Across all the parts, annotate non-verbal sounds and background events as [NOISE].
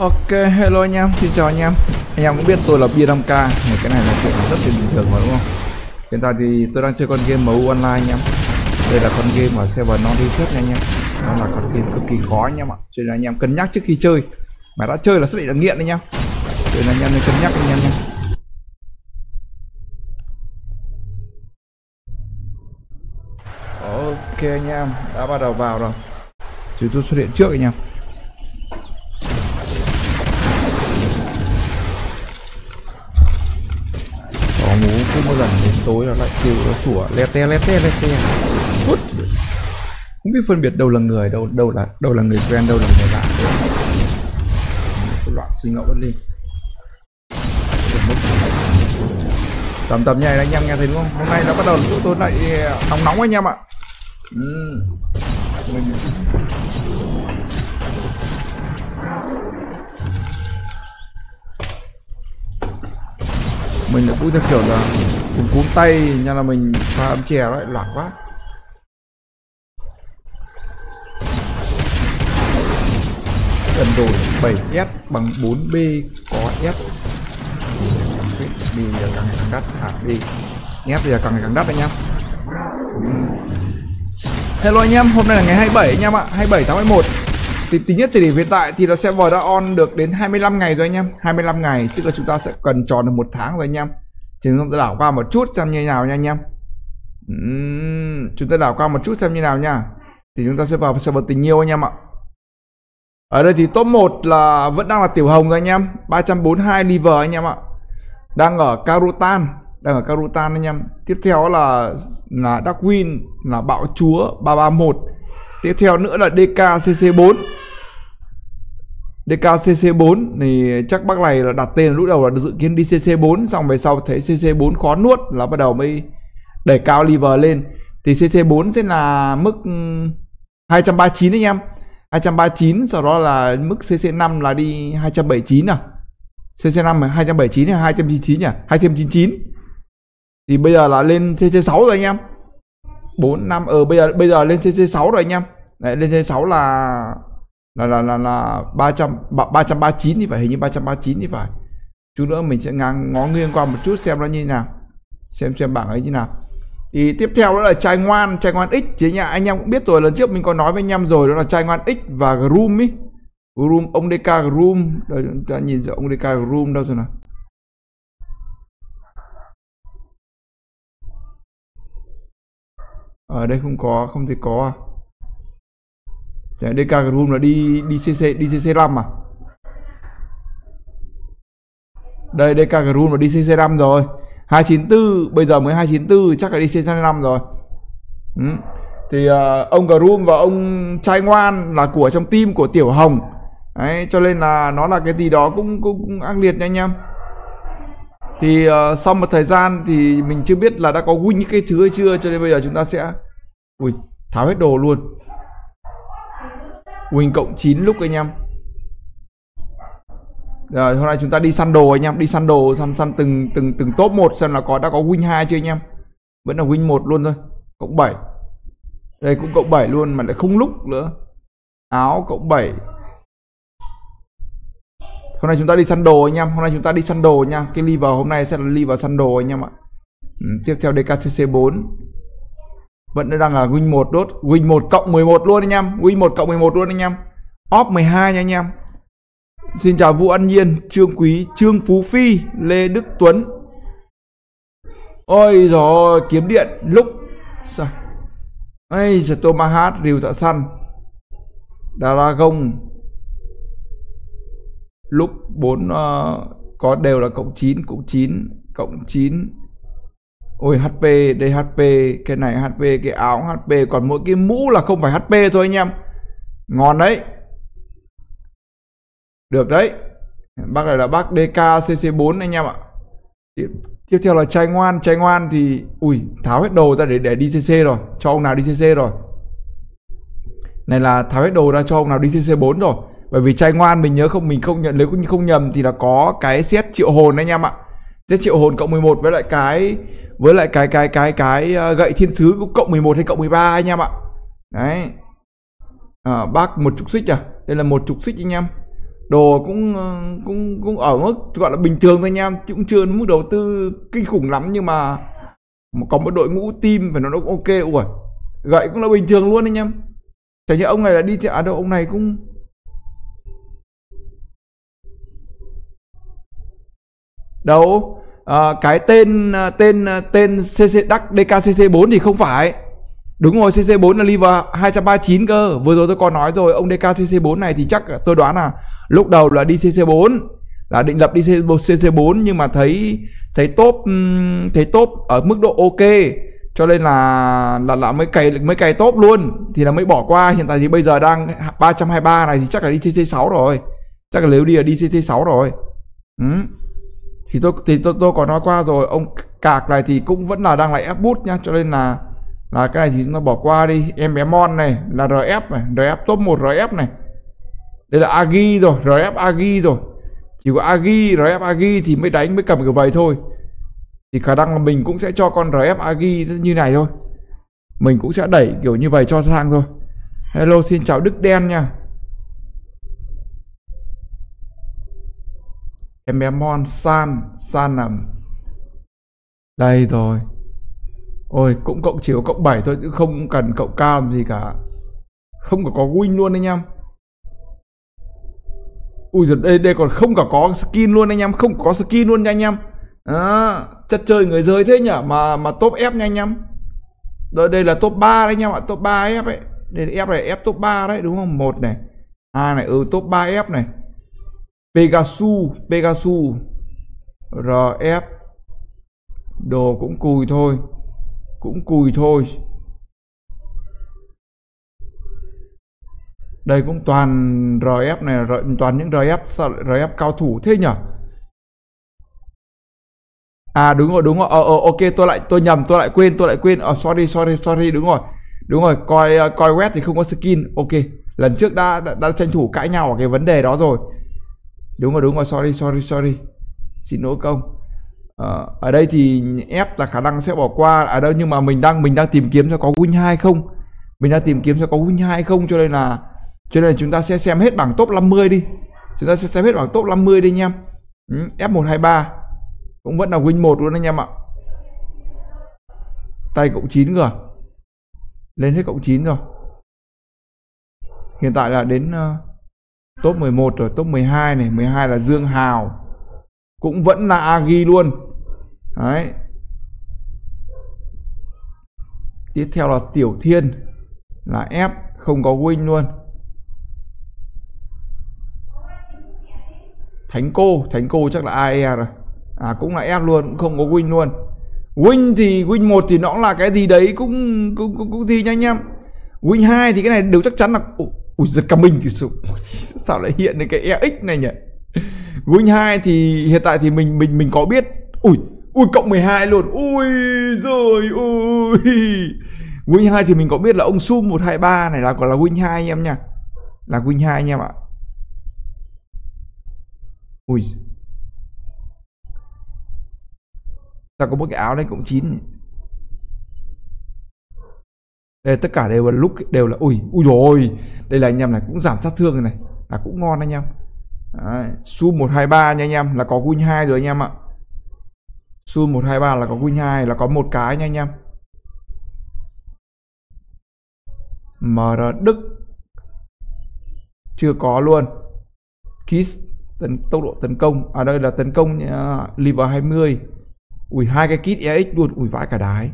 Ok, hello anh em, xin chào anh em. Anh em cũng biết tôi là bia 5k Thì cái này là chuyện rất là bình thường mà đúng không? Hiện tại thì tôi đang chơi con game MU Online anh em. Đây là con game ở server non reset nha anh em Nó là con game cực kỳ khó anh em ạ. Cho nên anh em cân nhắc trước khi chơi. Mà đã chơi là xác định là nghiện anh em Cho nên anh em nên cân nhắc anh em nha Ok anh em, đã bắt đầu vào rồi. Chúng tôi xuất hiện trước anh em. Không bao cứ một lần đến tối là lại kêu nó sủa le te le te le te. Phút. Không biết phân biệt đâu là người, đâu đâu là đâu là người quen, đâu là người lạ loạn suy ngẫu lên Tầm tầm nhảy anh em nghe thấy đúng không? Hôm nay nó bắt đầu chỗ tôi lại ờ, nóng nóng anh em ạ. Ừ. Mình mình lại cũng theo kiểu là cùng cuốn tay nha là mình pha ấm chè lại loạn quá. Cần đổi 7S bằng 4B có S. B giờ càng ngày càng đắt. À, Hạ B F bây giờ càng ngày càng đắt anh em Hello anh em, hôm nay là ngày 27 anh em ạ. 27 tháng 11 thì tính nhất thời điểm hiện tại thì nó sẽ vào đã on được đến 25 ngày rồi anh em. 25 ngày tức là chúng ta sẽ cần tròn được một tháng rồi anh em. Thì chúng ta đảo qua một chút xem như nào nha anh em. Uhm, chúng ta đảo qua một chút xem như nào nha. Thì chúng ta sẽ vào server tình yêu anh em ạ. Ở đây thì top 1 là vẫn đang là tiểu hồng rồi anh em. 342 liver anh em ạ. Đang ở Karutan đang ở Karutan anh em. Tiếp theo là là Darkwin là bạo chúa 331 tiếp theo nữa là DKCC4 DKCC4 thì chắc bác này là đặt tên lúc đầu là dự kiến đi CC4 xong về sau thấy CC4 khó nuốt là bắt đầu mới đẩy cao liver lên. Thì CC4 sẽ là mức ừ, 239 anh em. 239 sau đó là mức CC5 là đi 279 à. CC5 là 279 hay 299 nhỉ? 299 thì bây giờ là lên CC6 rồi anh em. 4 5 ở ờ, bây giờ bây giờ lên CC6 rồi anh em. Đấy, lên CC6 là là là là, là 300 339 thì phải hình như 339 thì phải. Chút nữa mình sẽ ngang ngó nghiêng qua một chút xem nó như thế nào. Xem xem bảng ấy như nào. Thì tiếp theo đó là chai ngoan chai ngoan x chứ nhà anh em cũng biết rồi lần trước mình có nói với anh em rồi đó là chai ngoan x và groom ý. Groom ông dk groom. Đây chúng ta nhìn rõ ông dk groom đâu rồi nào? Ở đây không có không thể có à? Đấy, DK Room là đi đi CC đi CC5 à? Đây DK Room là đi CC5 rồi. 294 bây giờ mới 294 chắc là đi CC5 rồi. Ừ. thì uh, ông Groom và ông trai ngoan là của trong team của Tiểu Hồng. Đấy, cho nên là nó là cái gì đó cũng cũng, cũng ác liệt nha anh em thì uh, sau một thời gian thì mình chưa biết là đã có win những cái thứ hay chưa cho nên bây giờ chúng ta sẽ ui tháo hết đồ luôn. Win cộng 9 lúc anh em. Rồi hôm nay chúng ta đi săn đồ anh em đi săn đồ săn săn từng từng từng top một xem là có đã có win 2 chưa anh em. Vẫn là win 1 luôn thôi cộng 7 đây cũng cộng 7 luôn mà lại không lúc nữa. Áo cộng 7 hôm nay chúng ta đi săn đồ anh em hôm nay chúng ta đi săn đồ nha. Cái liver hôm nay sẽ là liver săn đồ anh em ạ. Ừ, tiếp theo DKCC 4 vẫn đang là win 1 đốt win 1 cộng 11 luôn anh em win 1 cộng 11 luôn anh em. Off 12 nha anh em. Xin chào Vũ An Nhiên Trương Quý Trương Phú Phi Lê Đức Tuấn. Ôi rồi kiếm điện lúc sao? Ây giờ Tomahat rìu tạ săn. Đà la gông lúc 4 uh, ờ, có đều là cộng 9 cộng 9 cộng 9 Ôi HP, đây HP, cái này HP, cái áo HP Còn mỗi cái mũ là không phải HP thôi anh em. Ngon đấy. Được đấy. Bác này là bác DK CC4 anh em ạ. Tiếp, tiếp theo là trai ngoan. Trai ngoan thì Ui tháo hết đồ ra để để đi CC rồi. Cho ông nào đi CC rồi. Này là tháo hết đồ ra cho ông nào đi CC4 rồi. Bởi vì trai ngoan mình nhớ không Mình không nhận nếu không nhầm thì là có cái set triệu hồn anh em ạ. Set triệu hồn cộng 11 với lại cái với lại cái cái cái cái cái gậy thiên sứ cũng cộng 11 hay cộng 13 anh em ạ. Đấy. À, bác một chục xích à? Đây là một chục xích anh em. Đồ cũng ờ, cũng cũng ở mức gọi là bình thường thôi anh em chứ cũng chưa mức đầu tư kinh khủng lắm nhưng mà có một đội ngũ team và nó cũng ok. Ủa gậy cũng là bình thường luôn anh em. Chẳng như ông này là đi thì à đâu ông này cũng đâu? À, cái tên ờ, tên ờ, tên CC đắc DKCC 4 thì không phải. Đúng rồi CC 4 là liver 239 cơ. Vừa rồi tôi có nói rồi ông DKCC 4 này thì chắc tôi đoán là lúc đầu là đi CC 4 là định lập đi CC 4 nhưng mà thấy thấy top thấy top ở mức độ ok. Cho nên là là là mới cày mới cày top luôn thì là mới bỏ qua. Hiện tại thì bây giờ đang 323 này thì chắc là đi CC 6 rồi. Chắc là nếu đi là đi CC 6 rồi. Ừ thì tôi thì tôi tôi có nói qua rồi, ông cạc này thì cũng vẫn là đang là ép bút nhá, cho nên là là cái này thì chúng ta bỏ qua đi. Em bé mon này là rf này rf top 1 rf này. Đây là agi rồi rf agi rồi. Chỉ có agi rf agi thì mới đánh, mới cầm kiểu vầy thôi. Thì khả năng là mình cũng sẽ cho con rf agi như này thôi. Mình cũng sẽ đẩy kiểu như vậy cho sang thôi. Hello, xin chào đức đen nha. Em bé Mon San San nằm đây rồi. Ôi cũng cộng chỉ có cộng 7 thôi chứ không cần cộng cao làm gì cả. Không có có win luôn anh em. Ui giời đây đây còn không cả có skin luôn anh em không có skin luôn nha anh em. À, chất chơi người rơi thế nhở mà mà top ép nha anh em. Đây, đây là top 3 đấy anh em ạ top 3 ép ấy. Đây là F này ép top 3 đấy đúng không? Một này hai này ừ top 3 ép này. Pegasus Pegasus RF đồ cũng cùi thôi cũng cùi thôi. Đây cũng toàn RF này toàn những RF RF cao thủ thế nhở? À đúng rồi đúng rồi. Ờ, ờ ok tôi lại tôi nhầm tôi lại quên tôi lại quên. Ờ sorry sorry sorry đúng rồi. Đúng rồi coi ờ, coi web thì không có skin. Ok lần trước đã, đã đã tranh thủ cãi nhau ở cái vấn đề đó rồi đúng rồi đúng rồi sorry sorry sorry. Xin lỗi công à, ờ, ở đây thì ép là khả năng sẽ bỏ qua ở đâu nhưng mà mình đang mình đang tìm kiếm cho có win 2 không. Mình đang tìm kiếm cho có win 2 không cho nên là cho nên là chúng ta sẽ xem hết bảng top 50 đi. Chúng ta sẽ xem hết bảng top 50 đi anh em. Ừ, F123 cũng vẫn là win 1 luôn anh em ạ. Tay cộng 9 rồi lên hết cộng 9 rồi. Hiện tại là đến uh, top 11 rồi top 12 này 12 là Dương Hào. Cũng vẫn là Agi luôn. Đấy. Tiếp theo là Tiểu Thiên là F không có win luôn. Thánh Cô Thánh Cô chắc là AE rồi. À cũng là F luôn cũng không có win luôn. Win thì win 1 thì nó cũng là cái gì đấy cũng cũng cũng, cũng gì nha anh em. Win 2 thì cái này đều chắc chắn là ui, giật cả mình thì sao lại hiện được cái EX này nhỉ? Win 2 thì hiện tại thì mình mình mình có biết. Ui ui, cộng 12 luôn. Ui rồi ui Win 2 thì mình có biết là ông Sum 123 này là còn là Win 2 anh em nha. Là Win 2 anh em ạ. Ui. Sao có một cái áo này cũng chín nhỉ? Đây tất cả đều là lúc đều là ui ui rồi đây là anh em này cũng giảm sát thương này. Là cũng ngon anh em. Đấy, hai 123 nha anh em là có win 2 rồi anh em ạ. Sun 123 là có win 2 là có một cái nha anh em. MR Đức. Chưa có luôn. Kiss tấn tốc độ tấn công. À đây là tấn công uh, liver 20 ui hai cái kit EX luôn. Ui vãi cả đái.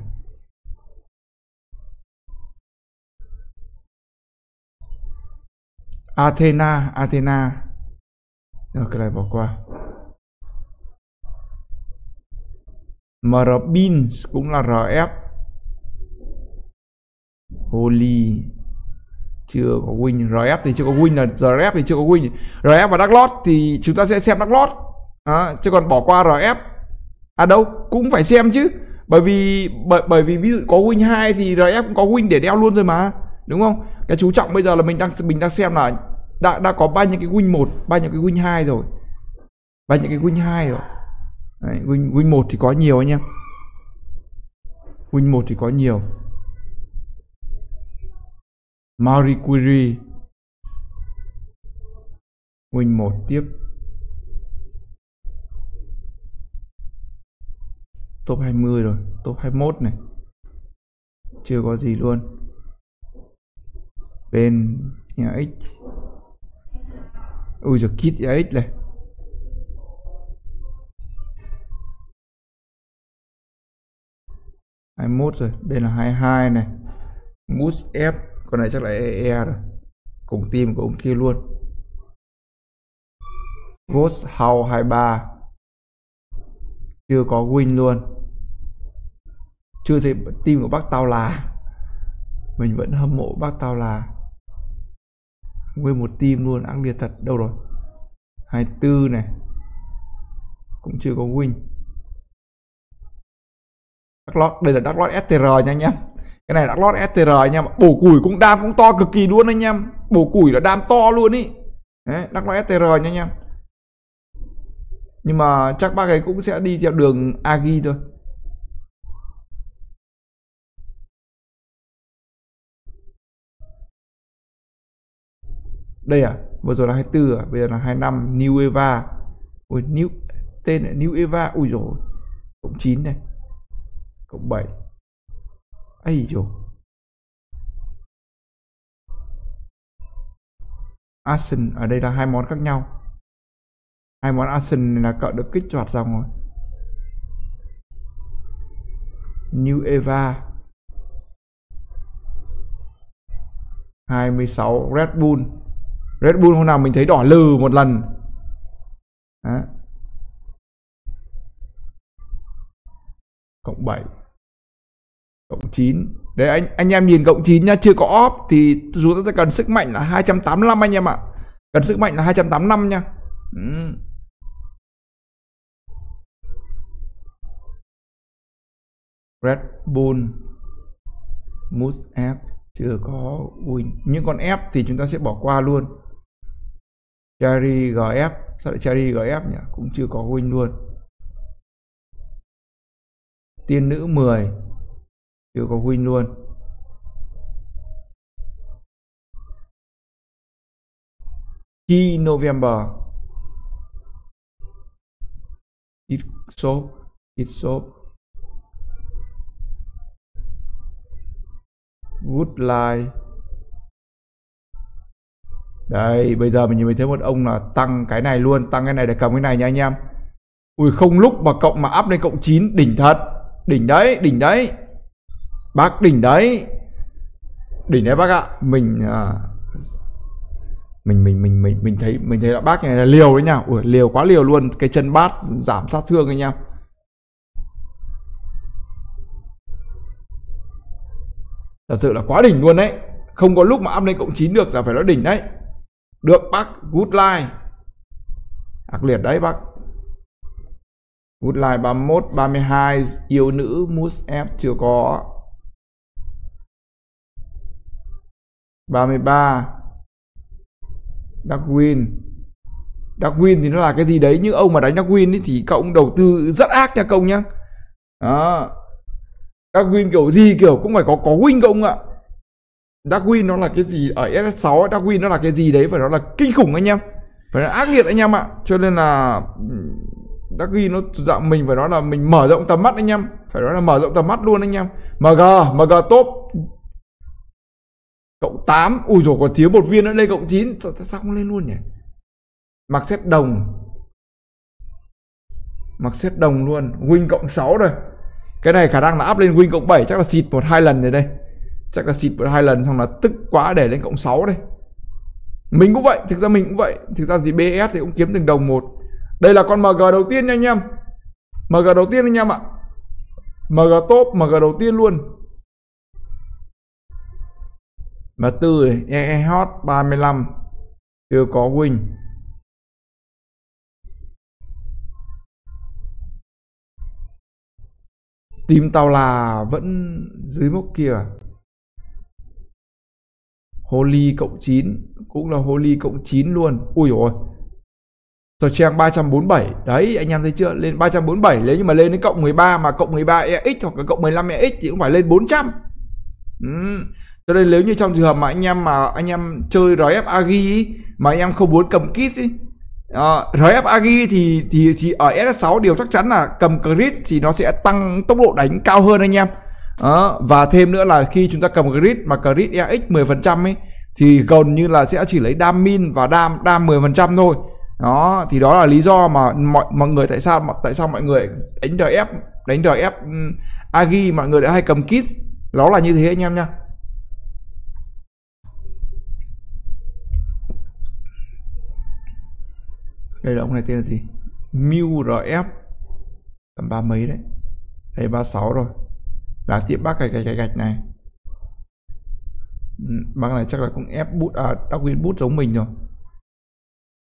Athena Athena. Rồi cái này bỏ qua. Mrbin cũng là RF Holy. Chưa có win. RF thì chưa có win. Là RF thì chưa có win. RF và Dark Lord thì chúng ta sẽ xem Dark Lord. À, chứ còn bỏ qua RF à đâu? Cũng phải xem chứ. Bởi vì bởi, bởi vì ví dụ có win 2 thì RF cũng có win để đeo luôn rồi mà. Đúng không? Cái chú trọng bây giờ là mình đang mình đang xem là đã đã có bao nhiêu cái win một bao nhiêu cái win hai rồi. Bao nhiêu cái win hai rồi. Đấy, win win một thì có nhiều anh em. Win một thì có nhiều. Marie Curie. Win 1 tiếp. Top 20 rồi Top 21 này. Chưa có gì luôn. Bên nhà X. Ui giời kit nhà X này. 21 rồi, đây là 22 này. Mút F, con này chắc là EE e rồi. Cùng team của ông kia luôn. Ghost hau 23 chưa có win luôn. Chưa thấy team của bác tao là. Mình vẫn hâm mộ bác tao là nguyên một team luôn, ác liệt thật. Đâu rồi? 24 này. Cũng chưa có win. Dark Lord, đây là Dark Lord STR nha anh em. Cái này Dark Lord STR anh em bổ củi cũng đam cũng to cực kỳ luôn anh em. Bổ củi là đam to luôn ý. Đấy, Dark Lord STR nha anh em. Nhưng mà chắc bác ấy cũng sẽ đi theo đường Agi thôi. Đây à vừa rồi là 24 à bây giờ là 25 New Eva ui, New, tên là New Eva ui rồi cộng 9 này, cộng 7 ấy rồi Asen ở đây là hai món khác nhau. Hai món Asen là cậu được kích hoạt ra rồi. New Eva 26 Red Bull. Red Bull hôm nào mình thấy đỏ lừ một lần. Đó. cộng 7 cộng 9 đấy, anh anh em nhìn cộng 9 nha chưa có off thì chúng ta sẽ cần sức mạnh là 285 anh em ạ. Cần sức mạnh là 285 nha ừ. Red Bull Mood F chưa có win. Những con F thì chúng ta sẽ bỏ qua luôn. Cherry GF sao lại Cherry GF nhỉ? Cũng chưa có win luôn. Tiên nữ 10 chưa có win luôn. Key November. Hit Soap Hit Soap Good life đây bây giờ mình nhìn thấy một ông là tăng cái này luôn Tăng cái này để cầm cái này nha anh em. Ui không lúc mà cộng mà áp lên cộng 9 đỉnh thật. Đỉnh đấy đỉnh đấy. Bác đỉnh đấy. Đỉnh đấy bác ạ. Mình à, mình mình mình mình mình thấy mình thấy là bác này là liều đấy nha. Ui liều quá liều luôn. Cái chân bát giảm sát thương anh em. Thật sự là quá đỉnh luôn đấy. Không có lúc mà áp lên cộng 9 được là phải nói đỉnh đấy được bác good line ác liệt đấy bác. Woodline 31, 32, yêu nữ Moose F chưa có. 33 Darwin Darwin thì nó là cái gì đấy nhưng ông mà đánh Darwin ấy thì cậu đầu tư rất ác nha công nhá. Đó. Darwin kiểu gì kiểu cũng phải có có win công ạ? Darwin nó là cái gì? Ở SS6 Darwin nó là cái gì đấy? Phải nó là kinh khủng anh em. Phải là ác nghiệt anh em ạ. Cho nên là Darwin nó dạng mình phải nói là mình mở rộng tầm mắt anh em. Phải nói là mở rộng tầm mắt luôn anh em. Mg mg top. Cộng 8 ui rồi còn thiếu một viên nữa đây cộng 9 sao, sao không lên luôn nhỉ? Mặc xét đồng. Mặc xét đồng luôn. Win cộng 6 rồi. Cái này khả năng là up lên win cộng 7 chắc là xịt một hai lần rồi đây chắc là xịt một hai lần xong là tức quá để lên cộng 6 đây. Mình cũng vậy, thực ra mình cũng vậy. Thực ra gì bs thì cũng kiếm từng đồng một. Đây là con MG đầu tiên nha anh em. MG đầu tiên anh em ạ. MG top MG đầu tiên luôn. Và từ e hot 35 Chưa có win. Tim tao là vẫn dưới mốc kia à? Holy cộng 9 Cũng là Holy cộng 9 luôn. Ui rồi rồi trang 347 Đấy anh em thấy chưa? Lên 347 Nếu như mà lên đến cộng 13 Mà cộng 13 EX hoặc là cộng 15 EX Thì cũng phải lên 400 ừ. cho nên nếu như trong trường hợp mà anh em mà anh em chơi RF Agi mà anh em không muốn cầm kit ý ờ, uh, RF Agi thì thì thì ở S6 điều chắc chắn là cầm crit thì nó sẽ tăng tốc độ đánh cao hơn anh em đó. và thêm nữa là khi chúng ta cầm grid mà grid EX 10% ấy, thì gần như là sẽ chỉ lấy đam min và đam đam 10% thôi. Đó, thì đó là lý do mà mọi mọi người tại sao tại sao mọi người đánh RF đánh RF Agi, mọi người đã hay cầm kit. Nó là như thế anh em nha đây là ông này tên là gì? Mu RF tầm ba mấy đấy? Đây, ba sáu rồi là tiệm bác cái cái cái gạch này. Ừ, bác này chắc là cũng ép bút à Darwin bút giống mình rồi.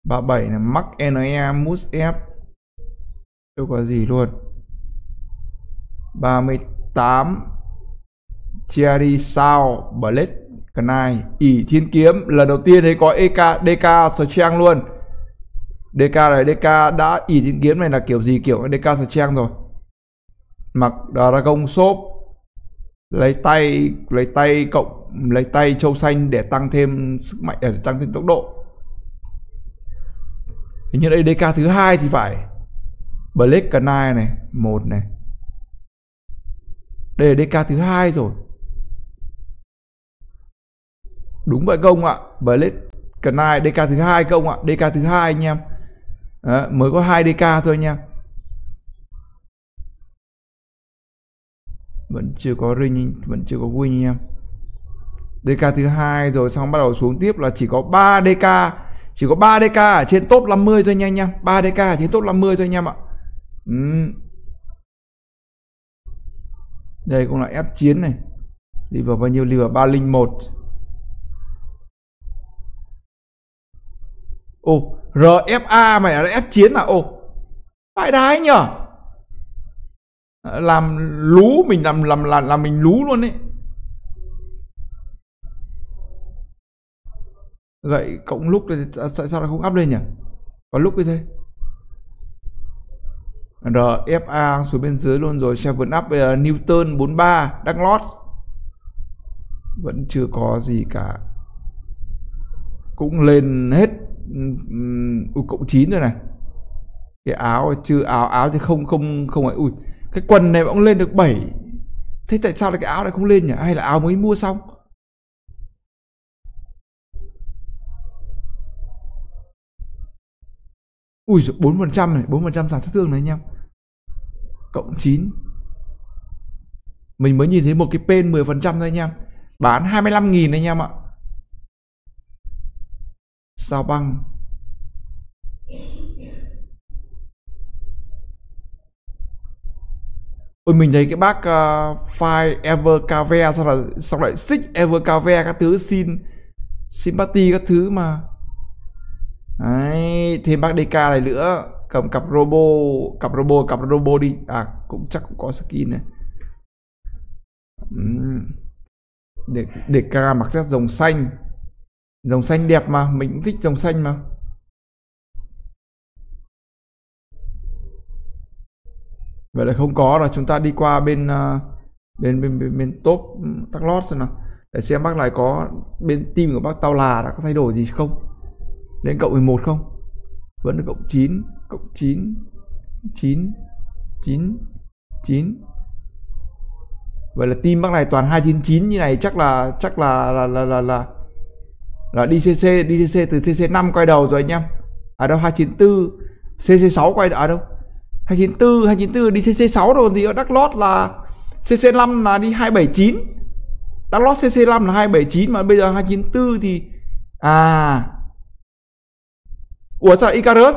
37 là mắc NE Mus F. Đâu có gì luôn. 38 Cherry Sao, Blade Knight ỉ thiên kiếm. Lần đầu tiên thấy có EK DK Trang luôn. DK này DK đã ỉ thiên kiếm này là kiểu gì? Kiểu DK Trang rồi. Mặc Dragon Soap lấy tay lấy tay cộng lấy tay châu xanh để tăng thêm sức mạnh để tăng thêm tốc độ. Hình như đây DK thứ hai thì phải. Blake Knight này một này. Đây là DK thứ hai rồi. Đúng vậy công ạ. Black Knight DK thứ hai công ạ. DK thứ hai anh em. Đó, mới có hai DK thôi anh em. Vẫn chưa có ring, vẫn chưa có win anh em DK thứ hai rồi, xong bắt đầu xuống tiếp là chỉ có 3 DK chỉ có 3 DK ở trên top 50 thôi nha anh em 3 DK ở trên top 50 thôi anh em ạ. Ừ. đây cũng là ép chiến này. Đi vào bao nhiêu? Đi vào 301 Ồ RFA mày là ép chiến à? Ồ phải đái nhở? Làm lú mình làm làm làm, làm mình lú luôn đấy gậy cộng lúc thì tại sao nó không áp lên nhỉ? Có lúc như thế. RFA xuống bên dưới luôn rồi Seven Up bây Newton 43 đang lót. Vẫn chưa có gì cả. Cũng lên hết ui cộng 9 rồi này. Cái áo chưa áo áo thì không không không phải ui cái quần này mà ông lên được 7 thế tại sao lại cái áo lại không lên nhỉ hay là áo mới mua xong Ui giời, 4% này, 4% giảm sát thương này anh em. Cộng 9. Mình mới nhìn thấy một cái pen 10% thôi anh em. Bán 25 000 anh em ạ. Sao băng. Ôi mình thấy cái bác uh, file Evercave sao là sao lại xích Evercave các thứ xin sympathy các thứ mà. Đấy, thêm bác DK này nữa. Cầm cặp robo cặp robo cặp robo đi. À cũng chắc cũng có skin này. Để để ca mặc rất dòng xanh. Dòng xanh đẹp mà mình cũng thích dòng xanh mà. Vậy là không có rồi. Chúng ta đi qua bên à, bên bên bên, bên top đắk lót xem nào. Để xem bác này có bên team của bác tao là đã có thay đổi gì không. Lên cộng 11 không? Vẫn là cộng 9 cộng 9 9 9 9 vậy là team bác này toàn 299 như này chắc là chắc là là là là là, là DCC DCC từ CC5 quay đầu rồi anh em. Ở à đâu 294 CC6 quay ở à đâu? 294 294 đi CC6 rồi thì ở Đắk Lót là CC5 là đi 279 Đắk Lót CC5 là 279 mà bây giờ 294 thì à Ủa sao Icarus.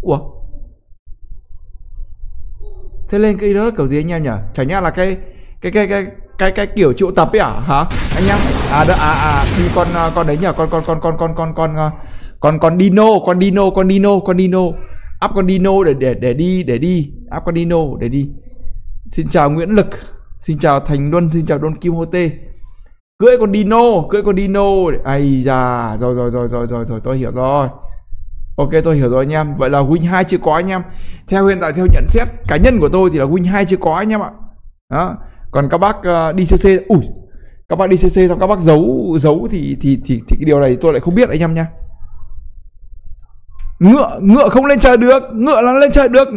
Ủa? Thế lên cái Icarus kiểu gì anh em nhỉ? Chẳng nhẽ là cái cái cái cái cái cái kiểu triệu tập ấy à? Hả? Anh em? À đó à à đi con à, con đấy nhỉ? Con con con con con con con à, con con Dino con Dino con Dino con Dino. Up con Dino để để để đi để đi. Up con Dino để đi. Xin chào Nguyễn Lực. Xin chào Thành Luân xin chào Don Quixote. Cưỡi con dino cưỡi con dino. Ai già rồi rồi rồi rồi rồi rồi tôi hiểu rồi. Ok tôi hiểu rồi anh em. Vậy là win 2 chưa có anh em. Theo hiện tại theo nhận xét cá nhân của tôi thì là win 2 chưa có anh em ạ. Đó. Còn các bác ờ, uh, đi cc ui. Các bác đi cc xong các bác giấu giấu thì thì thì thì cái điều này tôi lại không biết anh em nha ngựa ngựa không lên trời được, ngựa là lên trời được.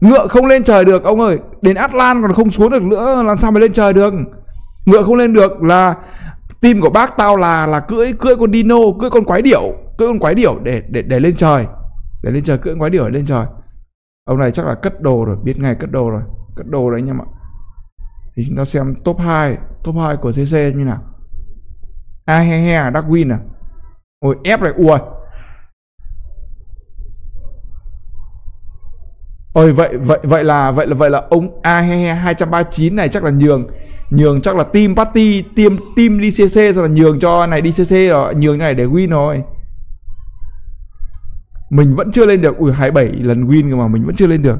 Ngựa không lên trời được, ông ơi. Đến Atlan còn không xuống được nữa, làm sao mà lên trời được? Ngựa không lên được là tim của bác tao là là cưỡi cưỡi con dino, cưỡi con quái điểu, cưỡi con quái điểu để để để lên trời. Để lên trời, cưỡi con quái điểu để lên trời. Ông này chắc là cất đồ rồi, biết ngay cất đồ rồi, cất đồ đấy anh em ạ. Thì chúng ta xem top 2 top 2 của CC như nào. A he he Darwin à. Ôi, ép này ui. Ôi vậy vậy vậy là vậy là vậy là ông A 239 này chắc là nhường nhường chắc là team party team team đi CC rồi là nhường cho này đi CC rồi nhường này để win rồi mình vẫn chưa lên được. Ui 27 lần win mà mình vẫn chưa lên được.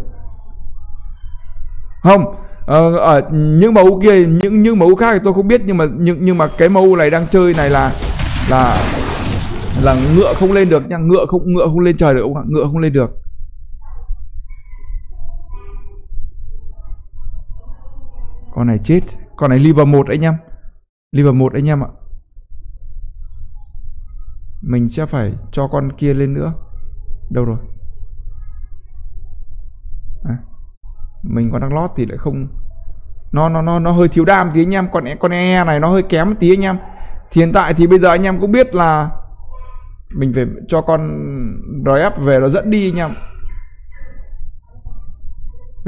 Không ờ, ở những mẫu kia những những mẫu khác thì tôi không biết nhưng mà nhưng nhưng mà cái mẫu này đang chơi này là là là ngựa không lên được nha ngựa không ngựa không lên trời được ông ạ ngựa không lên được. Con này chết. Con này liver một anh em. Liver một anh em ạ. Mình sẽ phải cho con kia lên nữa. Đâu rồi? À, mình còn đang lót thì lại không. Nó nó nó nó hơi thiếu đam tí anh em. Còn e, con e này nó hơi kém tí anh em. Thì hiện tại thì bây giờ anh em cũng biết là mình phải cho con RF về nó dẫn đi anh em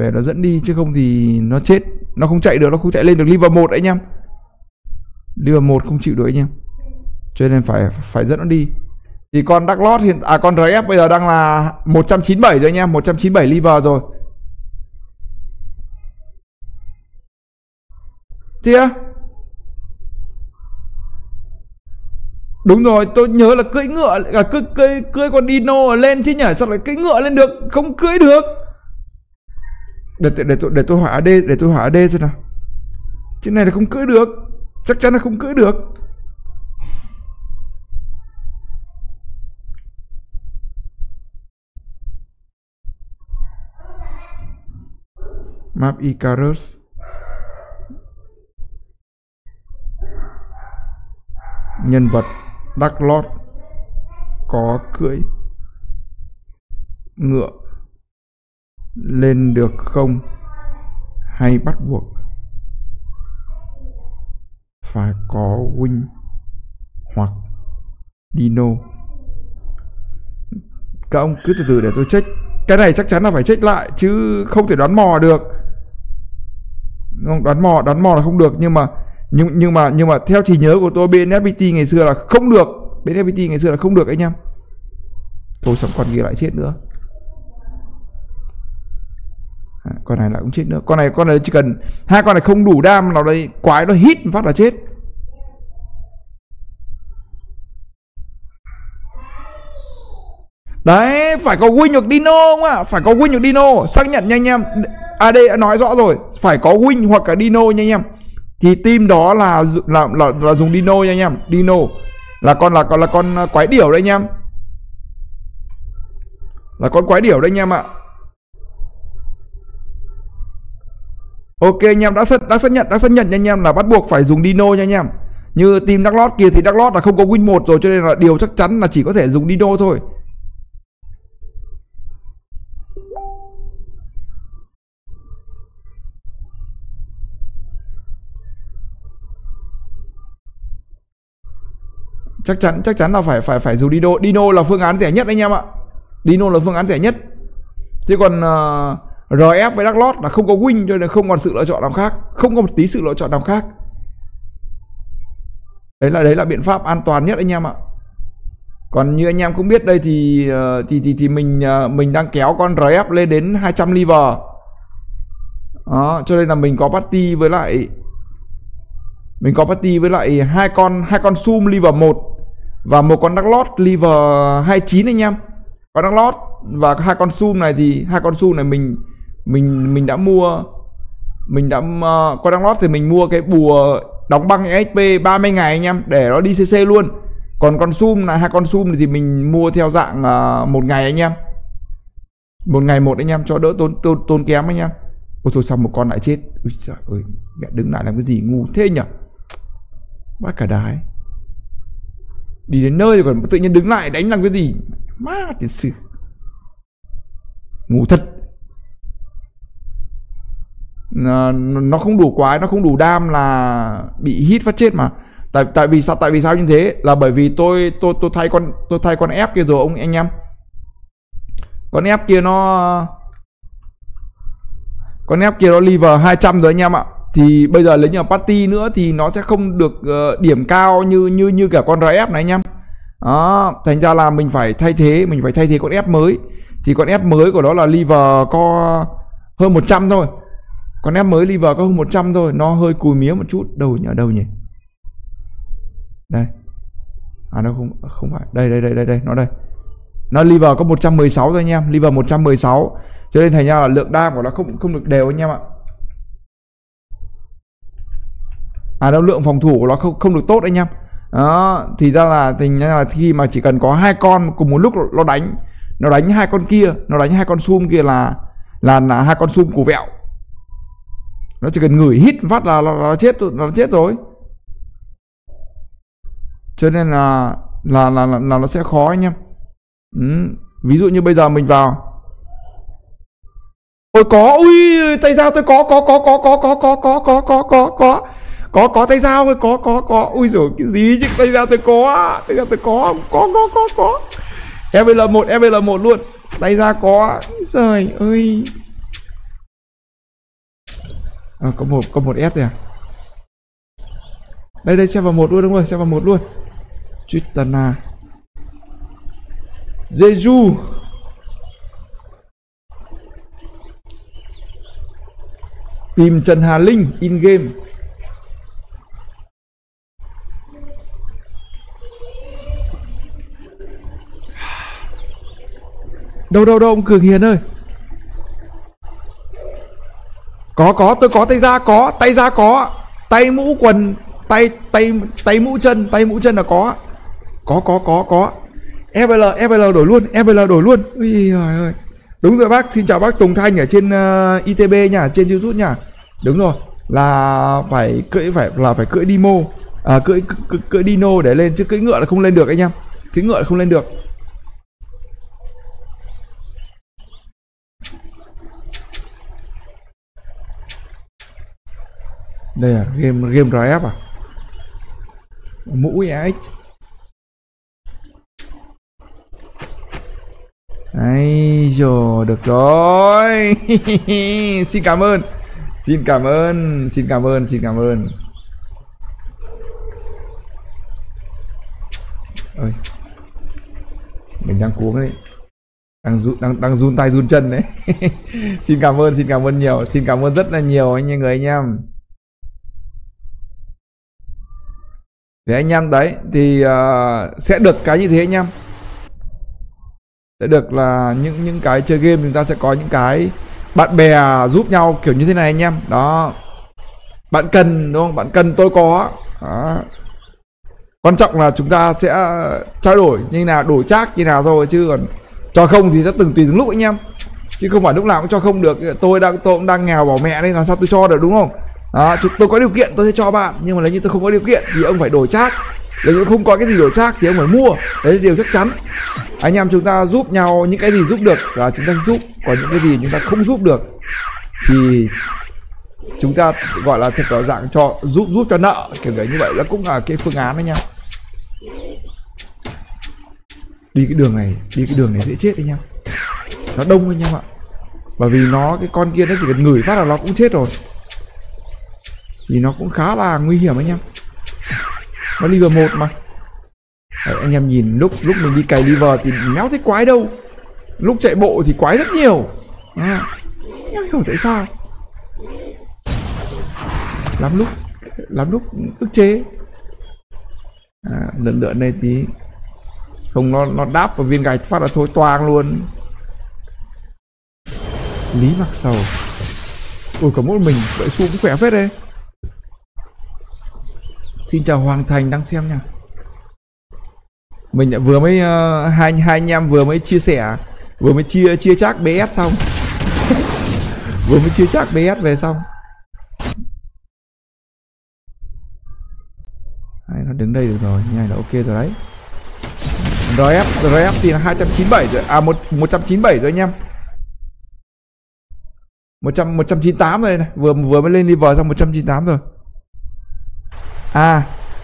về nó dẫn đi chứ không thì nó chết. Nó không chạy được nó không chạy lên được liver một anh em. Liver một không chịu được anh em. Cho nên phải phải dẫn nó đi. Thì con Dark Lord hiện à con RF bây giờ đang là 197 rồi anh em 197 liver rồi. Tia Đúng rồi, tôi nhớ là cưỡi ngựa à, cưỡi, cưỡi, cưỡi con Dino lên chứ nhỉ? Sao lại cưỡi ngựa lên được? Không cưỡi được để, để, để, tôi, để tôi hỏi AD Để tôi hỏi AD xem nào. Chuyện này là không cưỡi được. Chắc chắn là không cưỡi được. Map Icarus. Nhân vật Dark Lord Có cưỡi Ngựa lên được không? Hay bắt buộc phải có win hoặc dino? Các ông cứ từ từ để tôi check. Cái này chắc chắn là phải check lại, chứ không thể đoán mò được. Không, đoán mò đoán mò là không được, nhưng mà, nhưng nhưng mà nhưng mà theo trí nhớ của tôi bên FPT ngày xưa là không được. Bên FPT ngày xưa là không được anh em. Thôi xong còn ghi lại chết nữa à, con này lại cũng chết nữa con này con này chỉ cần hai con này không đủ đam nào đây quái nó hít phát là chết Đấy, phải có win hoặc Dino không ạ? Phải có win hoặc Dino, xác nhận nhanh em. À, AD đã nói rõ rồi, phải có win hoặc cả Dino nha anh em. Thì team đó là là là, là dùng Dino nha anh em. Dino là con là con là con à, quái điểu đấy anh em. Là con quái điểu đấy anh em ạ. Ok anh em đã xác đã xác nhận đã xác nhận nha anh em là bắt buộc phải dùng Dino nha anh em. Như team Dark Lord kia thì Dark Lord là không có win 1 rồi cho nên là điều chắc chắn là chỉ có thể dùng Dino thôi. chắc chắn chắc chắn là phải phải phải dùng Dino Dino là phương án rẻ nhất anh em ạ Dino là phương án rẻ nhất chứ còn uh, RF với Dark Lord là không có win cho nên không còn sự lựa chọn nào khác, không có một tí sự lựa chọn nào khác. Đấy là đấy là biện pháp an toàn nhất anh em ạ. Còn như anh em cũng biết đây thì ờ, thì thì thì mình ờ, mình đang kéo con RF lên đến 200 liver. Đó, cho nên là mình có party với lại, mình có party với lại hai con hai con sum liver 1 và một con Dark Lord liver 29 anh em. Con Dark Lord và hai con sum này thì, hai con sum này mình mình mình đã mua mình đã uh, qua Dark thì mình mua cái bùa đóng băng exp 30 ngày anh em để nó đi CC luôn. Còn con sum là hai con sum thì mình mua theo dạng uh, một ngày anh em. Một ngày một anh em cho đỡ tốn tốn, tốn kém anh em. Ôi thôi xong một con lại chết. Ui trời ơi mẹ đứng lại làm cái gì ngu thế nhở bác cả đái. Đi đến nơi rồi còn tự nhiên đứng lại đánh làm cái gì? Má tiền sử. Ngủ thật. Ờ, nó, không đủ quái nó không đủ đam là bị hit phát chết mà. Tại tại vì sao tại vì sao như thế? Là bởi vì tôi tôi tôi thay con tôi thay con ép kia rồi ông anh em. Con ép kia nó con ép kia nó liver 200 rồi anh em ạ. Thì bây giờ lấy nhờ party nữa thì nó sẽ không được uh, điểm cao như như như cả con RF này anh em. Đó thành ra là mình phải thay thế mình phải thay thế con ép mới. Thì con ép mới của nó là liver có hơn 100 thôi còn em mới liver có hơn 100 thôi, nó hơi cùi mía một chút. Đâu nhỉ đâu nhỉ? Đây. À nó không không phải. Đây đây đây đây đây, nó đây. Nó liver có 116 thôi anh em. Liver 116 cho nên thành ra là lượng đam của nó không không được đều anh em ạ. À đâu lượng phòng thủ của nó không không được tốt anh em. Đó, thì ra là thành ra là khi mà chỉ cần có hai con cùng một lúc nó đánh nó đánh hai con kia, nó đánh hai con sum kia là là là hai con sum của vẹo nó chỉ cần ngửi hít phát là nó, nó chết nó chết rồi cho nên là là là là, là nó sẽ khó anh em ừ. ví dụ như bây giờ mình vào ôi có ui tay dao tôi có có có có có có có có có có có có có có tay dao ơi có có có ui rồi cái gì chứ tay dao tôi có tay dao tôi có có có có có evl một evl một luôn tay ra có trời ơi à, có một có một S rồi à? Đây đây xem vào một luôn đúng rồi xem vào một luôn. Chitana. Jeju. Tìm Trần Hà Linh in game. Đâu đâu đâu ông Cường Hiền ơi. Có có tôi có tay ra có Tay ra có. Tay mũ quần Tay tay tay mũ chân Tay mũ chân là có. Có có có có. FL FL đổi luôn FL đổi luôn. Ui trời ơi. Đúng rồi bác Xin chào bác Tùng Thanh ở trên ờ, uh, ITB nha Trên YouTube nha Đúng rồi Là phải cưỡi phải là phải cưỡi demo à, cưỡi, cưỡi cưỡi dino để lên chứ cưỡi ngựa là không lên được anh em. Cưỡi ngựa là không lên được. Đây à game game rf à? Mũi x. Ấy rồi, được rồi. [LAUGHS] Xin cảm ơn. Xin cảm ơn, xin cảm ơn, xin cảm ơn. Ơi mình đang cuống đấy. Đang run, đang đang run tay, run chân đấy. [LAUGHS] Xin cảm ơn, xin cảm ơn nhiều. Xin cảm ơn rất là nhiều anh người, anh em. Thì anh em đấy thì uh, sẽ được cái như thế anh em. Sẽ được là những những cái chơi game chúng ta sẽ có những cái bạn bè giúp nhau kiểu như thế này anh em. Đó. Bạn cần đúng không? Bạn cần tôi có. Đó. quan trọng là chúng ta sẽ trao đổi như nào đổi trác như nào thôi chứ còn cho không thì sẽ từng tùy từng lúc anh em. Chứ không phải lúc nào cũng cho không được. Tôi đang tôi cũng đang nghèo bỏ mẹ đây làm sao tôi cho được đúng không? Đó tôi có điều kiện, tôi sẽ cho bạn. Nhưng mà nếu như tôi không có điều kiện thì ông phải đổi trác. Nếu như không có cái gì đổi trác thì ông phải mua. Đấy là điều chắc chắn. Anh em chúng ta giúp nhau những cái gì giúp được là chúng ta giúp. Còn những cái gì chúng ta không giúp được thì chúng ta gọi là thật là dạng cho, giúp giúp cho nợ. Kiểu như vậy là cũng là cái phương án đấy nha. Đi cái đường này, đi cái đường này dễ chết đấy nha. Nó đông anh em ạ bởi vì nó, cái con kia nó chỉ cần ngửi phát là nó cũng chết rồi thì nó cũng khá là nguy hiểm anh em. Nó liver một mà. Đấy, anh em nhìn lúc lúc mình đi cày liver thì méo thấy quái đâu. Lúc chạy bộ thì quái rất nhiều. À, không hiểu tại sao. Lắm lúc lắm lúc ức chế. À, lượn lượn này tí không nó nó đáp vào viên gạch phát là thôi toang luôn. Lý mặc sầu. Ui có mỗi mình vậy xu cũng khỏe phết đấy xin chào hoàng thành đang xem nha. Mình vừa mới uh, hai hai anh em vừa mới chia sẻ vừa mới chia chia chắc bs xong. [LAUGHS] Vừa mới chia chắc BS về xong. Đấy, nó đứng đây được rồi như này là ok rồi đấy. RF RF thì là 297 rồi. À một 197 rồi anh em. 100 198 rồi này vừa vừa mới lên level xong 198 rồi à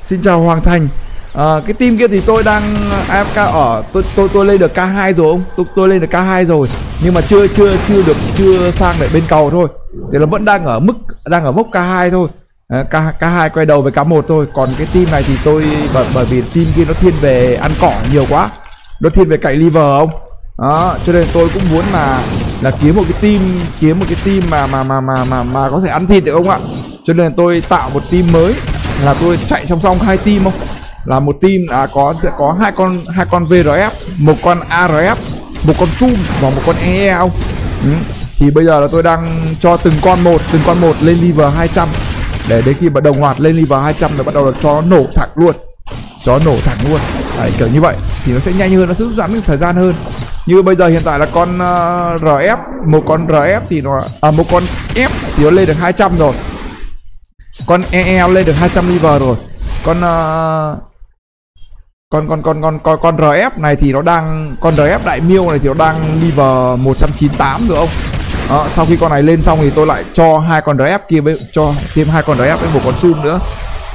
xin chào Hoàng Thành. À, cái team kia thì tôi đang AFK ở tôi tôi tôi lên được K2 rồi không tôi tôi lên được K2 rồi. Nhưng mà chưa chưa chưa được chưa sang lại bên cầu thôi. Thì nó vẫn đang ở mức đang ở mốc K2 thôi. À, K K2 quay đầu với K1 thôi. Còn cái team này thì tôi bởi bởi vì team kia nó thiên về ăn cỏ nhiều quá. Nó thiên về cậy liver không đó cho nên tôi cũng muốn là là kiếm một cái team kiếm một cái team mà mà mà mà mà mà có thể ăn thịt được không ạ? Cho nên tôi tạo một team mới là tôi chạy song song hai team không? Là một team là có sẽ có hai con hai con VRF một con ARF một con Zoom và một con EE không? Ừ. thì bây giờ là tôi đang cho từng con một từng con một lên liver 200 để đến khi mà đồng loạt lên liver 200 rồi bắt đầu là cho nó nổ thẳng luôn. Cho nó nổ thẳng luôn. Đấy, kiểu như vậy. Thì nó sẽ nhanh hơn nó sẽ rút ngắn được thời gian hơn. Như bây giờ hiện tại là con à, uh, RF một con RF thì nó à một con F thì nó lên được 200 rồi con EE lên được 200 level rồi. Con uh, con con con con con con RF này thì nó đang con RF đại miêu này thì nó đang liver 198 rồi ông. Đó, sau khi con này lên xong thì tôi lại cho hai con RF kia với cho thêm hai con RF với một con zoom nữa.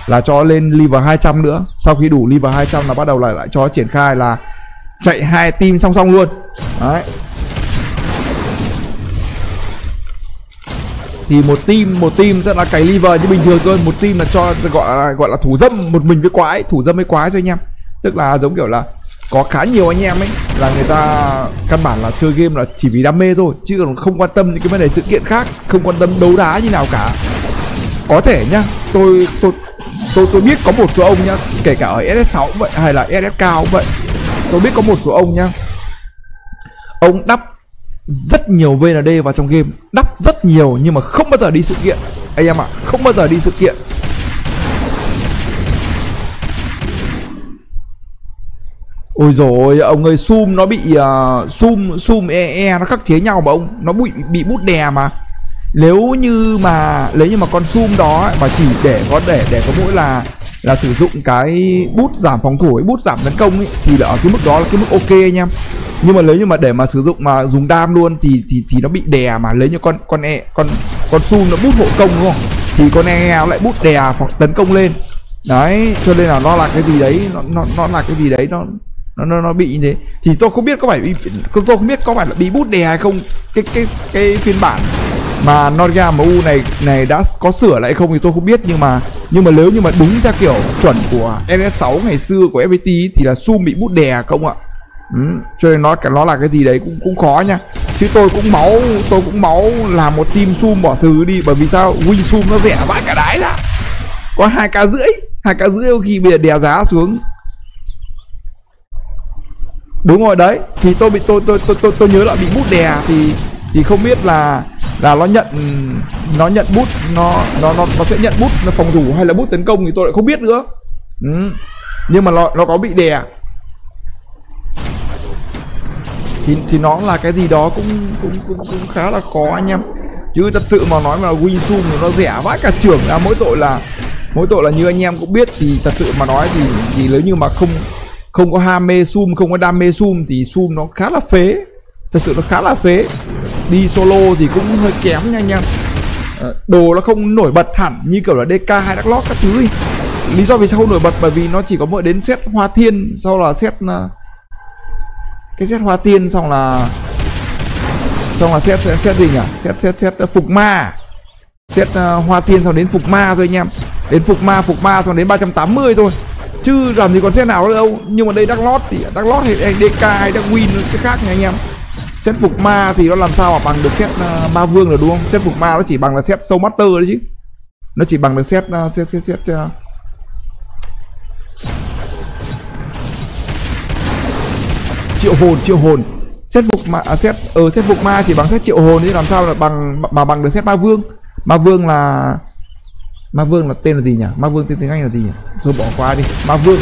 Là cho lên level 200 nữa. Sau khi đủ level 200 là bắt đầu lại lại cho triển khai là chạy hai team song song luôn. Đấy. Thì một team một team sẽ là cày liver như bình thường thôi, một team là cho, gọi là gọi là thủ dâm một mình với quái, thủ dâm với quái thôi anh em. Tức là giống kiểu là có khá nhiều anh em ấy, là người ta căn bản là chơi game là chỉ vì đam mê thôi, chứ còn không quan tâm những cái vấn đề sự kiện khác, không quan tâm đấu đá như nào cả. Có thể nhá, tôi tôi tôi tôi biết có một số ông nhá, kể cả ở SS6 cũng vậy, hay là SS cao cũng vậy. Tôi biết có một số ông nhá, ông đắp rất nhiều VND vào trong game đắp rất nhiều nhưng mà không bao giờ đi sự kiện. Anh em ạ à, không bao giờ đi sự kiện. Ôi rồi ông ơi Zoom nó bị uh, Zoom e, EE nó khắc chế nhau mà ông Nó bị bị bút đè mà. Nếu như mà Nếu như mà con Zoom đó mà chỉ để có để để có mỗi là là sử dụng cái bút giảm phòng thủ ấy, bút giảm tấn công ấy thì là ở cái mức đó là cái mức ok anh em. Nhưng mà nếu như mà để mà sử dụng mà dùng đam luôn thì thì thì nó bị đè mà lấy như con con e con con su nó bút hộ công đúng không? Thì con e nó lại bút đè phòng tấn công lên. Đấy, cho nên là nó là cái gì đấy, nó nó nó là cái gì đấy nó nó nó nó bị như thế thì tôi không biết có phải bị tôi không biết có phải là bị bút đè hay không cái cái cái phiên bản mà Noria MU này này đã có sửa lại không thì tôi không biết nhưng mà nhưng mà nếu như mà đúng theo kiểu chuẩn của FS6 ngày xưa của FPT thì là zoom bị bút đè không ạ? Ừ, cho nên nó nó là cái gì đấy cũng cũng khó nha. Chứ tôi cũng máu tôi cũng máu làm một team zoom bỏ xứ đi bởi vì sao? Win zoom nó rẻ vãi cả đái ra. Có hai k rưỡi hai k rưỡi khi bây giờ đè giá xuống. Đúng rồi đấy. Thì tôi bị tôi tôi tôi tôi, tôi nhớ là bị bút đè thì thì không biết là là nó nhận nó nhận bút nó nó nó nó sẽ nhận bút nó phòng thủ hay là bút tấn công thì tôi lại không biết nữa. Ừ. nhưng mà nó nó có bị đè. Thì thì nó là cái gì đó cũng cũng cũng, cũng khá là khó anh em. Chứ thật sự mà nói mà win zoom nó rẻ vãi cả trưởng là mỗi tội là mỗi tội là như anh em cũng biết thì thật sự mà nói thì thì nếu như mà không không có ham mê zoom không có đam mê zoom thì zoom nó khá là phế. Thật sự nó khá là phế đi solo thì cũng hơi kém nha anh em. Ờ, đồ nó không nổi bật hẳn như kiểu là dk hay đắc lót các thứ đi. lý do vì sao không nổi bật? Bởi vì nó chỉ có mỗi đến set hoa thiên sau là set ờ, cái set hoa tiên xong là xong là set set, set gì nhỉ? Set set set ờ, phục ma. Set uh, hoa tiên xong đến phục ma thôi anh em. Đến phục ma phục ma xong đến 380 thôi. Chứ làm gì còn set nào nữa đâu. Nhưng mà đây đắc lót thì đắc lót hay dk hay đắc win nó sẽ khác nha anh em xét phục ma thì nó làm sao mà bằng được xét uh, ma vương được đúng không? Xét phục ma nó chỉ bằng là xét sâu master đấy chứ. Nó chỉ bằng được xét uh, xét xét xét uh... triệu hồn triệu hồn. Xét phục ma à, xét ờ, ở uh, phục ma chỉ bằng xét triệu hồn chứ làm sao là bằng mà bằng được xét ma vương. Ma vương là ma vương là tên là gì nhỉ? Ma vương tên tiếng anh là gì nhỉ? Rồi bỏ qua đi. Ma vương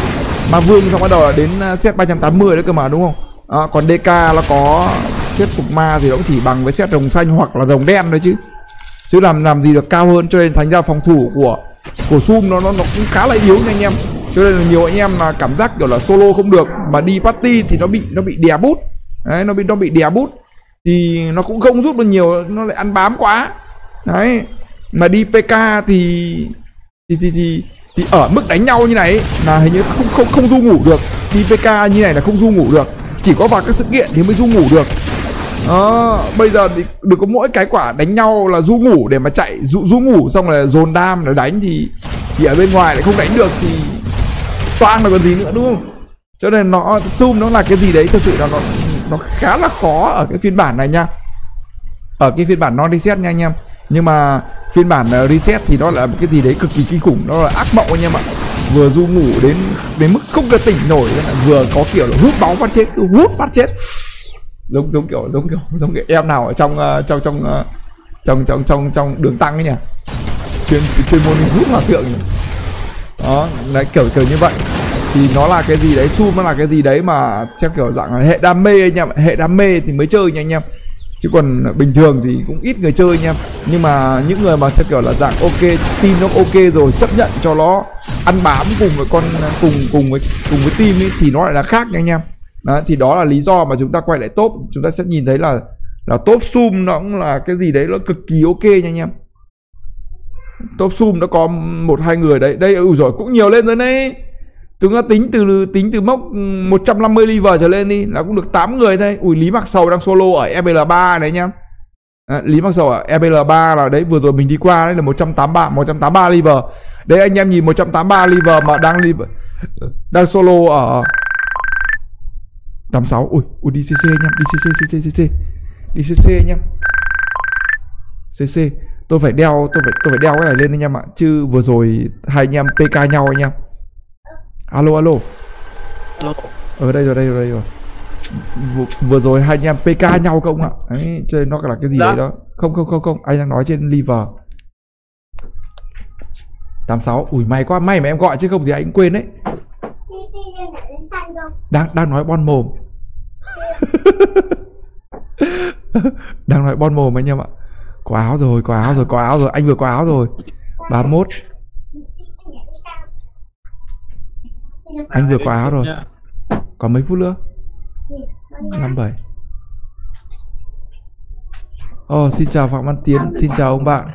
ma vương xong bắt đầu là đến xét 380 đấy cơ mà đúng không? À, còn dk nó có xếp phục ma thì nó cũng chỉ bằng với xét rồng xanh hoặc là rồng đen thôi chứ. Chứ làm làm gì được cao hơn cho nên thành ra phòng thủ của của sum nó nó nó cũng khá là yếu nha anh em. Cho nên là nhiều anh em là cảm giác kiểu là solo không được mà đi party thì nó bị nó bị đè bút. Đấy nó bị nó bị đè bút. Thì nó cũng không giúp được nhiều nó lại ăn bám quá. Đấy mà đi PK thì thì thì thì, thì ở mức đánh nhau như này là hình như không không không du ngủ được. Đi PK như này là không du ngủ được. Chỉ có vào các sự kiện thì mới du ngủ được à, bây giờ thì được có mỗi cái quả đánh nhau là du ngủ để mà chạy du, du ngủ xong là dồn đam để đánh thì thì ở bên ngoài lại không đánh được thì toang là còn gì nữa đúng không? Cho nên nó zoom nó là cái gì đấy thật sự là nó nó khá là khó ở cái phiên bản này nha. Ở cái phiên bản non reset nha anh em. Nhưng mà phiên bản ờ, reset thì nó là một cái gì đấy cực kỳ kinh khủng nó là ác mộng anh em ạ. Vừa du ngủ đến đến mức không thể tỉnh nổi vừa có kiểu là hút bóng phát chết hút phát chết giống giống kiểu giống kiểu giống cái em nào ở trong uh, trong trong uh, trong trong trong trong đường tăng ấy nhỉ? Chuyên chuyên môn hút hòa thượng nhỉ? đó lại kiểu kiểu như vậy. Thì nó là cái gì đấy? Zoom nó là cái gì đấy mà theo kiểu dạng là hệ đam mê anh em hệ đam mê thì mới chơi nha anh em. Chứ còn bình thường thì cũng ít người chơi anh em nhưng mà những người mà theo kiểu là dạng ok team nó ok rồi chấp nhận cho nó ăn bám cùng với con cùng cùng với cùng với team ấy, thì nó lại là khác nha anh em đó, thì đó là lý do mà chúng ta quay lại top. Chúng ta sẽ nhìn thấy là là top zoom nó cũng là cái gì đấy nó cực kỳ ok nha anh em. Top zoom nó có một hai người đấy. Đây ủ rồi cũng nhiều lên rồi đấy chúng ta tính từ tính từ mốc ừ, 150 liver trở lên đi là cũng được 8 người thôi. Ui lý mặc sầu đang solo ở ebl 3 đấy nhá à, lý mặc sầu ở ebl 3 là đấy vừa rồi mình đi qua đấy là 183 183 liver đấy anh em nhìn 183 liver mà đang liver đang solo ở 86 ui ui đi cc anh em đi cc cc cc đi cc anh em. Cc tôi phải đeo tôi phải tôi phải đeo cái này lên anh em ạ. Chứ vừa rồi hai anh em pk nhau anh em. Alo alo. Alo. ở đây rồi đây rồi đây rồi. Vừa, vừa rồi hai anh em pk nhau không ạ? Đấy cho nên nó là cái gì Dạ. đấy đó. Không không không không. Anh đang nói trên liver. 86 ui may quá may mà em gọi chứ không thì anh cũng quên đấy đang đang nói bon mồm. [LAUGHS] Đang nói bon mồm anh em ạ. Có áo rồi có áo rồi có áo rồi. Anh vừa có áo rồi. 31 anh vừa có áo rồi. Có còn mấy phút nữa? 57 Ồ, ờ, xin chào Phạm Văn Tiến, xin chào ông bạn.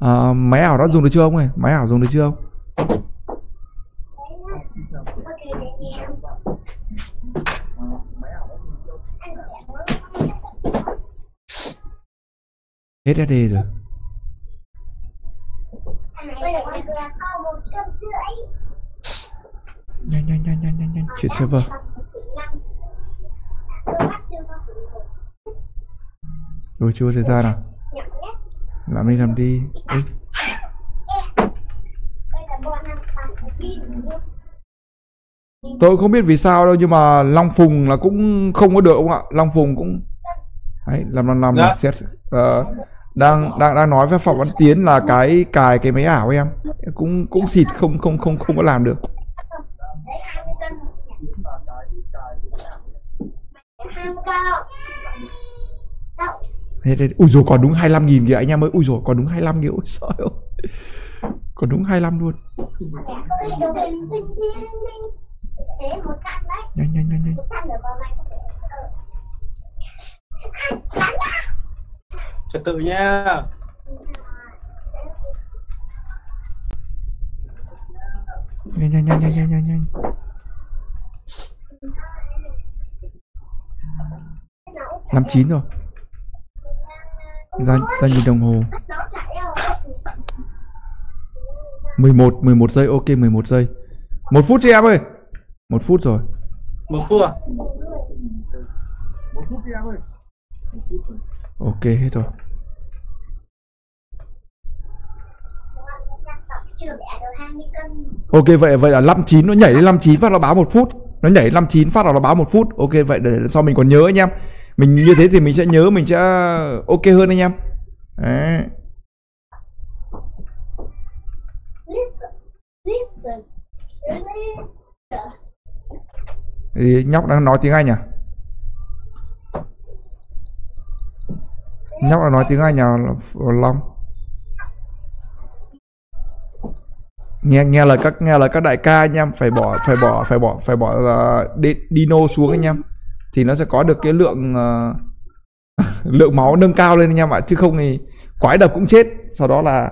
À, Máy ảo đã dùng được chưa ông ơi? Máy ảo dùng được chưa ông? Hết SD rồi. Nhanh nhanh nhanh nhanh nhanh nhanh. Chuyển server. Rồi chưa thời gian à? Làm đi làm đi. Ê, Tôi không biết vì sao đâu nhưng mà Long Phùng là cũng không có được ông ạ? Long Phùng cũng Đấy, làm làm làm Dạ. xét ờ, đang đang đang nói với Phạm Văn Tiến là cái cài cái máy ảo em. Cũng cũng xịt không không không không có làm được. Hết đây. Ui rồi còn đúng 25 nghìn kìa anh em ơi. Ui rồi còn đúng 25 nghìn Ôi trời ơi. Còn đúng 25 luôn. Nhanh nhanh nhanh nhanh trật tự nha. Nhanh nhanh nhanh nhanh nhanh nhanh nhanh. Năm chín rồi. Ra ra nhìn đồng hồ. 11 11 giây ok 11 giây. Một phút chị em ơi. Một phút rồi. Một phút à? Ok hết rồi ok vậy vậy là 59 nó nhảy đến 59 phát nó báo một phút. Nó nhảy đến 59 phát là nó báo một phút. Ok vậy để, sau mình còn nhớ anh em. Mình như thế thì mình sẽ nhớ mình sẽ ok hơn anh em. Đấy. thì nhóc đang nói tiếng anh à? Nhóc là nói tiếng Anh à Long nghe nghe lời các nghe lời các đại ca anh em phải bỏ phải bỏ phải bỏ phải bỏ uh, đi, Dino xuống anh em thì nó sẽ có được cái lượng uh, [LAUGHS] lượng máu nâng cao lên anh em ạ chứ không thì quái đập cũng chết sau đó là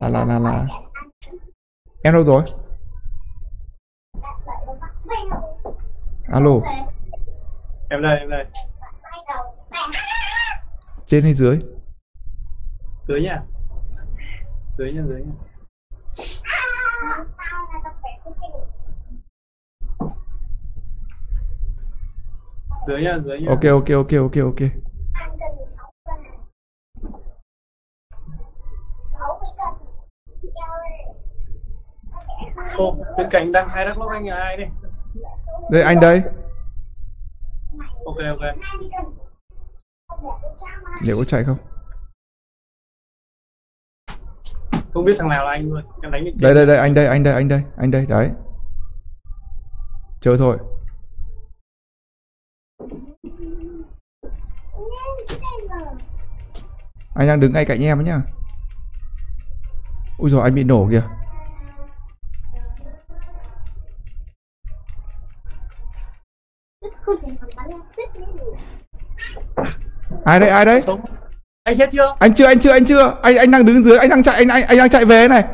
là là là, là... em đâu rồi alo Em đây, em đây. trên hay dưới Dưới nha. Dưới nha, dưới nha. Dưới nha, dưới nha. ok ok ok ok ok Ô, bên cạnh đang hai đắc lốc anh là ai đây? đây anh đây Ok, ok. liệu có chạy không Không biết thằng nào là anh luôn. Em đánh đây đây đây anh đây anh đây anh đây anh đây đấy. Chơi thôi. Anh đang đứng ngay cạnh em ấy nhá. Ui rồi anh bị nổ kìa. Ai đây ai đấy Sống. Anh chết chưa? anh chưa anh chưa anh chưa anh anh đang đứng dưới anh đang chạy anh anh, anh đang chạy về này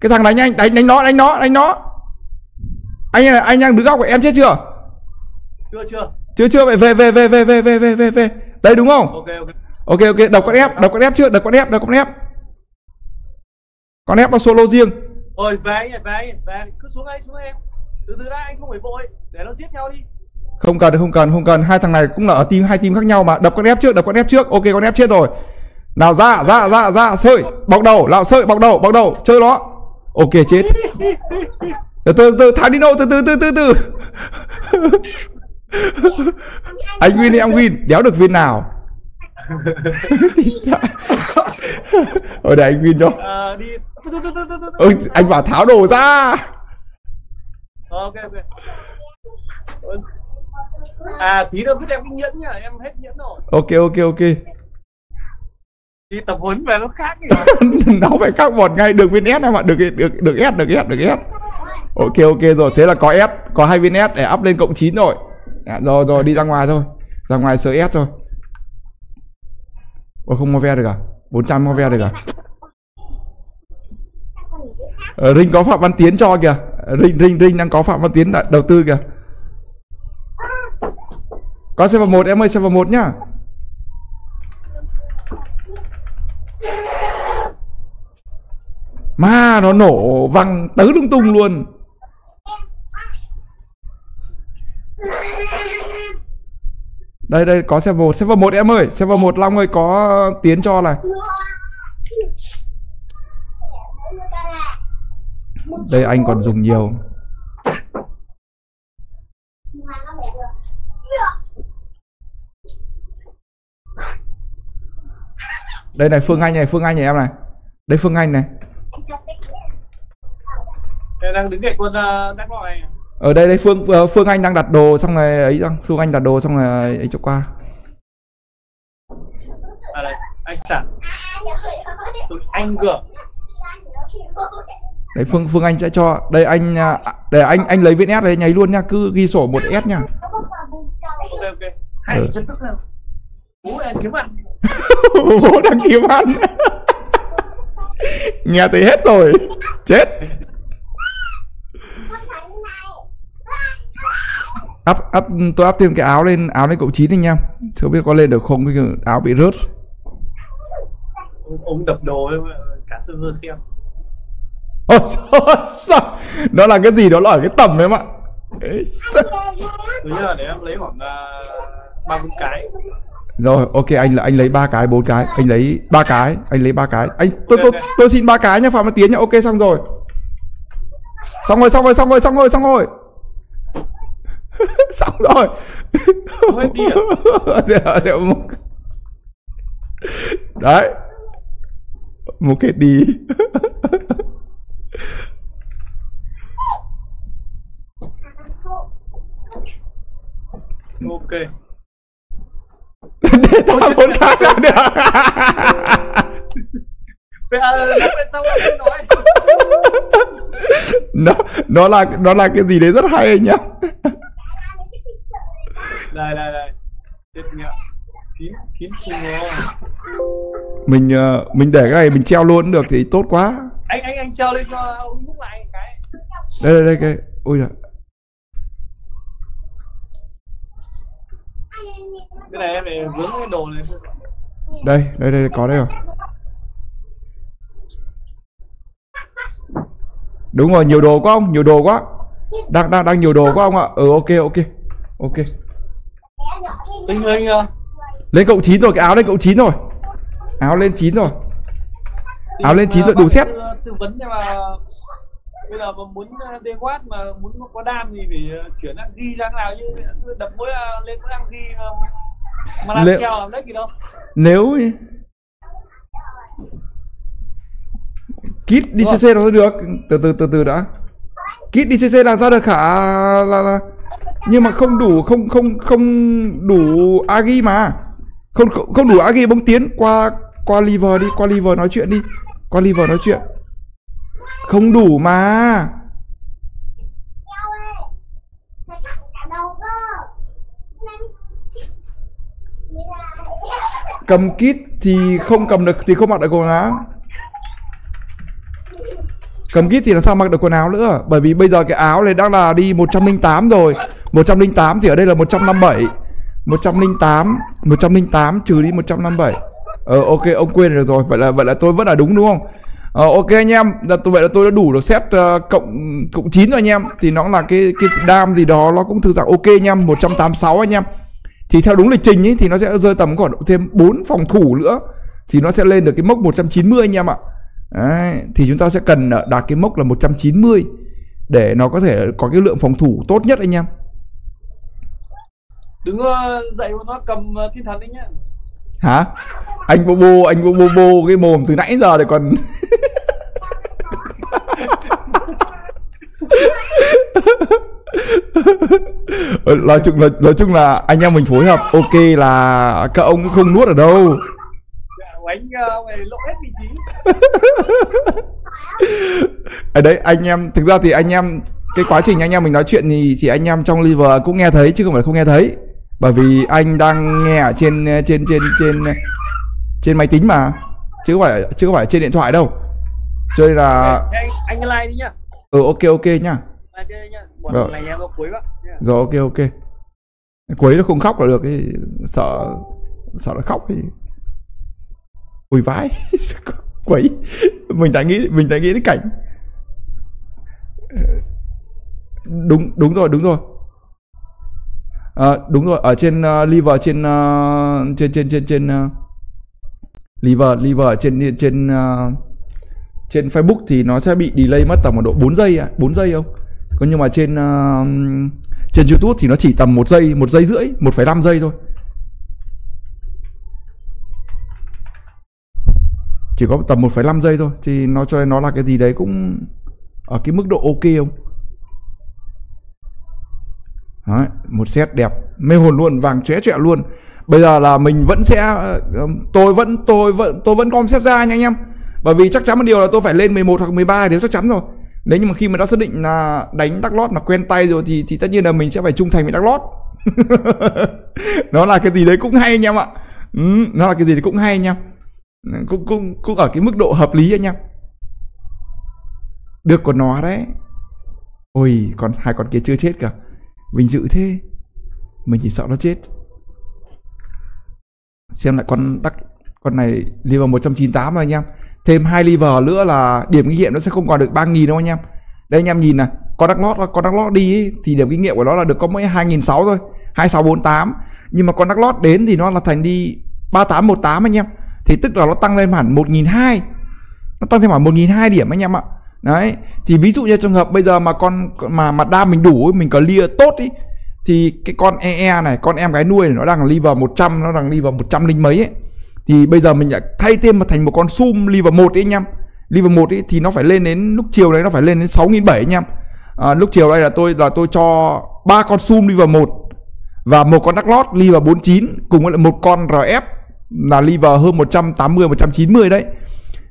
cái thằng đánh anh đánh đánh nó đánh nó đánh nó anh anh đang đứng góc em chết chưa Chưa, chưa. chưa chưa về về về về về về về về về về đây đúng không Ok, ok. ok ok đập con ép đập con ép chưa đập con ép đập con ép con ép nó solo riêng Ôi, về anh, về anh, về. Cứ xuống đây, xuống đây em. Từ từ đã, anh không phải vội. Để nó giết nhau đi. Không cần không cần không cần. Hai thằng này cũng là ở team hai team khác nhau mà. Đập con ép trước đập con ép trước. Ok con ép chết rồi. Nào ra ra ra ra sợi. Bọc đầu nào sợi bọc đầu bọc đầu. Chơi nó ok chết. Từ từ từ thả Dino từ từ từ từ từ. Anh win đi em win. Đéo được win nào? Ở đây anh win cho. Đi. Từ từ từ từ từ từ. ừ, anh bảo tháo đồ ra. Ờ, Ok, ok. À, tí nữa vứt em cái nhẫn nhá. Em hết nhẫn rồi. ok ok ok. Đi tập huấn về nó khác [LAUGHS] nó phải khác một ngay được viên S em ạ được được được S được S được S. Ok ok rồi thế là có S có hai viên S để up lên cộng 9 rồi. À, rồi rồi đi ra ngoài thôi. Ra ngoài sờ S thôi. Ôi không mua ve được à? 400 mua ve được à? Ờ, Ring có Phạm Văn Tiến cho kìa. Ring Ring Ring đang có Phạm Văn Tiến đầu tư kìa có server 1 em ơi xe vào một nhá. Ma nó nổ văng tứ lung tung luôn. Đây đây có xe một, 1 vào 1 em ơi xe vào 1 Long ơi có tiến cho này. Đây anh còn dùng nhiều. Đây này Phương Anh này Phương Anh này em này Đây Phương Anh này Em đang đứng cạnh con uh, đắc loại này. Ở đây đây Phương ờ, Phương Anh đang đặt đồ xong rồi ấy xong Phương Anh đặt đồ xong rồi ấy cho qua À đây, anh sản. Anh cửa. Đấy Phương Phương Anh sẽ cho Đây anh à, để anh anh lấy viên S đấy nháy luôn nha Cứ ghi sổ một S nha Ok, ok. Hai Ừ. chân tức nào. Bố em kiếm ăn. [LAUGHS] Bố đang kiếm ăn [LAUGHS] Nghe thấy hết rồi Chết Up, up, tôi up thêm cái áo lên áo lên cộng 9 anh em Không biết có lên được không cái áo bị rớt Ông, đập đồ cả server xem. Ôi sao, sao? Nó là cái gì đó là ở cái tầm em ạ Ấy, sao? Thứ nhất là để em lấy khoảng uh, ba bốn cái. Rồi ok anh là anh lấy ba cái bốn cái. Anh lấy ba cái Anh lấy ba cái. Anh tôi tôi tôi xin ba cái nhá Phạm Văn Tiến nhá Ok xong rồi. Xong rồi xong rồi xong rồi xong rồi xong rồi. [LAUGHS] Xong rồi? [LAUGHS] Dạ, dạ, Đấy. Một cái đi [LAUGHS] Ok. To bốn cái là được sau không nói. nó nó là nó là cái gì đấy rất hay anh nhá Đây đây đây. Tiếp nhận. Kín kín mình ờ, mình để cái này mình treo luôn cũng được thì tốt quá Anh anh anh treo lên cho ông lúc lại cái. đây đây đây cái ôi giời Cái này em phải vướng cái đồ này. đây đây đây có đây rồi. Đúng rồi nhiều đồ quá không nhiều đồ quá. Đang đang đang nhiều đồ quá không ạ. Ừ ok ok ok. Tình hình lên cộng 9 rồi cái áo lên cộng 9 rồi. Áo lên 9 rồi. Áo lên 9 rồi đủ set tư- vấn cho mà bây giờ mà muốn ờ, đê quát mà muốn có đam thì phải ờ, chuyển ăn ghi sang nào cứ đập mỗi ờ, lên mỗi ăn ghi mà Liệu- treo làm đấy gì đâu. Nếu kit DCC làm sao được. Từ từ từ từ đã. Kit DCC làm sao được hả? Là, là. Nhưng mà không đủ không không không đủ agi mà. Không không, không đủ agi bóng tiến. Qua qua liver đi qua liver nói chuyện đi. Qua liver nói chuyện. Không đủ mà cầm kit thì không cầm được thì không mặc được quần áo. Cầm kit thì làm sao mặc được quần áo nữa? Bởi vì bây giờ cái áo này đang là đi 108 rồi. 108 thì ở đây là 157 108 108 trừ đi 157 ờ ok ông quên được rồi. Vậy là vậy là tôi vẫn là đúng đúng không? Ờ, ok anh em. Là tôi vậy là tôi đã đủ được set uh, cộng cộng 9 rồi anh em. Thì nó là cái cái đam gì đó nó cũng thư giãn. Ok anh em 186 anh em thì theo đúng lịch trình ấy thì nó sẽ rơi tầm khoảng độ thêm 4 phòng thủ nữa. Thì nó sẽ lên được cái mốc 190 anh em ạ. Đấy, thì chúng ta sẽ cần ờ, đạt cái mốc là 190 để nó có thể có cái lượng phòng thủ tốt nhất anh em. Đừng ờ, dậy nó cầm ờ, thiên thần đấy nhá. Hả? Anh bô bô anh bô bô bô cái mồm từ nãy giờ để còn [LAUGHS] [LAUGHS] nói chung là nói chung là anh em mình phối hợp ok là các ông cũng không nuốt ở đâu. Ờ, này lộ hết vị trí ở đấy anh em thực ra thì anh em cái quá trình anh em mình nói chuyện thì thì anh em trong liver cũng nghe thấy chứ không phải không nghe thấy. Bởi vì anh đang nghe ở trên trên trên trên trên máy tính mà chứ không phải chứ không phải trên điện thoại đâu. Cho nên là anh anh like đi nhá. Ừ ok ok nhá. Like đi nhá bọn Rồi. này em nó cuối quá rồi ok ok. Quấy nó không khóc là được cái sợ sợ nó khóc cái ui vãi quấy. Mình đã nghĩ mình đã nghĩ đến cảnh. Đúng đúng rồi đúng rồi. À, đúng rồi ở trên uh, liver trên uh, trên trên trên trên uh, liver liver trên trên uh, trên Facebook thì nó sẽ bị delay mất tầm một độ 4 giây à 4 giây không còn nhưng mà trên uh, trên YouTube thì nó chỉ tầm một giây một giây rưỡi 1,5 giây thôi. Chỉ có tầm 1,5 giây thôi thì nó cho nên nó là cái gì đấy cũng ở cái mức độ ok không? Đấy, một set đẹp mê hồn luôn vàng chóe chọe luôn. Bây giờ là mình vẫn sẽ ờ, tôi vẫn tôi vẫn tôi vẫn com xếp ra nha anh em. Bởi vì chắc chắn một điều là tôi phải lên 11 hoặc 13 nếu chắc chắn rồi nếu như mà khi mà đã xác định là đánh đắc lót mà quen tay rồi thì thì tất nhiên là mình sẽ phải trung thành với đắc lót [LAUGHS] nó là cái gì đấy cũng hay anh em ạ. Ừ, nó là cái gì đấy cũng hay anh em. Cũng cũng cũng ở cái mức độ hợp lý anh em. Được của nó đấy. Ôi còn hai con kia chưa chết cả vinh dự thế. Mình chỉ sợ nó chết. Xem lại con đắc con này liver 198 rồi anh em thêm hai liver nữa là điểm kinh nghiệm nó sẽ không còn được 3.000 đâu anh em. Đây anh em nhìn này con đắc lót con đắc lót đi ấy, thì điểm kinh nghiệm của nó là được có mỗi 2.600 thôi 2648 nhưng mà con đắc lót đến thì nó là thành đi 3818 anh em. Thì tức là nó tăng lên hẳn 1.200 nó tăng thêm hẳn 1.200 điểm anh em ạ. Đấy thì ví dụ như trường hợp bây giờ mà con mà mà đam mình đủ ấy, mình clear tốt ý thì cái con EE này con em gái nuôi này nó đang liver 100 nó đang liver 100 linh mấy ấy thì bây giờ mình lại thay thêm thành một con sum liver 1 ấy anh em. Liver 1 ấy thì nó phải lên đến lúc chiều đấy nó phải lên đến 6.700 anh em. À, lúc chiều đây là tôi là tôi cho ba con sum liver 1 và một con đắc lót liver 49 cùng với lại một con RF là liver hơn 180 190 đấy.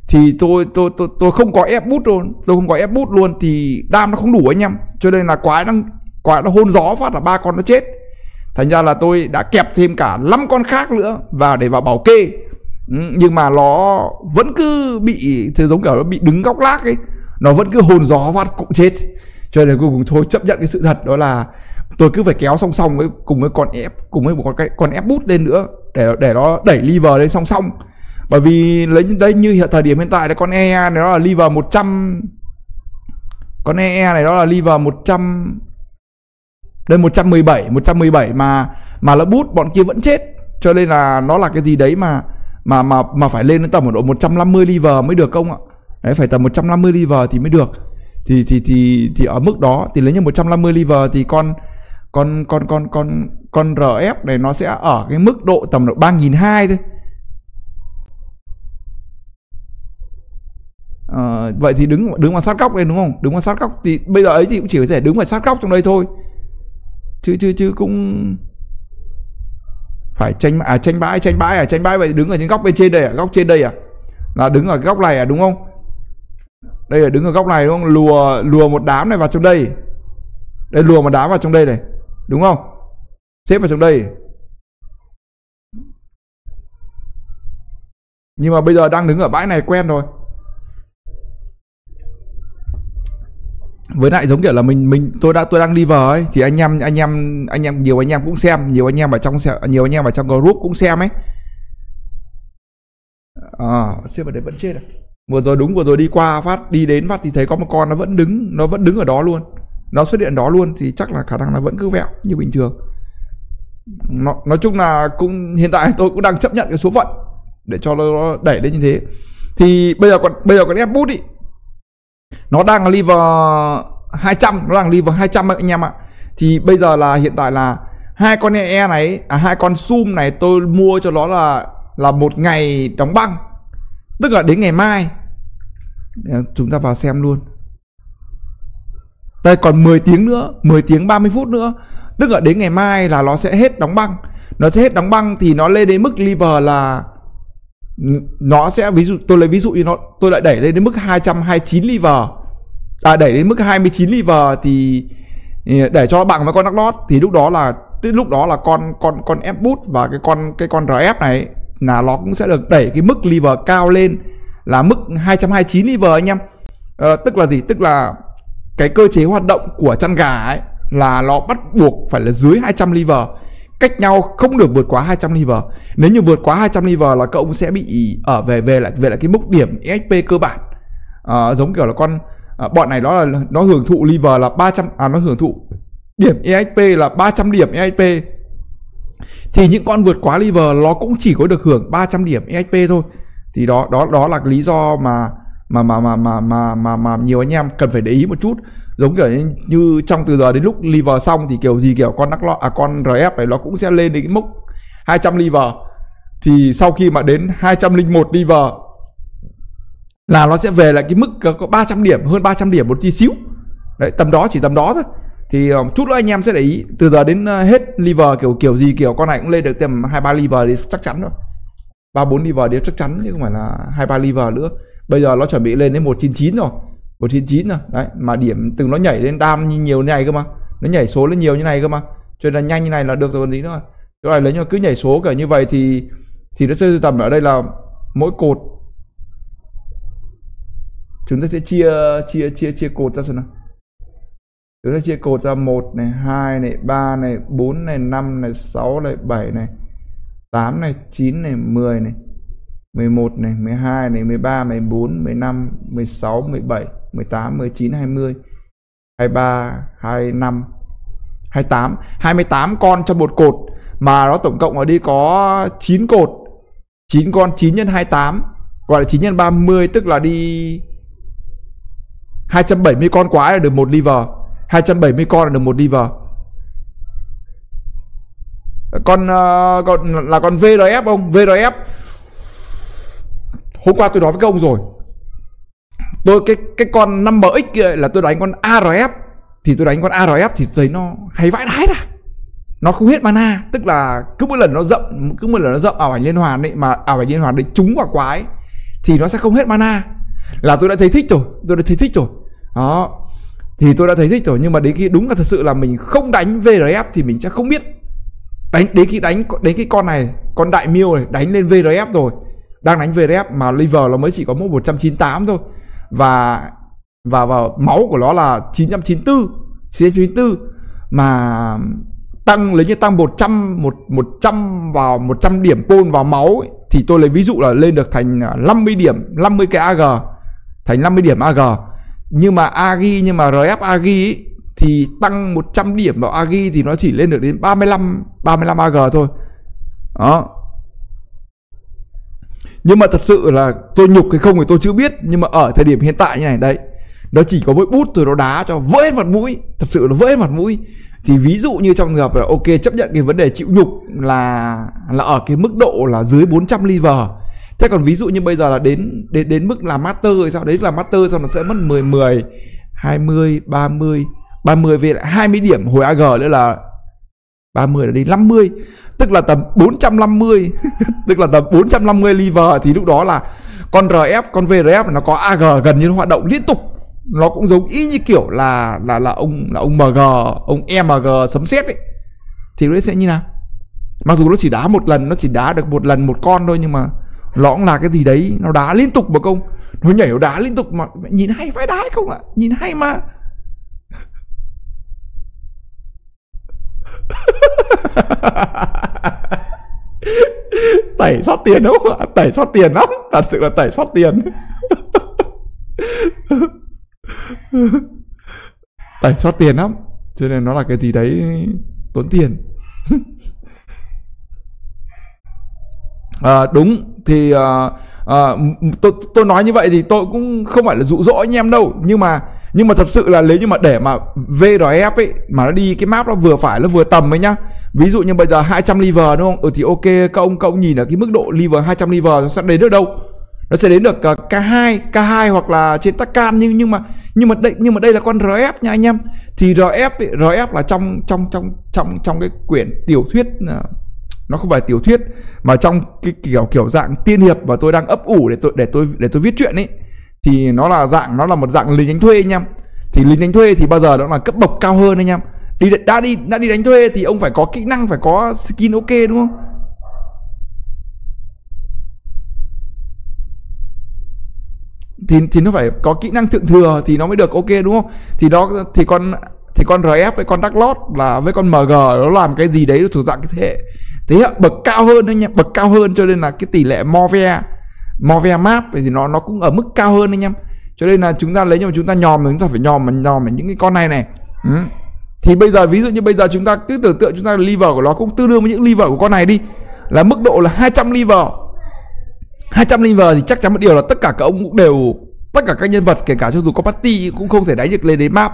Thì tôi tôi tôi tôi không có ép bút luôn tôi không có ép bút luôn thì đam nó không đủ anh em. Cho nên là quái đang quái nó hôn gió phát là ba con nó chết. Thành ra là tôi đã kẹp thêm cả 5 con khác nữa và để vào bảo kê. Ừ, nhưng mà nó vẫn cứ bị thế giống kiểu nó bị đứng góc lác ấy. Nó vẫn cứ hồn gió phát cũng chết. Cho nên cuối cùng thôi chấp nhận cái sự thật đó là tôi cứ phải kéo song song với, cùng với con ép, cùng với một con con ép bút lên nữa để để nó đẩy liver lên song song. Bởi vì lấy đấy, như hiện thời điểm hiện tại đấy, con EE này nó là liver 100 con EE này đó là liver 100 đây 117 117 mà mà là bút bọn kia vẫn chết. Cho nên là nó là cái gì đấy mà mà mà mà phải lên đến tầm ở độ 150 liver mới được không ạ? Đấy phải tầm 150 liver thì mới được. Thì thì thì thì ở mức đó thì lấy như 150 liver thì con con con con con con RF này nó sẽ ở cái mức độ tầm độ 3002 thôi. À, vậy thì đứng đứng vào sát góc đây đúng không? Đứng vào sát góc thì bây giờ ấy thì cũng chỉ có thể đứng vào sát góc trong đây thôi. Chứ chứ chứ cũng phải tranh à tranh bãi tranh bãi à tranh bãi vậy, đứng ở những góc bên trên đây à? Góc trên đây à? Là đứng ở góc này à đúng không? Đây là đứng ở góc này, đúng không? Lùa lùa một đám này vào trong đây. Đây, lùa một đám vào trong đây này, đúng không? Xếp vào trong đây. Nhưng mà bây giờ đang đứng ở bãi này quen rồi. Với lại giống kiểu là mình mình tôi đã tôi đang liver ấy thì anh em anh em anh em nhiều anh em cũng xem nhiều anh em ở trong nhiều anh em ở trong group cũng xem ấy. À xem vào đấy vẫn chết à? Vừa rồi đúng vừa rồi đi qua phát đi đến phát thì thấy có một con nó vẫn đứng nó vẫn đứng ở đó luôn. Nó xuất hiện đó luôn thì chắc là khả năng là vẫn cứ vẹo như bình thường. Nó, nói chung là cũng hiện tại tôi cũng đang chấp nhận cái số phận để cho nó đẩy lên như thế. Thì bây giờ còn bây giờ còn ép bút đi nó đang là liver 200 nó đang liver 200 anh em ạ. Thì bây giờ là hiện tại là hai con e này à, hai con zoom này tôi mua cho nó là là một ngày đóng băng. Tức là đến ngày mai. Chúng ta vào xem luôn. Đây còn 10 tiếng nữa 10 tiếng 30 phút nữa. Tức là đến ngày mai là nó sẽ hết đóng băng. Nó sẽ hết đóng băng thì nó lên đến mức liver là nó sẽ ví dụ tôi lấy ví dụ như nó tôi lại đẩy lên đến mức 229 liver à đẩy đến mức 29 liver thì để cho nó bằng với con đắc lót thì lúc đó là tức lúc đó là con con con ép bút và cái con cái con rf này là nó cũng sẽ được đẩy cái mức liver cao lên là mức 229 liver anh em. À, tức là gì? Tức là cái cơ chế hoạt động của chăn gà ấy là nó bắt buộc phải là dưới 200 liver cách nhau không được vượt quá 200 liver nếu như vượt quá 200 liver là cậu cũng sẽ bị ở về về lại về lại cái mức điểm EXP cơ bản. À, giống kiểu là con à, bọn này nó là nó hưởng thụ liver là 300 à nó hưởng thụ điểm EXP là 300 điểm EXP thì những con vượt quá liver nó cũng chỉ có được hưởng 300 điểm EXP thôi. Thì đó đó đó là lý do mà mà mà mà mà mà mà, mà nhiều anh em cần phải để ý một chút giống kiểu như, như trong từ giờ đến lúc liver xong thì kiểu gì kiểu con nắc lo à con rf này nó cũng sẽ lên đến cái mốc 200 liver thì sau khi mà đến 201 liver là nó sẽ về lại cái mức có 300 điểm hơn 300 điểm một tí xíu. Đấy tầm đó chỉ tầm đó thôi. Thì ờ, chút nữa anh em sẽ để ý từ giờ đến ờ, hết liver kiểu kiểu gì kiểu con này cũng lên được tầm hai ba liver thì chắc chắn rồi. ba bốn liver thì chắc chắn chứ không phải là hai ba liver nữa. Bây giờ nó chuẩn bị lên đến 199 rồi. 199 rồi à? đấy mà điểm từng nó nhảy lên đam như nhiều như này cơ mà. Nó nhảy số lên nhiều như này cơ mà. Cho nên là nhanh như này là được rồi còn gì nữa. Chỗ này lấy nhưng mà cứ nhảy số cả như vậy thì thì nó sẽ tầm ở đây là mỗi cột. Chúng ta sẽ chia chia chia chia cột ra xem nào. Chúng ta chia cột ra một này hai này ba này bốn này năm này sáu này bảy này tám này chín này 10 này 11 này, 12 này, 13, 14, 15, 16, 17, 18, 19, 20, 23, 25, 28, 28 con cho một cột mà nó tổng cộng ở đi có 9 cột. 9 con 9 nhân 28 gọi là 9 nhân 30 tức là đi 270 con quái là được một liver. 270 con là được một liver. Con ờ, uh, còn là con VRF không? VRF hôm qua tôi nói với các ông rồi tôi, cái cái con 5 x kia là tôi đánh con ARF thì tôi đánh con ARF thì thấy nó hay vãi đái ra. Nó không hết mana, tức là cứ mỗi lần nó dậm cứ mỗi lần nó dậm ảo ảnh liên hoàn ấy, mà ảo ảnh liên hoàn đấy trúng vào quái thì nó sẽ không hết mana. Là tôi đã thấy thích rồi, tôi đã thấy thích rồi. Đó. Thì tôi đã thấy thích rồi, nhưng mà đến khi, đúng là thật sự là mình không đánh VRF thì mình sẽ không biết. Đánh, đến khi đánh, đến cái con này, con đại miêu này đánh lên VRF rồi, đang đánh VRF mà liver nó mới chỉ có một 198 thôi và và vào máu của nó là 994 994 mà tăng lấy như tăng 100 một 100 vào 100 điểm pol vào máu ấy, thì tôi lấy ví dụ là lên được thành à, 50 điểm 50 cái AG thành 50 điểm AG nhưng mà AG nhưng mà RF AG ấy, thì tăng 100 điểm vào AG thì nó chỉ lên được đến 35 35 AG thôi. Đó nhưng mà thật sự là tôi nhục hay không thì tôi chưa biết, nhưng mà ở thời điểm hiện tại như này đây nó chỉ có mỗi bút rồi nó đá cho vỡ hết mặt mũi, thật sự nó vỡ hết mặt mũi. Thì ví dụ như trong trường hợp là, ok, chấp nhận cái vấn đề chịu nhục là là ở cái mức độ là dưới 400 liver. Thế còn ví dụ như bây giờ là đến đến đến mức là master rồi sao? Đấy là master xong nó sẽ mất 10 10 20 30 30 về lại 20 điểm hồi AG nữa là 30 đến 50 tức là tầm 450 [LAUGHS] tức là tầm 450 liver thì lúc đó là con RF con VRF nó có AG gần như nó hoạt động liên tục. Nó cũng giống y như kiểu là là là ông là ông MG ông MG sấm sét ấy. Thì nó sẽ như nào? Mặc dù nó chỉ đá một lần, nó chỉ đá được một lần một con thôi nhưng mà nó cũng là cái gì đấy, nó đá liên tục mà công. Nó nhảy, nó đá liên tục mà nhìn hay, phải đá không ạ? Nhìn hay mà. [LAUGHS] tẩy sót tiền không ạ? Tẩy sót tiền lắm. Thật sự là tẩy sót tiền. [LAUGHS] Tẩy sót tiền lắm. Cho nên nó là cái gì đấy tốn tiền. [LAUGHS] À, đúng. Thì à, à, tôi tôi nói như vậy thì tôi cũng không phải là dụ dỗ anh em đâu. Nhưng mà nhưng mà thật sự là nếu như mà để mà VRF ấy mà nó đi cái map nó vừa phải nó vừa tầm ấy nhá. Ví dụ như bây giờ 200 liver đúng không? Ừ thì ok các ông các ông nhìn ở cái mức độ liver 200 liver nó sẽ đến được đâu? Nó sẽ đến được uh, K2 K2 hoặc là trên Takan nhưng nhưng mà nhưng mà đây nhưng mà đây là con RF nha anh em. Thì RF ấy, RF là trong trong trong trong trong cái quyển tiểu thuyết uh, nó không phải tiểu thuyết mà trong cái kiểu kiểu dạng tiên hiệp mà tôi đang ấp ủ để tôi để tôi để tôi viết chuyện ấy thì nó là dạng, nó là một dạng lính đánh thuê anh em. Thì lính đánh thuê thì bao giờ nó là cấp bậc cao hơn anh em. Đi đã đi đã đi đánh thuê thì ông phải có kỹ năng, phải có skin ok, đúng không? Thì thì nó phải có kỹ năng thượng thừa thì nó mới được ok, đúng không? Thì đó, thì con thì con RF với con Dark Lord là, với con MG nó làm cái gì đấy thuộc dạng cái thế hệ thế hệ bậc cao hơn anh em, bậc cao hơn cho nên là cái tỷ lệ Morve Morve map thì nó nó cũng ở mức cao hơn anh em cho nên là chúng ta lấy nhưng mà chúng ta nhòm chúng ta phải nhòm mà nhòm mà những cái con này này ừ. thì bây giờ ví dụ như bây giờ chúng ta cứ tưởng tượng chúng ta liver của nó cũng tương đương với những liver của con này đi là mức độ là 200 liver 200 liver thì chắc chắn một điều là tất cả các ông cũng đều tất cả các nhân vật kể cả cho dù có party cũng không thể đánh được lên đến map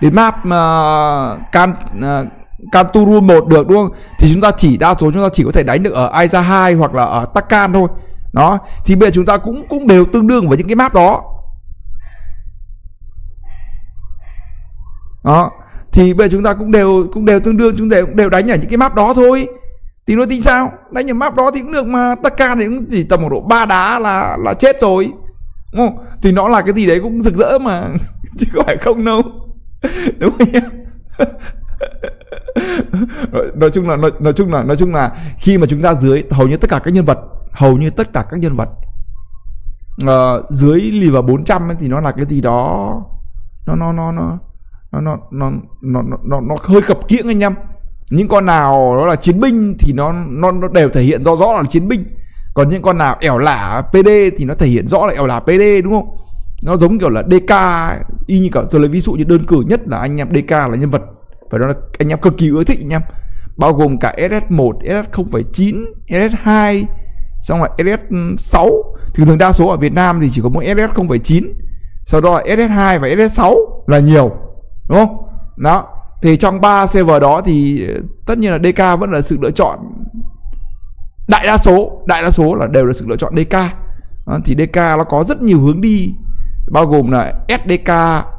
đến map uh, can ờ, uh, Kanturu 1 được đúng không? Thì chúng ta chỉ đa số chúng ta chỉ có thể đánh được ở Aiza 2 hoặc là ở Takan thôi. Đó, thì bây giờ chúng ta cũng cũng đều tương đương với những cái map đó. Đó, thì bây giờ chúng ta cũng đều cũng đều tương đương chúng đều cũng đều đánh ở những cái map đó thôi. Thì nó tính sao? Đánh ở map đó thì cũng được mà taka thì cũng chỉ tầm một độ ba đá là là chết rồi. Đúng không? Thì nó là cái gì đấy cũng rực rỡ mà [LAUGHS] chứ không phải không đâu. [LAUGHS] Đúng không nhỉ? [LAUGHS] nói chung là nói, nói chung là nói chung là khi mà chúng ta dưới hầu như tất cả các nhân vật hầu như tất cả các nhân vật uh, dưới liver 400 ấy, thì nó là cái gì đó nó nó nó nó nó nó nó nó nó, nó hơi cập kiễng anh em những con nào nó là chiến binh thì nó nó nó đều thể hiện rõ rõ là chiến binh còn những con nào ẻo lả PD thì nó thể hiện rõ là ẻo lả PD đúng không nó giống kiểu là DK y như cả tôi lấy ví dụ như đơn cử nhất là anh em DK là nhân vật và đó là anh em cực kỳ ưa thích anh em bao gồm cả SS1, SS0,9, SS2 xong rồi SS6 thường thường đa số ở Việt Nam thì chỉ có mỗi SS0,9 sau đó là SS2 và SS6 là nhiều đúng không? Đó thì trong ba server đó thì ờ, tất nhiên là DK vẫn là sự lựa chọn. Đại đa số đại đa số là đều là sự lựa chọn DK đó, thì DK nó có rất nhiều hướng đi bao gồm là SDK,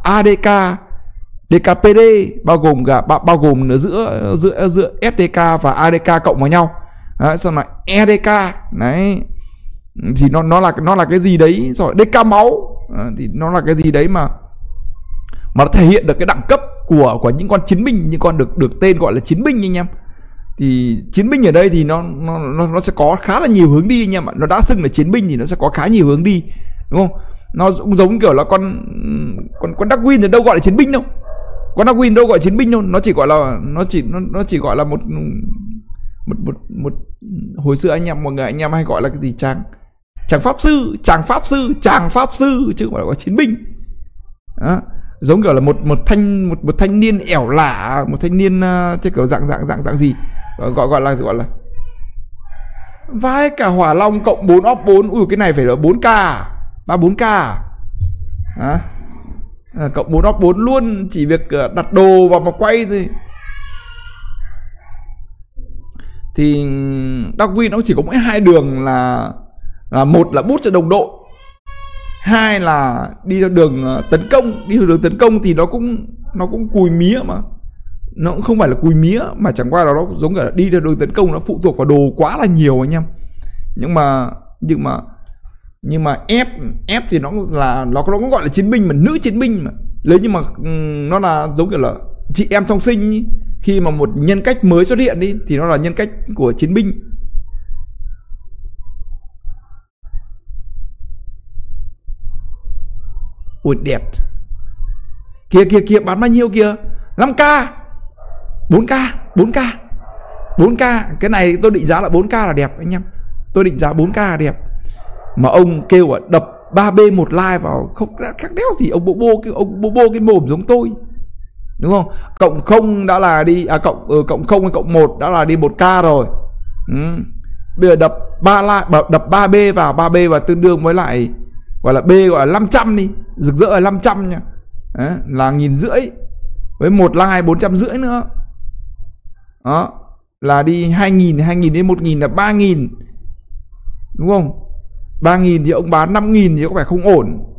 ADK DKPD bao gồm cả bao, bao gồm giữa giữa giữa SDK và ADK cộng vào nhau đấy, xong là EDK đấy. Thì nó nó là nó là cái gì đấy? Rồi DK máu. À, thì nó là cái gì đấy mà mà nó thể hiện được cái đẳng cấp của của những con chiến binh những con được được tên gọi là chiến binh anh em. Thì chiến binh ở đây thì nó nó nó, nó sẽ có khá là nhiều hướng đi anh em ạ. Nó đã xưng là chiến binh thì nó sẽ có khá nhiều hướng đi đúng không? Nó cũng giống kiểu là con con con Darwin thì đâu gọi là chiến binh đâu. Con Darwin đâu gọi chiến binh đâu. Nó chỉ gọi là nó chỉ nó, nó chỉ gọi là một một một một hồi xưa anh em mọi người anh em hay gọi là cái gì? Chàng chàng pháp sư chàng pháp sư chàng pháp sư chứ không phải là chiến binh. Đó giống kiểu là một một thanh một một thanh niên ẻo lả một thanh niên ờ, uh, theo kiểu dạng dạng dạng dạng gì? Gọi gọi là gọi là vai cả hỏa long cộng 4 óc 4 ui cái này phải là 4k 34k à? à, ờ, cộng 4 óc 4 luôn. Chỉ việc ờ, đặt đồ vào mà quay thôi. Thì Darwin nó chỉ có mỗi hai đường là là một là bút cho đồng đội hai là đi theo đường ờ, tấn công. Đi theo đường tấn công thì nó cũng nó cũng cùi mía mà. Nó cũng không phải là cùi mía mà chẳng qua là nó giống cả đi theo đường tấn công nó phụ thuộc vào đồ quá là nhiều anh em. Nhưng mà nhưng mà nhưng mà ép ép thì nó là nó nó cũng gọi là chiến binh mà nữ chiến binh mà. Nếu như mà nó là giống kiểu là chị em song sinh ý, khi mà một nhân cách mới xuất hiện đi thì nó là nhân cách của chiến binh. Ui đẹp. Kia kia kia bán bao nhiêu kia 5k 4k 4k 4k Cái này tôi định giá là 4k là đẹp anh em. Tôi định giá 4k là đẹp. Mà ông kêu ở đập 3B một like vào Không khác đéo gì. Ông bố bô cái, ông bố bô cái mồm giống tôi. Đúng không? Cộng không đã là đi À cộng ừ, cộng không cộng một đã là đi một k rồi. Ừ. Bây giờ đập ba lại Đập 3B vào 3B và tương đương với lại gọi là B gọi là 500 đi rực rỡ là 500 nha. Đấy, là nghìn rưỡi với một like 400 rưỡi nữa. Đó là đi 2.000 2.000 đến 1.000 là ba nghìn. Đúng không? Ba nghìn thì ông bán 5.000 thì có phải không ổn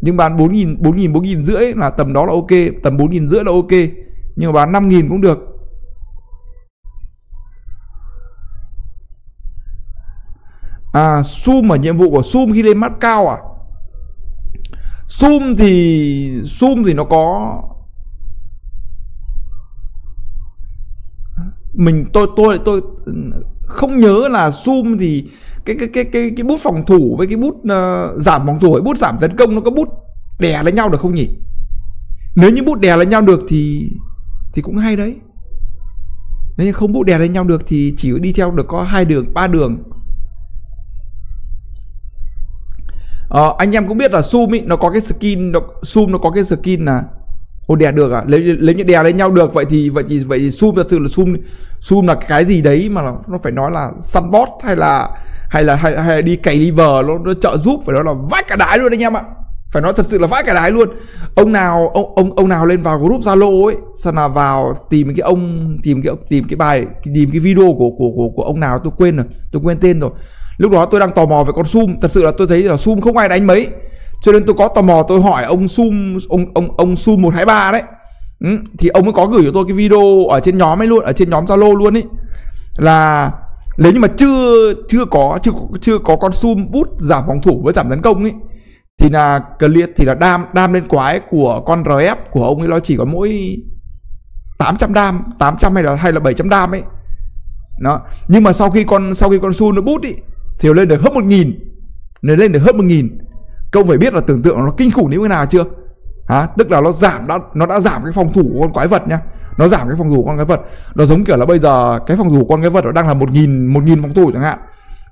nhưng bán 4.000 4.000 4.000 rưỡi là tầm đó là ok, tầm 4.000 rưỡi là ok. Nhưng mà bán 5.000 cũng được. À zoom ở nhiệm vụ của zoom khi lên mắt cao à? Zoom thì Zoom thì nó có Mình, tôi tôi tôi không nhớ là zoom thì cái cái cái cái cái bút phòng thủ với cái bút uh, giảm phòng thủ với bút giảm tấn công nó có bút đè lên nhau được không nhỉ? Nếu như bút đè lên nhau được thì thì cũng hay đấy. Nếu như không bút đè lên nhau được thì chỉ đi theo được có hai đường, ba đường Ờ, anh em cũng biết là Zoom ý, nó có cái skin nó, Zoom nó có cái skin là Ô đè được à? Nếu, nếu như đè lên nhau được Vậy thì vậy thì vậy thì sum thật sự là sum sum là cái gì đấy mà nó, nó phải nói là săn bót hay là hay là hay, hay là đi cày liver nó, nó trợ giúp phải nói là vãi cả đái luôn anh em ạ. Phải nói thật sự là vãi cả đái luôn. Ông nào ông ông ông nào lên vào group zalo ấy sao là vào tìm cái ông tìm cái tìm cái bài tìm cái video của của của của ông nào tôi quên rồi tôi quên tên rồi. Lúc đó tôi đang tò mò về con Sum. Thật sự là tôi thấy là Sum không ai đánh mấy cho nên tôi có tò mò, tôi hỏi ông sum, ông ông ông sum 123 đấy. Ừ, thì ông ấy có gửi cho tôi cái video ở trên nhóm ấy luôn, ở trên nhóm zalo luôn ấy là nếu như mà chưa chưa có, chưa chưa có con sum bút giảm phòng thủ với giảm tấn công ấy thì là clear, thì là đam đam lên quái của con rf của ông ấy, nó chỉ có mỗi 800 đam 800 hay là hay là 700 đam ấy. Đó, nhưng mà sau khi con, sau khi con sum nó bút ấy thì lên được hết 1000 nó lên được hơn một nghìn câu phải biết là tưởng tượng nó kinh khủng đến thế nào chưa? À, tức là nó giảm đã nó đã giảm cái phòng thủ của con quái vật nhá. Nó giảm cái phòng thủ của con quái vật. Nó giống kiểu là bây giờ cái phòng thủ của con quái vật nó đang là một nghìn một nghìn phòng thủ chẳng hạn.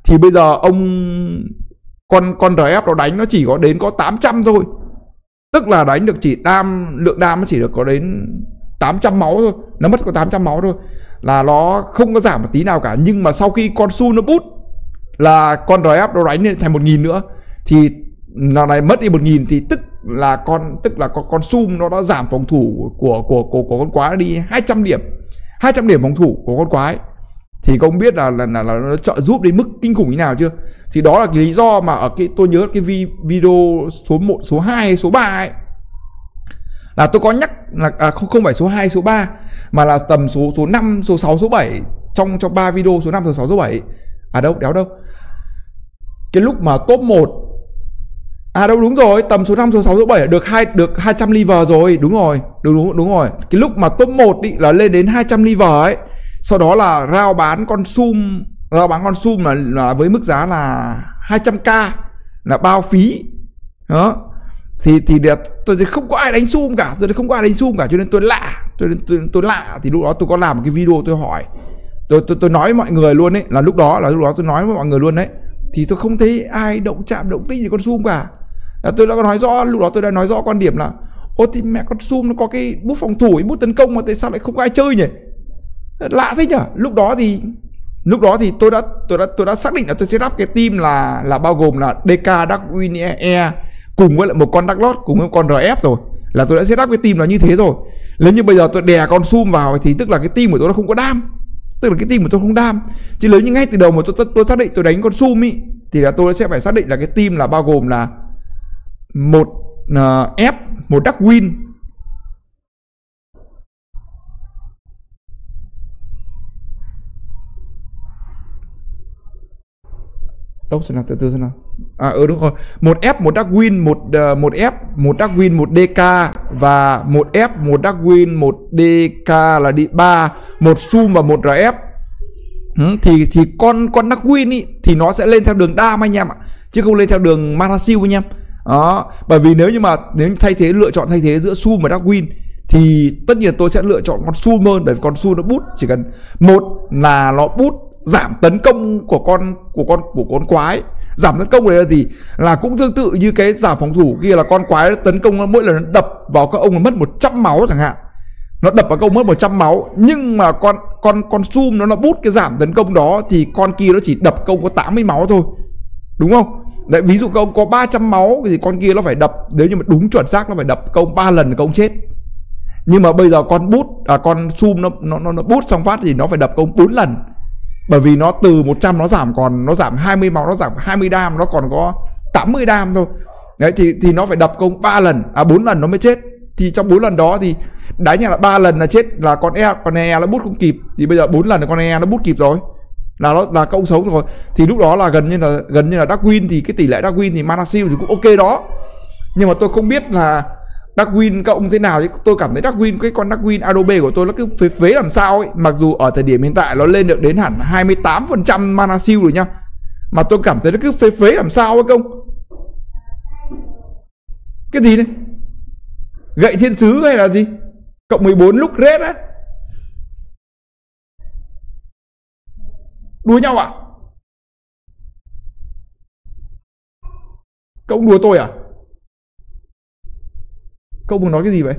Thì bây giờ ông con con rf nó đánh nó chỉ có đến có 800 thôi. Tức là đánh được chỉ đam lượng đam nó chỉ được có đến 800 máu thôi. Nó mất có 800 máu thôi. Là nó không có giảm một tí nào cả. Nhưng mà sau khi con su nó bút là con rf nó đánh lên thành một nghìn nữa thì nó này mất đi một nghìn thì tức là con tức là con con sum nó đã giảm phòng thủ của của của, của con quái đi 200 điểm. 200 điểm phòng thủ của con quái. Thì không biết là là, là, là nó trợ giúp đến mức kinh khủng như nào chưa? Thì đó là cái lý do mà ở cái tôi nhớ cái video số 1 số 2 số 3 ấy. Là tôi có nhắc là à, không không phải số 2 số 3 mà là tầm số số 5 số 6 số 7 trong trong ba video số 5 số 6 số 7 à đâu đéo đâu. Cái lúc mà top 1 À đâu đúng rồi, tầm số 5 số 6 số 7 được hai được 200 liver rồi, đúng rồi. Đúng đúng đúng rồi. Cái lúc mà top 1 ý là lên đến 200 liver ấy. Sau đó là rao bán con sum, rao bán con sum là, là với mức giá là 200k là bao phí. Đó. Thì thì được, tôi thì không có ai đánh sum cả, tôi thì không có ai đánh sum cả cho nên tôi lạ. Tôi tôi, tôi lạ thì lúc đó tôi có làm một cái video tôi hỏi tôi tôi tôi nói với mọi người luôn ấy là lúc đó là lúc đó tôi nói với mọi người luôn đấy thì tôi không thấy ai động chạm động tích gì con sum cả là tôi đã nói rõ lúc đó tôi đã nói rõ quan điểm là ô thì mẹ con sum nó có cái bút phòng thủ bút tấn công mà tại sao lại không có ai chơi nhỉ? Lạ thế nhở lúc đó thì lúc đó thì tôi đã tôi đã tôi đã xác định là tôi sẽ lắp cái team là là bao gồm là DK Darkwing E, cùng với lại một con Dark Lord cùng với một con RF rồi. Là tôi đã set up cái team nó như thế rồi. Nếu như bây giờ tôi đè con sum vào thì tức là cái team của tôi nó không có đam. Tức là cái team của tôi không đam. Chứ nếu như ngay từ đầu mà tôi tôi, tôi xác định tôi đánh con sum ý thì là tôi sẽ phải xác định là cái team là bao gồm là một à, uh, F một Dark Win. Đâu xem nào từ từ xem nào. À ừ đúng rồi. Một F một Dark Win một uh, một F một Dark Win một DK và một F một Dark Win một DK là đi ba một Sum và một RF ừ, thì thì con con Dark Win ý, thì nó sẽ lên theo đường đam anh em ạ chứ không lên theo đường mana anh em đó, bởi vì nếu như mà nếu thay thế, lựa chọn thay thế giữa Sum và darwin thì tất nhiên tôi sẽ lựa chọn con Sum hơn, bởi vì con Sum nó bút, chỉ cần một là nó bút giảm tấn công của con của con của con quái. Giảm tấn công này là gì là cũng tương tự như cái giảm phòng thủ kia là con quái tấn công mỗi lần nó đập vào các ông là mất 100 máu chẳng hạn. Nó đập vào công mất 100 máu, nhưng mà con con con sum nó nó bút cái giảm tấn công đó thì con kia nó chỉ đập công có 80 máu thôi. Đúng không? Đấy, ví dụ câu có 300 máu thì con kia nó phải đập nếu như mà đúng chuẩn xác, nó phải đập câu 3 lần câu chết. Nhưng mà bây giờ con bút à con sum nó nó nó nó bút xong phát thì nó phải đập công 4 lần. Bởi vì nó từ 100 nó giảm còn, nó giảm 20 máu, nó giảm 20 đam, nó còn có 80 đam thôi. Đấy, thì thì nó phải đập công 3 lần à 4 lần nó mới chết. Thì trong 4 lần đó thì đánh nhà là ba lần là chết là con e con e nó bút không kịp thì bây giờ 4 lần là con e nó bút kịp rồi là nó là câu sống rồi. Thì lúc đó là gần như là, gần như là Darwin thì cái tỷ lệ Darwin thì Manasil thì cũng ok đó. Nhưng mà tôi không biết là Darwin cộng thế nào chứ. Tôi cảm thấy Darwin, cái con Darwin Adobe của tôi nó cứ phế phế làm sao ấy. Mặc dù ở thời điểm hiện tại nó lên được đến hẳn 28% Manasil rồi nha. Mà tôi cảm thấy nó cứ phế phế làm sao ấy không cái gì đấy gậy thiên sứ hay là gì? Cộng 14 lúc red á. Đùa nhau à? Cậu đùa tôi à? Cậu vừa nói cái gì vậy?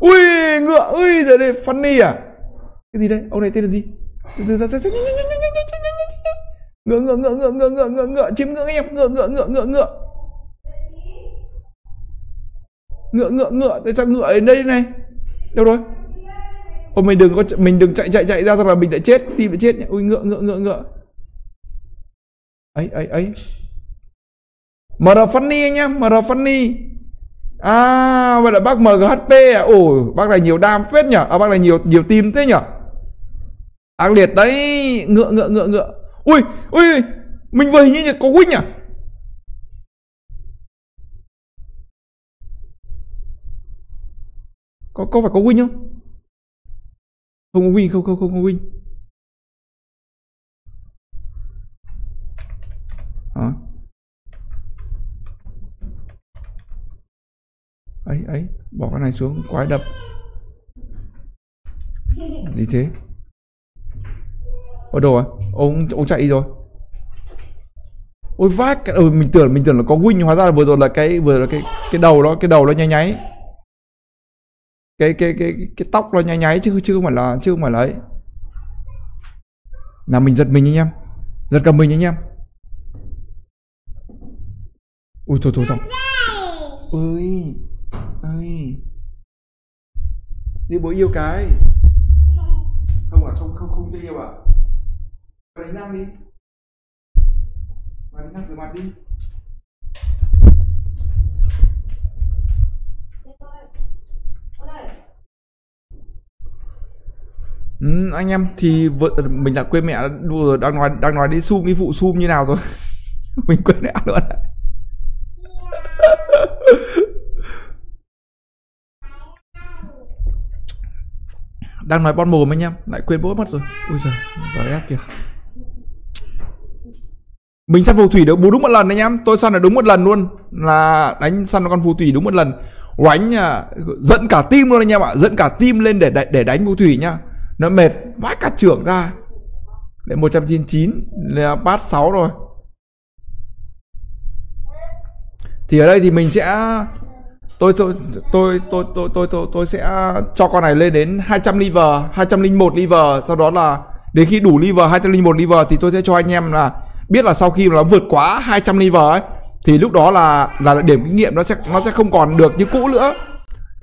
Ui, ngựa, ui, giờ đây funny à? Cái gì đây? Ông này tên là gì? Từ từ ra ra ngựa ngựa ngựa ngựa ngựa ngựa ngựa ngựa chiếm ngựa em ngựa ngựa ngựa ngựa ngựa ngựa ngựa ngựa. Tại sao ngựa ở đây này? Đâu rồi? Ôi mình đừng có mình đừng chạy chạy chạy ra rằng là mình đã chết, tim đã chết nhé ui, ngựa ngựa ngựa ngựa. Ấy ấy ấy. MR Funny anh em MR Funny. À vậy là bác MGHP à? Ồ, bác này nhiều đam phết nhở À bác này nhiều nhiều tim thế nhở Ác liệt đấy. Ngựa ngựa ngựa ngựa. Ui ui Mình vừa hình như có Win à có có phải có win không? Không có win không không không có win. Hả? Ấy ấy bỏ cái này xuống quái đập. Gì thế? Ở đâu à ông ông chạy đi rồi. Ôi vác ừ, mình tưởng mình tưởng là có win hóa ra là vừa rồi là cái vừa là cái cái đầu đó cái đầu nó nháy nháy cái cái cái cái tóc nó nháy nháy chứ chứ không phải là, chứ không phải là ấy. Là mình giật mình anh em. Giật cả mình anh em. Ui, thôi thôi xong ơi ơi đi bố yêu cái. Không à không không không yêu à? Đánh răng đi. Nhắc rửa mặt đi. Ừ, anh em thì vợ mình đã quên mẹ rồi đang nói đang nói đi sum cái vụ sum như nào rồi. [LAUGHS] Mình quên mẹ luôn. [LAUGHS] Đang nói bon mồm anh em lại quên bố mất rồi. Ui giời vào ép kìa. Mình săn phù thủy được bù đúng một lần anh em tôi săn là đúng một lần luôn. Là đánh săn con phù thủy đúng một lần. Oánh à, dẫn cả team luôn anh em ạ dẫn cả team lên để để đánh phù thủy nhá nó mệt vãi cả trưởng ra. Lại 199 là bát 6 rồi. Thì ở đây thì mình sẽ tôi tôi tôi tôi tôi tôi tôi, tôi sẽ cho con này lên đến 200 liver 201 liver. Sau đó là đến khi đủ liver 201 liver thì tôi sẽ cho anh em là biết là sau khi nó vượt quá 200 liver ấy thì lúc đó là là điểm kinh nghiệm nó sẽ nó sẽ không còn được như cũ nữa.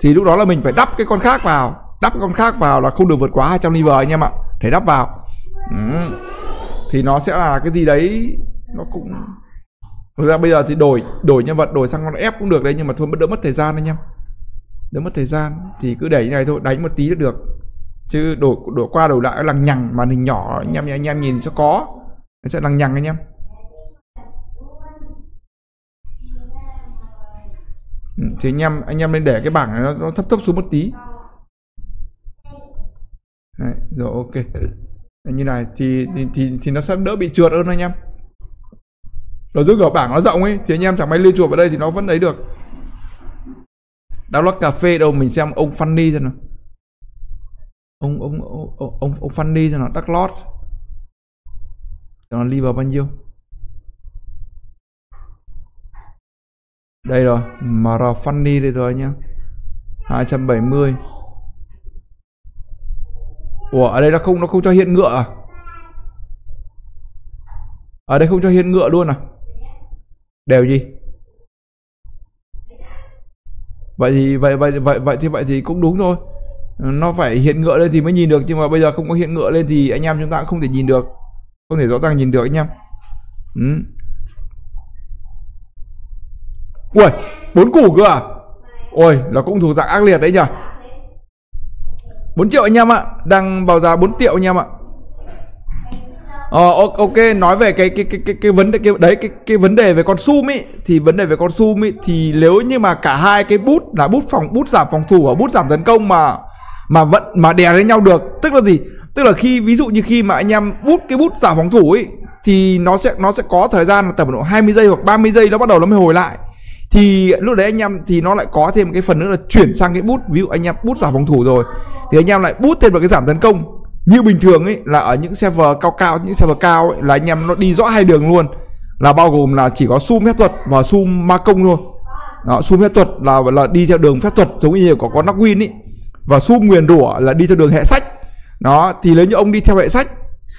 Thì lúc đó là mình phải đắp cái con khác vào đắp con khác vào là không được vượt quá 200 liver anh em ạ. Để đắp vào. Ừ. thì nó sẽ là cái gì đấy nó cũng Thực ra bây giờ thì đổi đổi nhân vật đổi sang con ép cũng được đấy nhưng mà thôi đỡ mất thời gian anh em. Đỡ mất thời gian. Thì cứ để như này thôi đánh một tí là được. Chứ đổi đổi qua đổi lại lằng nhằng màn hình nhỏ anh em anh em nhìn cho có. Nó sẽ lằng nhằng anh em. Thì anh em anh em nên để cái bảng này nó, nó thấp thấp xuống một tí. Đấy, rồi ok. Như này thì, thì thì thì nó sẽ đỡ bị trượt hơn anh em. Rồi giúp ở bảng nó rộng ấy thì anh em chẳng may lên chuột vào đây thì nó vẫn lấy được. Download cà phê đâu mình xem ông Funny xem nào. Ông ông ông ông, ông Funny xem nào đắc lót nó vào bao nhiêu? Đây rồi mà funny đây rồi nhá. 270 Ủa, ở đây nó không nó không cho hiện ngựa à? Ở đây không cho hiện ngựa luôn à? Đều gì? Vậy thì vậy vậy vậy vậy thì vậy thì cũng đúng thôi. Nó phải hiện ngựa lên thì mới nhìn được, nhưng mà bây giờ không có hiện ngựa lên thì anh em chúng ta cũng không thể nhìn được. Không thể rõ ràng nhìn được anh em. Ừ. ui, bốn củ cơ à? Ôi, là cũng thuộc dạng ác liệt đấy nhỉ 4 triệu anh em ạ, đang vào giá 4 triệu anh em ạ. Ờ ok, nói về cái cái cái cái cái vấn đề, cái, đấy, cái cái vấn đề về con sum ấy thì vấn đề về con sum ấy thì nếu như mà cả hai cái bút là bút phòng, bút giảm phòng thủ và bút giảm tấn công mà mà vẫn, mà đè lên nhau được, tức là gì? Tức là khi, ví dụ như khi mà anh em bút, cái bút giảm phòng thủ ấy thì nó sẽ nó sẽ có thời gian là tầm độ 20 giây hoặc 30 giây, nó bắt đầu nó mới hồi lại thì lúc đấy anh em thì nó lại có thêm cái phần nữa là chuyển sang cái bút. Ví dụ anh em bút giảm phòng thủ rồi thì anh em lại bút thêm vào cái giảm tấn công. Như bình thường ấy là ở những server cao cao những server cao ấy là anh em nó đi rõ hai đường luôn. Là bao gồm là chỉ có sum phép thuật và sum ma công thôi. Đó, sum phép thuật là là đi theo đường phép thuật giống như có con nóc win ấy. Và sum nguyền rủa là đi theo đường hệ sách. Đó thì nếu như ông đi theo hệ sách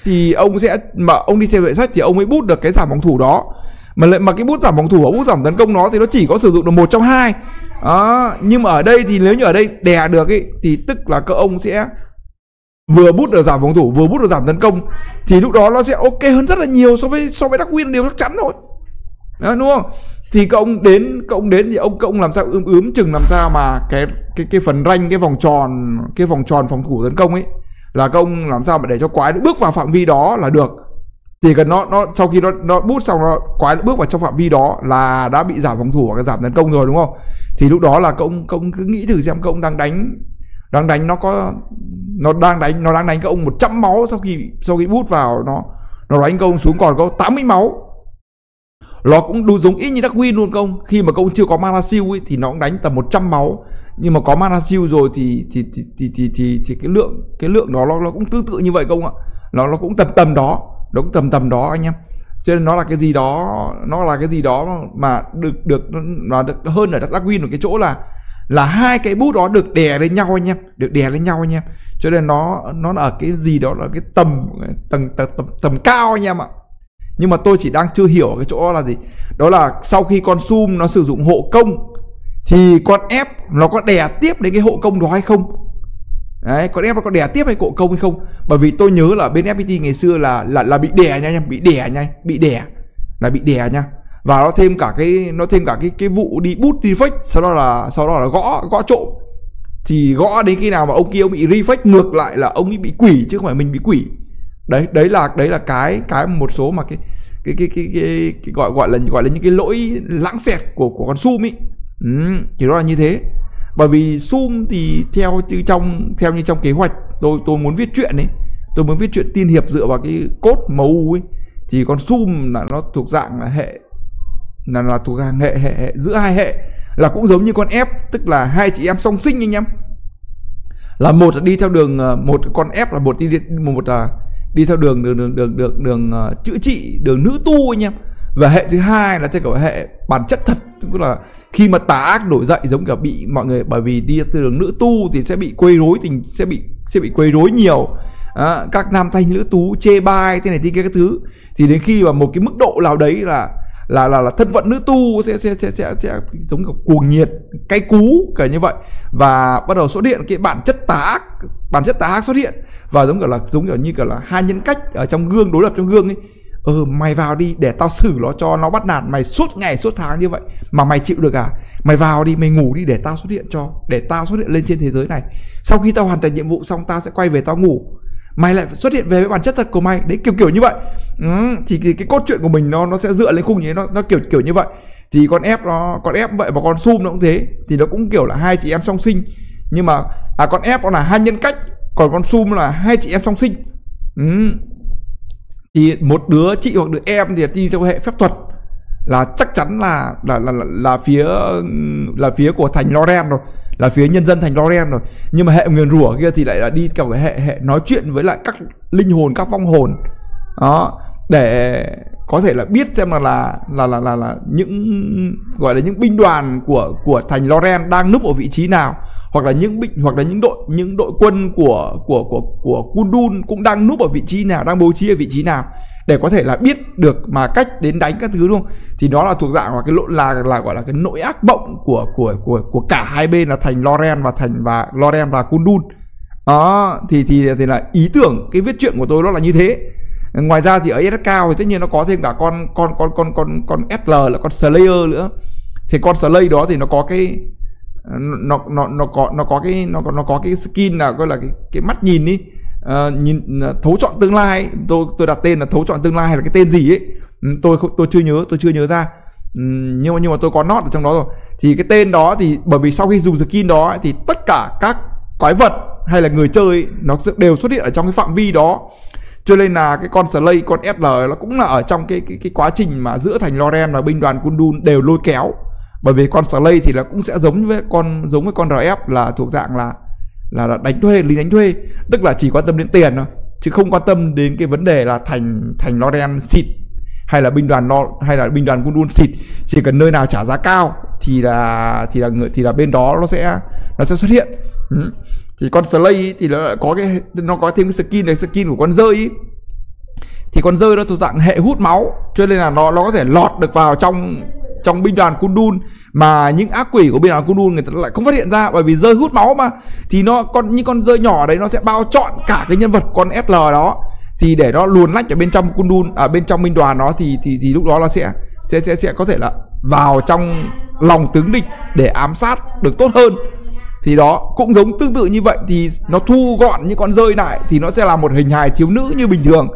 thì ông sẽ mà ông đi theo hệ sách thì ông mới bút được cái giảm phòng thủ đó mà lại mà cái bút giảm phòng thủ và bút giảm tấn công nó thì nó chỉ có sử dụng được một trong hai. Đó nhưng mà ở đây thì nếu như ở đây đè được ấy thì tức là các ông sẽ vừa bút được giảm phòng thủ vừa bút được giảm tấn công thì lúc đó nó sẽ ok hơn rất là nhiều so với so với đắc Win điều chắc chắn rồi. Đó, đúng không? Thì các ông đến các ông đến thì ông cộng làm sao ướm ướm chừng làm sao mà cái cái cái phần ranh cái vòng tròn cái vòng tròn phòng thủ tấn công ấy là các ông làm sao mà để cho quái bước vào phạm vi đó là được chỉ cần nó nó sau khi nó nó bút xong nó quái bước vào trong phạm vi đó là đã bị giảm phòng thủ hoặc giảm tấn công rồi đúng không? Thì lúc đó là công công cứ nghĩ thử xem công đang đánh đang đánh nó có nó đang đánh nó đang đánh các ông 100 máu sau khi sau khi bút vào nó nó đánh công xuống còn có 80 máu. Nó cũng đủ giống ít như đắc Win luôn công khi mà công chưa có mana siêu ấy thì nó cũng đánh tầm 100 máu. Nhưng mà có mana siêu rồi thì thì thì thì thì, thì, thì cái lượng cái lượng đó nó nó cũng tương tự như vậy công ạ? Nó nó cũng tầm tầm đó đúng tầm tầm đó anh em. Cho nên nó là cái gì đó nó là cái gì đó mà được được mà được hơn ở Đắc Win ở cái chỗ là là hai cái bút đó được đè lên nhau anh em được đè lên nhau anh em. Cho nên nó nó ở cái gì đó là cái tầm tầng tầm, tầm, tầm cao anh em ạ. Nhưng mà tôi chỉ đang chưa hiểu cái chỗ đó là gì. Đó là sau khi con sum nó sử dụng hộ công thì con ép nó có đè tiếp đến cái hộ công đó hay không? Đấy con ép nó có đè tiếp hay cộ công hay không? Bởi vì tôi nhớ là bên fpt ngày xưa là là là bị đè nha anh em bị đè nha bị đè là bị đè nha. Và nó thêm cả cái nó thêm cả cái cái vụ đi bút đi fake sau đó là sau đó là gõ gõ trộm. Thì gõ đến khi nào mà ông kia ông bị reflex ngược lại là ông ấy bị quỷ chứ không phải mình bị quỷ. Đấy đấy là đấy là cái cái một số mà cái cái cái cái, cái, cái gọi gọi là gọi là những cái lỗi lãng xẹt của của con sum ý. Ừ, thì đó là như thế bởi vì Zoom thì theo như trong theo như trong kế hoạch tôi tôi muốn viết chuyện ấy tôi muốn viết chuyện tiên hiệp dựa vào cái cốt màu ấy thì con Zoom là nó thuộc dạng là hệ là là thuộc hàng hệ, hệ hệ giữa hai hệ là cũng giống như con ép tức là hai chị em song sinh anh em. Là một là đi theo đường ờ, một con ép là một đi một là đi theo đường đường đường đường đường, đường đường chữa trị đường nữ tu anh em. Và hệ thứ hai là theo kiểu hệ bản chất thật tức là khi mà tà ác nổi dậy giống kiểu bị mọi người bởi vì đi từ đường nữ tu thì sẽ bị quấy rối tình sẽ bị sẽ bị quấy rối nhiều. À, các nam thanh nữ tú chê bai thế này thế kia các thứ. Thì đến khi mà một cái mức độ nào đấy là là là, là thân phận nữ tu sẽ sẽ sẽ sẽ, sẽ giống kiểu cuồng nhiệt cay cú kiểu như vậy. Và bắt đầu xuất hiện cái bản chất tà ác bản chất tà ác xuất hiện. Và giống kiểu là giống kiểu như kiểu là hai nhân cách ở trong gương đối lập trong gương ấy ừ mày vào đi để tao xử nó cho nó bắt nạt mày suốt ngày suốt tháng như vậy. Mà mày chịu được à? Mày vào đi mày ngủ đi để tao xuất hiện cho để tao xuất hiện lên trên thế giới này. Sau khi tao hoàn thành nhiệm vụ xong tao sẽ quay về tao ngủ. Mày lại xuất hiện về với bản chất thật của mày. Đấy kiểu kiểu như vậy. Ừ, thì cái, cái cốt truyện của mình nó nó sẽ dựa lên khung như thế nó nó kiểu kiểu như vậy. Thì con ép nó con ép vậy và con sum nó cũng thế. Thì nó cũng kiểu là hai chị em song sinh. Nhưng mà à con ép nó là hai nhân cách còn con sum là hai chị em song sinh. Ừ thì một đứa chị hoặc đứa em thì đi theo hệ phép thuật là chắc chắn là là là là, là phía là phía của thành Loren rồi là phía nhân dân thành Loren rồi. Nhưng mà hệ nguyền rủa kia thì lại là đi kiểu hệ hệ nói chuyện với lại các linh hồn các vong hồn. Đó để có thể là biết xem là là là là là, là những gọi là những binh đoàn của của thành Loren đang núp ở vị trí nào hoặc là những binh hoặc là những đội những đội quân của của của của Kundun cũng đang núp ở vị trí nào đang bố trí ở vị trí nào để có thể là biết được mà cách đến đánh các thứ luôn thì nó là thuộc dạng là cái lỗi là là gọi là cái nỗi ác mộng của của của của cả hai bên là thành Loren và thành và Loren và Kundun. Đó thì thì thì là ý tưởng cái viết chuyện của tôi nó là như thế ngoài ra thì ở SK thì tất nhiên nó có thêm cả con con con con con con SL là con Slayer nữa. Thì con Slayer đó thì nó có cái nó nó nó có nó có cái nó có nó có cái skin là gọi là cái cái mắt nhìn đi uh, ờ, nhìn ờ, thấu chọn tương lai tôi tôi đặt tên là thấu chọn tương lai hay là cái tên gì ấy ừ, tôi tôi chưa nhớ tôi chưa nhớ ra. Ừ, nhưng mà nhưng mà tôi có nót ở trong đó rồi. Thì cái tên đó thì bởi vì sau khi dùng skin đó ấy, thì tất cả các quái vật hay là người chơi ấy, nó đều xuất hiện ở trong cái phạm vi đó cho nên là cái con Slay con SL nó cũng là ở trong cái cái cái quá trình mà giữa thành Loren và binh đoàn Kundun đều lôi kéo. Bởi vì con Slay thì nó cũng sẽ giống với con giống với con RF là thuộc dạng là là, là đánh thuê lính đánh thuê. Tức là chỉ quan tâm đến tiền thôi chứ không quan tâm đến cái vấn đề là thành thành Loren xịt hay là binh đoàn lo hay là binh đoàn Kundun xịt. Chỉ cần nơi nào trả giá cao thì là thì là người thì là bên đó nó sẽ nó sẽ xuất hiện. Ừ thì con Slay thì nó lại có cái nó có thêm cái skin này skin của con rơi ý. thì con rơi nó thuộc dạng hệ hút máu cho nên là nó nó có thể lọt được vào trong trong binh đoàn Kundun. Mà những ác quỷ của binh đoàn Kundun người ta lại không phát hiện ra bởi vì rơi hút máu mà. Thì nó con như con rơi nhỏ đấy nó sẽ bao trọn cả cái nhân vật con SL đó. Thì để nó luồn lách ở bên trong Kundun ở à, bên trong binh đoàn nó thì thì thì lúc đó nó sẽ sẽ sẽ sẽ có thể là vào trong lòng tướng địch để ám sát được tốt hơn thì đó cũng giống tương tự như vậy thì nó thu gọn những con rơi lại thì nó sẽ là một hình hài thiếu nữ như bình thường.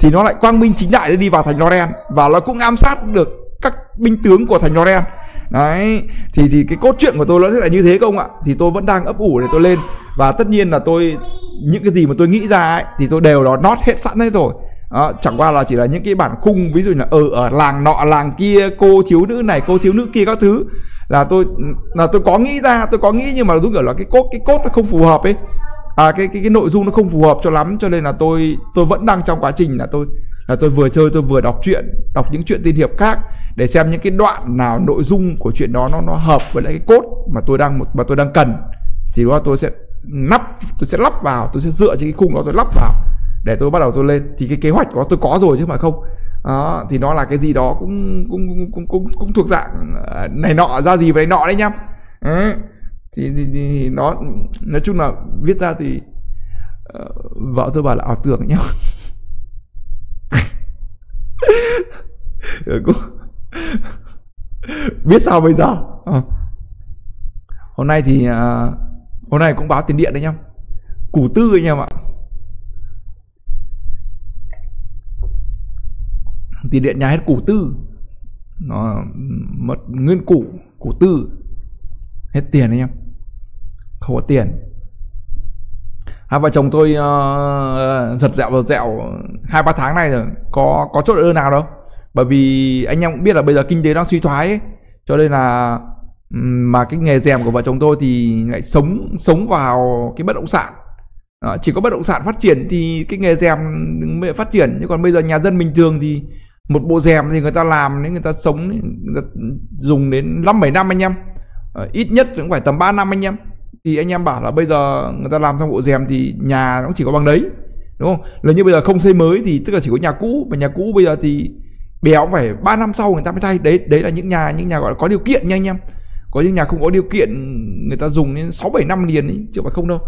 Thì nó lại quang minh chính đại để đi vào thành Loren và nó cũng ám sát được các binh tướng của thành Loren. Đấy thì thì cái cốt truyện của tôi nó sẽ là như thế không ạ? Thì tôi vẫn đang ấp ủ để tôi lên và tất nhiên là tôi những cái gì mà tôi nghĩ ra ấy, thì tôi đều đó nót hết sẵn hết rồi đó, chẳng qua là chỉ là những cái bản khung ví dụ là ở ở làng nọ làng kia cô thiếu nữ này cô thiếu nữ kia các thứ. Là tôi là tôi có nghĩ ra tôi có nghĩ nhưng mà đúng kiểu là cái cốt cái cốt nó không phù hợp ấy. À cái cái cái nội dung nó không phù hợp cho lắm cho nên là tôi tôi vẫn đang trong quá trình là tôi là tôi vừa chơi tôi vừa đọc truyện đọc những chuyện tiên hiệp khác để xem những cái đoạn nào nội dung của chuyện đó nó nó hợp với lại cái cốt mà tôi đang mà tôi đang cần. Thì đó tôi sẽ nắp tôi sẽ lắp vào tôi sẽ dựa trên cái khung đó tôi lắp vào để tôi bắt đầu tôi lên. Thì cái kế hoạch đó tôi có rồi chứ mà không. Đó thì nó là cái gì đó cũng cũng cũng cũng cũng, thuộc dạng ờ, này nọ ra gì với này nọ đấy nhá. Ừ. thì, thì, thì nó nói chung là viết ra thì uh, vợ tôi bảo là ảo tưởng nhá. [LAUGHS] Ừ, cũng [LAUGHS] biết sao bây giờ? À. hôm nay thì uh, hôm nay cũng báo tiền điện đấy nhá. Củ tư anh em ạ tiền điện nhà hết củ tư. Nó mất nguyên củ củ tư. Hết tiền anh em. Không có tiền. Hai vợ chồng tôi uh, giật dẹo giật dẹo. Hai ba tháng này rồi có có chốt đơn nào đâu. Bởi vì anh em cũng biết là bây giờ kinh tế đang suy thoái ấy, cho nên là mà cái nghề rèm của vợ chồng tôi thì lại sống sống vào cái bất động sản. À, chỉ có bất động sản phát triển thì cái nghề rèm mới phát triển. Chứ còn bây giờ nhà dân bình thường thì một bộ rèm thì người ta làm nếu người ta sống người ta dùng đến năm bảy năm anh em. Ờ, ít nhất cũng phải tầm 3 năm anh em. Thì anh em bảo là bây giờ người ta làm xong bộ rèm thì nhà nó cũng chỉ có bằng đấy đúng không? Là như bây giờ không xây mới thì tức là chỉ có nhà cũ và nhà cũ bây giờ thì béo phải 3 năm sau người ta mới thay. Đấy đấy là những nhà những nhà gọi là có điều kiện nha anh em. Có những nhà không có điều kiện người ta dùng đến sáu bảy năm liền ấy chứ phải không đâu.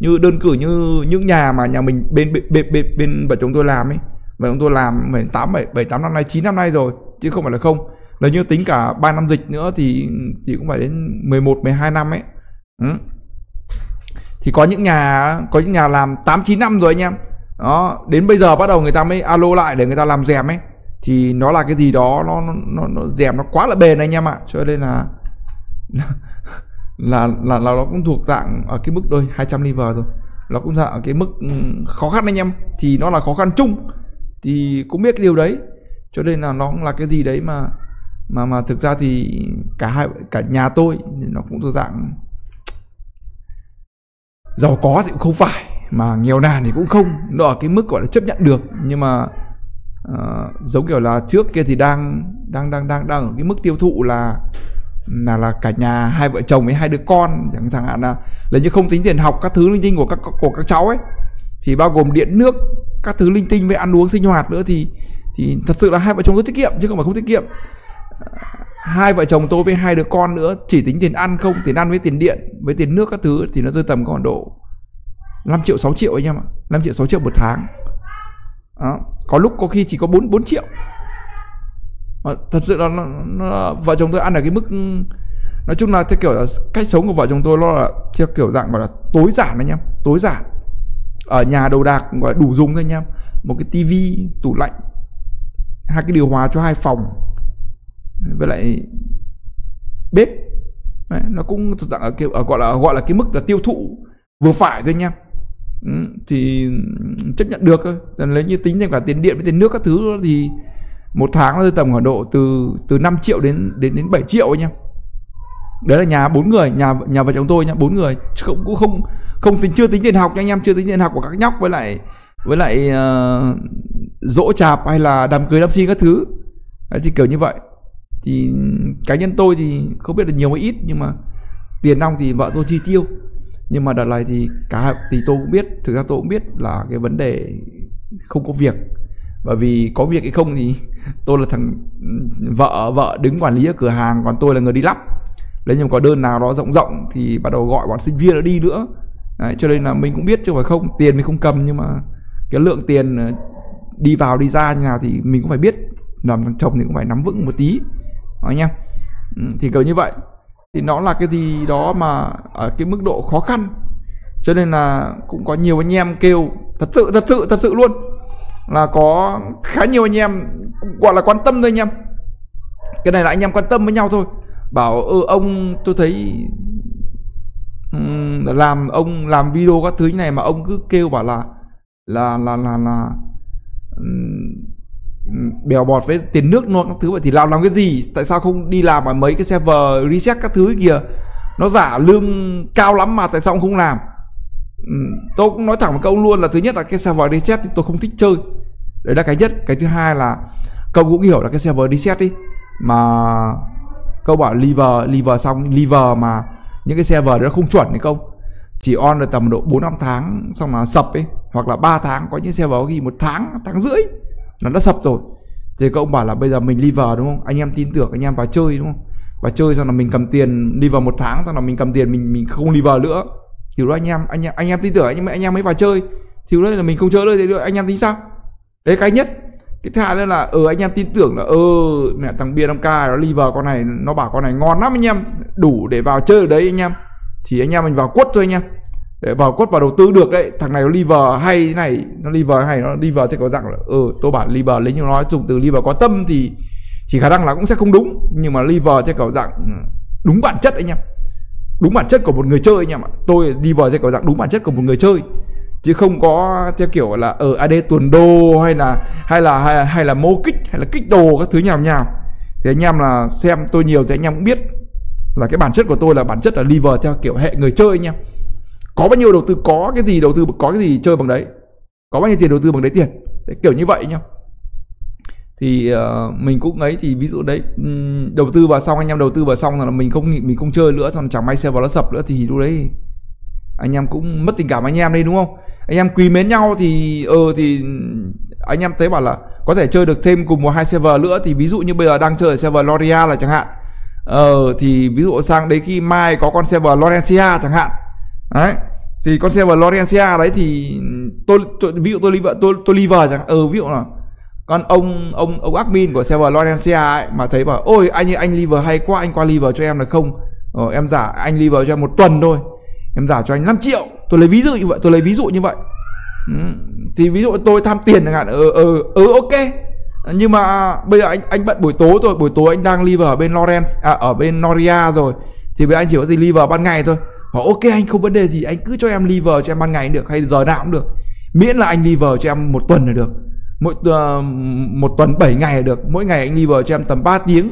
Như đơn cử như những nhà mà nhà mình bên bên bên bên, bên vợ chúng tôi làm ấy vợ chúng tôi làm phải tám, bảy bảy, tám năm nay 9 năm nay rồi, chứ không phải là không. Là như tính cả 3 năm dịch nữa thì thì cũng phải đến 11 12 năm ấy. Ừ. thì có những nhà, có những nhà làm 8 9 năm rồi anh em. Đó, đến bây giờ bắt đầu người ta mới alo lại để người ta làm rèm ấy. Thì nó là cái gì đó, nó nó nó rèm nó quá là bền anh em ạ. Cho nên là là là là nó cũng thuộc dạng ở cái mức đôi 200 liver rồi nó cũng dạng ở cái mức khó khăn anh em. Thì nó là khó khăn chung thì cũng biết cái điều đấy. Cho nên là nó cũng là cái gì đấy mà mà mà thực ra thì cả hai cả nhà tôi nó cũng thuộc dạng giàu có thì cũng không phải mà nghèo nàn thì cũng không. Nó ở cái mức gọi là chấp nhận được nhưng mà uh, giống kiểu là trước kia thì đang đang đang đang đang ở cái mức tiêu thụ là là là cả nhà hai vợ chồng với hai đứa con chẳng chẳng hạn là là như không tính tiền học các thứ linh tinh của các của các cháu ấy. Thì bao gồm điện nước các thứ linh tinh với ăn uống sinh hoạt nữa thì thì thật sự là hai vợ chồng tôi tiết kiệm chứ không phải không tiết kiệm. Hai vợ chồng tôi với hai đứa con nữa chỉ tính tiền ăn không tiền ăn với tiền điện với tiền nước các thứ thì nó rơi tầm khoảng độ 5 triệu 6 triệu anh em ạ. 5 triệu 6 triệu một tháng. Đó. có lúc có khi chỉ có 4 4 triệu. Thật sự là nó, nó, vợ chồng tôi ăn ở cái mức nói chung là theo kiểu là cách sống của vợ chồng tôi nó là theo kiểu dạng gọi là tối giản anh em tối giản ở nhà đồ đạc gọi đủ dùng thôi anh em. Một cái tivi tủ lạnh. Hai cái điều hòa cho hai phòng. Với lại bếp. Đấy, nó cũng thật dạng ở kiểu ở gọi là gọi là cái mức là tiêu thụ vừa phải thôi anh em. Ừ, thì chấp nhận được thôi. Lấy như tính thêm cả tiền điện với tiền nước các thứ thì một tháng nó tầm khoảng độ từ từ 5 triệu đến đến đến 7 triệu anh em đấy là nhà bốn người nhà nhà vợ chồng tôi nhá bốn người. Cũng cũng không không tính chưa tính tiền học nha anh em chưa tính tiền học của các nhóc với lại với lại uh, dỗ chạp hay là đám cưới đám xin các thứ. Đấy, thì kiểu như vậy. Thì cá nhân tôi thì không biết là nhiều hay ít nhưng mà tiền nong thì vợ tôi chi tiêu. Nhưng mà đợt này thì cả thì tôi cũng biết thực ra tôi cũng biết là cái vấn đề không có việc. Bởi vì có việc hay không thì [LAUGHS] tôi là thằng ừ, vợ vợ đứng quản lý ở cửa hàng còn tôi là người đi lắp nếu như có đơn nào đó rộng rộng thì bắt đầu gọi bọn sinh viên nó đi nữa. Đấy, cho nên là mình cũng biết chứ phải không tiền mình không cầm nhưng mà cái lượng tiền ờ, đi vào đi ra như nào thì mình cũng phải biết. Làm thằng chồng thì cũng phải nắm vững một tí. Anh em ừ, thì kiểu như vậy. Thì nó là cái gì đó mà ở cái mức độ khó khăn. Cho nên là cũng có nhiều anh em kêu thật sự thật sự thật sự luôn. Là có khá nhiều anh em gọi là quan tâm thôi anh em. Cái này là anh em quan tâm với nhau thôi bảo, ơ, ông, tôi thấy làm, ông làm video các thứ như này mà ông cứ kêu bảo là là là là là bèo bọt với tiền nước nó các thứ. Vậy thì làm làm cái gì? Tại sao không đi làm ở mấy cái server reset các thứ kìa? Nó giả lương cao lắm mà, tại sao ông không làm? Tôi cũng nói thẳng một câu luôn là thứ nhất là cái server reset thì tôi không thích chơi. Đấy là cái nhất. Cái thứ hai là cậu cũng hiểu là cái server reset đi mà câu bảo liver liver xong liver mà những cái server đó không chuẩn hay không chỉ on được tầm độ 4 năm tháng, xong mà sập ấy, hoặc là 3 tháng, có những server ghi một tháng tháng rưỡi nó đã sập rồi. Thì các ông bảo là bây giờ mình liver đúng không? Anh em tin tưởng, anh em vào chơi đúng không? Và chơi xong là mình cầm tiền đi vào một tháng, xong là mình cầm tiền, mình mình không liver nữa. Thì đó anh em anh em anh em tin tưởng, anh em anh em mới vào chơi. Thì lúc đấy là mình không chơi nữa, thì anh em tính sao? Đấy, cái nhất cái thà hai là ờ anh em tin tưởng là ờ mẹ thằng bia đông k nó liver con này, nó bảo con này ngon lắm anh em. Đủ để vào chơi ở đấy anh em. Thì anh em mình vào quất thôi anh em. Để vào quất vào đầu tư được đấy. Thằng này nó liver hay thế này, nó liver hay, nó liver thì có dạng là ừ tôi bảo liver lấy như nói dùng từ liver có tâm thì thì khả năng là cũng sẽ không đúng. Nhưng mà liver theo kiểu dạng ừ, đúng bản chất anh em. Đúng bản chất của một người chơi anh em ạ. Tôi liver theo kiểu dạng đúng bản chất của một người chơi chứ không có theo kiểu là ờ, ở AD tuần đô hay là hay là hay, hay là mô kích hay là kích đồ các thứ nhào nhào thì anh em là xem tôi nhiều thì anh em cũng biết là cái bản chất của tôi là bản chất là liver theo kiểu hệ người chơi anh em. Có bao nhiêu đầu tư có cái gì đầu tư có cái gì chơi bằng đấy. Có bao nhiêu tiền đầu tư bằng đấy tiền. Đấy, kiểu như vậy nhá thì uh, mình cũng ấy thì ví dụ đấy um, đầu tư vào xong anh em đầu tư vào xong là mình không mình không chơi nữa xong chẳng may xe vào nó sập nữa thì lúc đấy anh em cũng mất tình cảm anh em đây đúng không? Anh em quý mến nhau thì ờ ừ, thì anh em thấy bảo là có thể chơi được thêm cùng một hai server nữa. Thì ví dụ như bây giờ đang chơi ở server Loria là chẳng hạn. Ờ thì ví dụ sang đấy khi mai có con server Lorencia chẳng hạn. Đấy thì con server Lorencia đấy thì tôi, tôi ví dụ tôi liver tôi tôi liver chẳng hạn. Ờ ví dụ là con ông ông ông admin của server Lorencia ấy mà thấy bảo ôi anh anh liver hay quá anh qua liver cho em được không? Ờ, em giả anh liver cho em một tuần thôi em giả cho anh 5 triệu. Tôi lấy ví dụ như vậy tôi lấy ví dụ như vậy. Ừ. thì ví dụ tôi tham tiền chẳng hạn ừ ừ ừ ok. Nhưng mà bây giờ anh anh bận buổi tối rồi, buổi tối anh đang liver ở bên Loren à, ở bên Noria rồi. Thì bây giờ anh chỉ có gì liver ban ngày thôi. Và ok anh không vấn đề gì anh cứ cho em liver cho em ban ngày được hay giờ nào cũng được. Miễn là anh liver cho em một tuần là được. Mỗi uh, một tuần 7 ngày là được. Mỗi ngày anh liver cho em tầm 3 tiếng.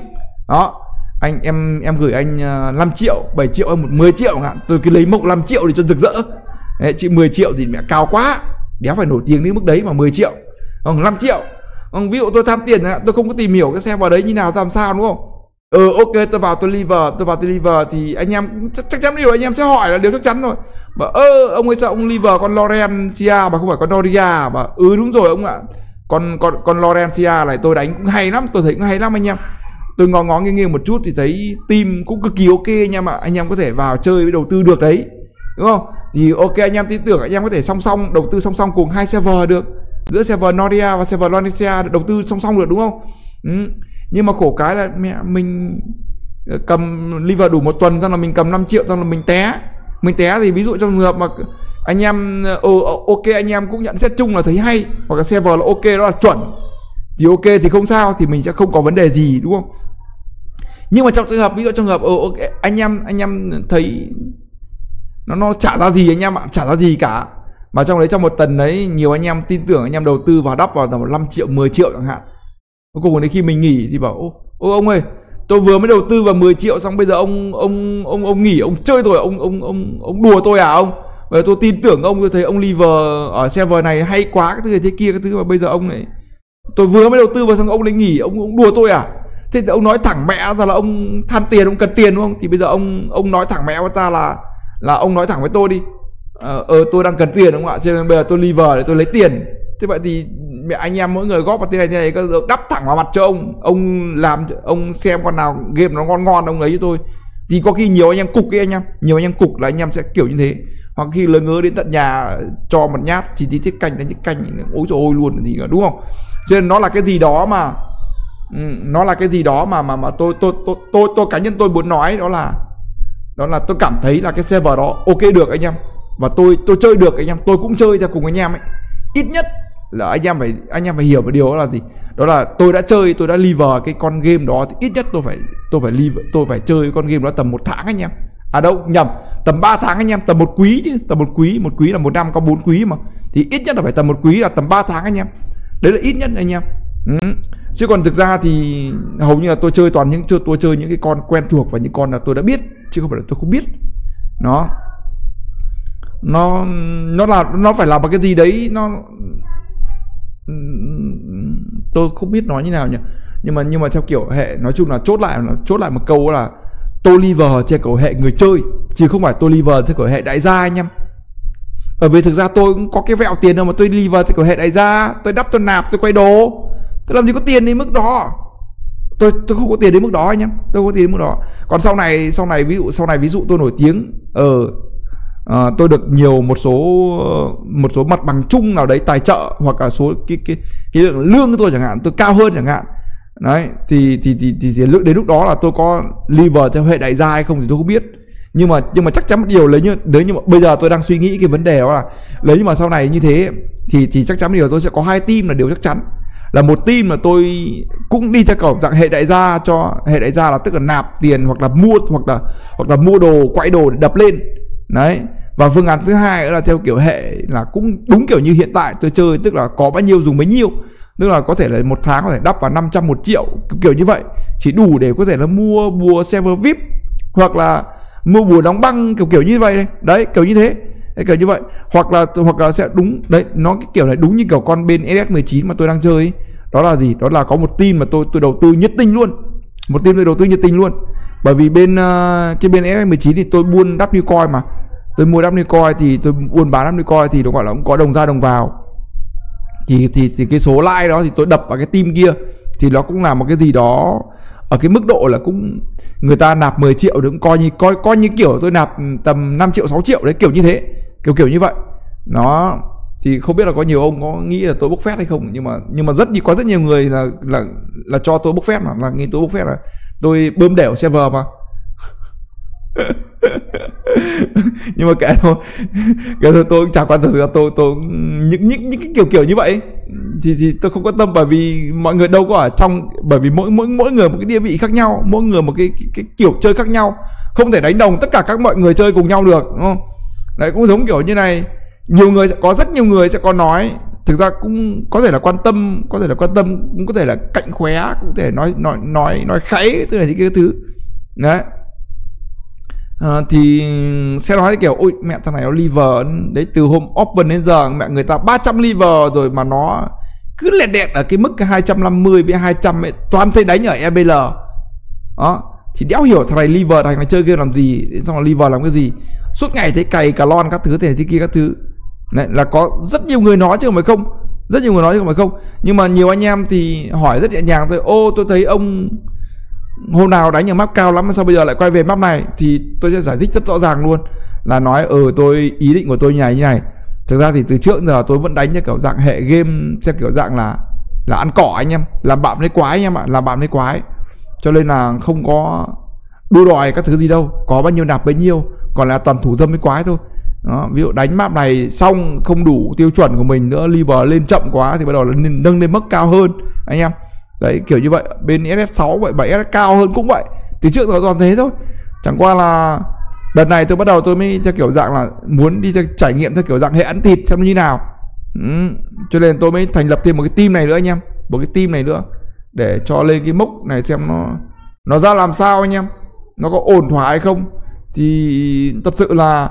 Đó anh em em gửi anh à, 5 triệu 7 triệu hay một 10 triệu hạn. Tôi cứ lấy mộng 5 triệu để cho rực rỡ. Đấy, chị 10 triệu thì mẹ cao quá. Đéo phải nổi tiếng đến mức đấy mà 10 triệu. Không 5 triệu. Không ví dụ tôi tham tiền tôi không có tìm hiểu cái xe vào đấy như nào làm sao đúng không? Ừ ok tôi vào tôi liver tôi vào tôi liver thì anh em chắc, chắc chắn điều anh em sẽ hỏi là điều chắc chắn rồi. Bảo ơ ông ấy sao ông liver con Lorencia mà không phải con Noria bảo ừ đúng rồi ông ạ. Con con con Lorencia này tôi đánh cũng hay lắm tôi thấy cũng hay lắm anh em tôi ngó ngó nghiêng nghiêng một chút thì thấy team cũng cực kỳ ok anh em ạ. Anh em có thể vào chơi với đầu tư được đấy đúng không? Thì ok anh em tin tưởng anh em có thể song song đầu tư song song cùng hai server được. Giữa server Noria và server Lonesia đầu tư song song được đúng không? Ừ. nhưng mà khổ cái là mẹ mình ờ, cầm liver đủ một tuần xong là mình cầm 5 triệu xong là mình té. Mình té thì ví dụ trong trường hợp mà anh em ừ, ok anh em cũng nhận xét chung là thấy hay hoặc là server là ok đó là chuẩn. Thì ok thì không sao thì mình sẽ không có vấn đề gì đúng không? Nhưng mà trong trường hợp ví dụ trong trường hợp ừ, ok anh em anh em thấy nó nó trả ra gì anh em ạ trả ra gì cả. Mà trong đấy trong một tuần đấy nhiều anh em tin tưởng anh em đầu tư vào đắp vào tầm 5 triệu 10 triệu chẳng hạn. Cuối cùng đến khi mình nghỉ thì bảo ô, ô ông ơi tôi vừa mới đầu tư vào 10 triệu xong bây giờ ông ông ông ông nghỉ ông chơi rồi ông ông ông ông đùa tôi à ông? Và tôi tin tưởng ông tôi thấy ông liver ở server này hay quá cái thứ này thế kia cái thứ mà bây giờ ông này tôi vừa mới đầu tư vào xong ông lại nghỉ ông ông đùa tôi à? Thế thì ông nói thẳng mẹ ra là ông tham tiền ông cần tiền đúng không? Thì bây giờ ông ông nói thẳng mẹ với ta là là ông nói thẳng với tôi đi. Ờ, ờ tôi đang cần tiền đúng không ạ? Cho nên bây giờ tôi liver để tôi lấy tiền. Thế vậy thì mẹ anh em mỗi người góp vào tiền này thế này có đắp thẳng vào mặt cho ông. Ông làm ông xem con nào game nó ngon ngon ông ấy cho tôi. Thì có khi nhiều anh em cục cái anh em. Nhiều anh em cục là anh em sẽ kiểu như thế. Hoặc khi lớn ngớ đến tận nhà cho một nhát chỉ tí thiết canh đánh thiết canh ôi trời ôi luôn thì đúng không? Cho nên nó là cái gì đó mà nó là cái gì đó mà mà mà tôi tôi tôi tôi tôi, cá nhân tôi muốn nói đó là đó là tôi cảm thấy là cái server đó ok được anh em. Và tôi tôi chơi được anh em, tôi cũng chơi theo cùng anh em ấy. Ít nhất là anh em phải, anh em phải hiểu một điều đó là gì? Đó là tôi đã chơi, tôi đã liver cái con game đó, thì ít nhất tôi phải tôi phải liver tôi phải chơi con game đó tầm một tháng anh em. À đâu, nhầm, tầm 3 tháng anh em, tầm một quý chứ, tầm một quý một quý là một năm có bốn quý mà. Thì ít nhất là phải tầm một quý là tầm 3 tháng anh em. Đấy là ít nhất anh em. Ừ chứ còn thực ra thì hầu như là tôi chơi toàn những, chơi, tôi chơi những cái con quen thuộc và những con là tôi đã biết, chứ không phải là tôi không biết. Nó nó nó là, nó phải là một cái gì đấy, nó, tôi không biết nói như nào nhỉ. Nhưng mà nhưng mà theo kiểu hệ, nói chung là chốt lại là chốt lại một câu là Toliver theo kiểu hệ người chơi, chứ không phải Toliver theo kiểu hệ đại gia anh em. Bởi vì thực ra tôi cũng có cái vẹo tiền đâu mà tôi liver theo kiểu hệ đại gia, tôi đắp, tôi nạp, tôi quay đồ tôi làm gì có tiền đến mức đó? Tôi tôi không có tiền đến mức đó anh em. Tôi không có tiền đến mức đó. Còn sau này sau này ví dụ sau này ví dụ tôi nổi tiếng ở uh, tôi được nhiều một số một số mặt bằng chung nào đấy tài trợ hoặc là số cái cái cái lượng lương của tôi chẳng hạn tôi cao hơn chẳng hạn. Đấy thì thì thì thì, thì, đến lúc đó là tôi có liver theo hệ đại gia hay không thì tôi không biết. Nhưng mà nhưng mà chắc chắn một điều lấy như nếu như mà bây giờ tôi đang suy nghĩ cái vấn đề đó là lấy nhưng mà sau này như thế thì thì chắc chắn điều tôi sẽ có hai team là điều chắc chắn là một team mà tôi cũng đi theo kiểu dạng hệ đại gia cho hệ đại gia là tức là nạp tiền hoặc là mua hoặc là hoặc là mua đồ quay đồ để đập lên. Đấy. Và phương án thứ hai là theo kiểu hệ là cũng đúng kiểu như hiện tại tôi chơi tức là có bao nhiêu dùng bấy nhiêu. Tức là có thể là một tháng có thể đắp vào 500 một triệu kiểu như vậy. Chỉ đủ để có thể là mua bùa server vip hoặc là mua bùa đóng băng kiểu kiểu như vậy đấy, đấy kiểu như thế. Đấy, kiểu như vậy. Hoặc là hoặc là sẽ đúng đấy nó cái kiểu này đúng như kiểu con bên SS19 mà tôi đang chơi ấy đó là gì? Đó là có một team mà tôi tôi đầu tư nhất tinh luôn. Một team tôi đầu tư nhất tinh luôn. Bởi vì bên uh, cái bên SS19 thì tôi buôn W coin mà. Tôi mua W coin thì tôi buôn bán W coin thì nó gọi là cũng có đồng ra đồng vào. Thì thì thì cái số like đó thì tôi đập vào cái team kia. Thì nó cũng là một cái gì đó ở cái mức độ là cũng người ta nạp 10 triệu thì cũng coi như coi coi như kiểu tôi nạp tầm 5 triệu 6 triệu đấy kiểu như thế. Kiểu kiểu như vậy. Nó thì không biết là có nhiều ông có nghĩ là tôi bốc phét hay không nhưng mà nhưng mà rất có rất nhiều người là là là cho tôi bốc phét mà là nghĩ tôi bốc phét là tôi bơm đẻo server mà. [LAUGHS] Nhưng mà kệ thôi. Kệ thôi tôi cũng chả quan tâm sự tôi tôi những những những cái kiểu kiểu như vậy. Thì thì tôi không quan tâm bởi vì mọi người đâu có ở trong bởi vì mỗi mỗi mỗi người một cái địa vị khác nhau mỗi người một cái cái, cái kiểu chơi khác nhau. Không thể đánh đồng tất cả các mọi người chơi cùng nhau được đúng không? Đấy cũng giống kiểu như này nhiều người sẽ có rất nhiều người sẽ có nói thực ra cũng có thể là quan tâm có thể là quan tâm cũng có thể là cạnh khóe cũng có thể nói nói nói nói kháy tức là những cái thứ. Đấy. À, thì sẽ nói kiểu ôi mẹ thằng này nó liver. Đấy từ hôm open đến giờ mẹ người ta 300 liver rồi mà nó cứ lẹt đẹt ở cái mức 250 với 200 ấy toàn thấy đánh ở EBL đó. Thì đéo hiểu thằng này liver thằng này chơi game làm gì xong là liver làm cái gì. Suốt ngày thấy cày cả lon các thứ thế này thế kia các thứ. Đấy, là có rất nhiều người nói chứ không phải không. Rất nhiều người nói chứ không phải không. Nhưng mà nhiều anh em thì hỏi rất nhẹ nhàng tôi ô tôi thấy ông hôm nào đánh ở map cao lắm sao bây giờ lại quay về map này? Thì tôi sẽ giải thích rất rõ ràng luôn. Là nói ừ tôi ý định của tôi như này như này. Thực ra thì từ trước giờ tôi vẫn đánh như kiểu dạng hệ game theo kiểu dạng là là ăn cỏ anh em. Làm bạn với quái anh em ạ làm bạn với quái. Cho nên là không có đua đòi các thứ gì đâu. Có bao nhiêu nạp bấy nhiêu. Còn là toàn thủ dâm với quái thôi đó, ví dụ đánh map này xong không đủ tiêu chuẩn của mình nữa liver lên chậm quá thì bắt đầu là nâng lên mức cao hơn anh em. Đấy kiểu như vậy. Bên SS6 vậy bảy s cao hơn cũng vậy. Từ trước rồi toàn thế thôi. Chẳng qua là đợt này tôi bắt đầu tôi mới theo kiểu dạng là muốn đi theo trải nghiệm theo kiểu dạng hệ ăn thịt xem như nào. Ừ. cho nên tôi mới thành lập thêm một cái team này nữa anh em. Một cái team này nữa để cho lên cái mốc này xem nó nó ra làm sao anh em. Nó có ổn thỏa hay không. Thì thật sự là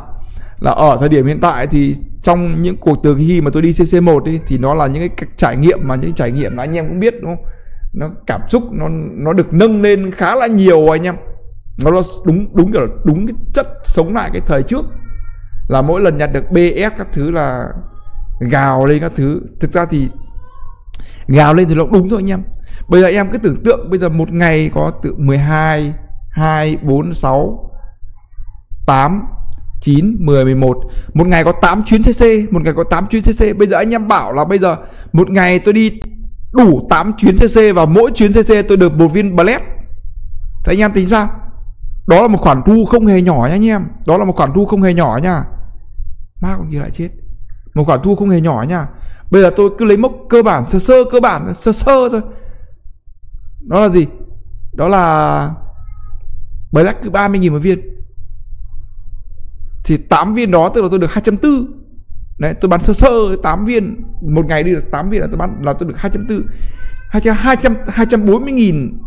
là ở thời điểm hiện tại thì trong những cuộc từ khi mà tôi đi CC1 đi, thì nó là những cái trải nghiệm mà những trải nghiệm mà anh em cũng biết, đúng không? Nó cảm xúc nó nó được nâng lên khá là nhiều anh em. Nó đúng đúng kiểu đúng cái chất sống lại cái thời trước. Là mỗi lần nhặt được BS các thứ là gào lên các thứ. Thực ra thì gào lên thì nó đúng thôi anh em. Bây giờ em cứ tưởng tượng, bây giờ một ngày có từ 12 2 4 6 8 9, 10, 11 Một. Ngày có 8 chuyến CC Một ngày có 8 chuyến CC Bây giờ anh em bảo là bây giờ Một ngày tôi đi đủ 8 chuyến CC Và mỗi chuyến CC tôi được một viên Bled Thế anh em tính sao? Đó là một khoản thu không hề nhỏ nha anh em. Đó là một khoản thu không hề nhỏ nha. Má con kia lại chết. Một khoản thu không hề nhỏ nha. Bây giờ tôi cứ lấy mốc cơ bản sơ sơ cơ bản Sơ sơ thôi. Đó là gì? Đó là Black cứ 30.000 một viên thì 8 viên đó tức là tôi được 240 đấy, tôi bán sơ sơ 8 viên, một ngày đi được 8 viên là tôi bán, là tôi được 240 200 200 240 nghìn.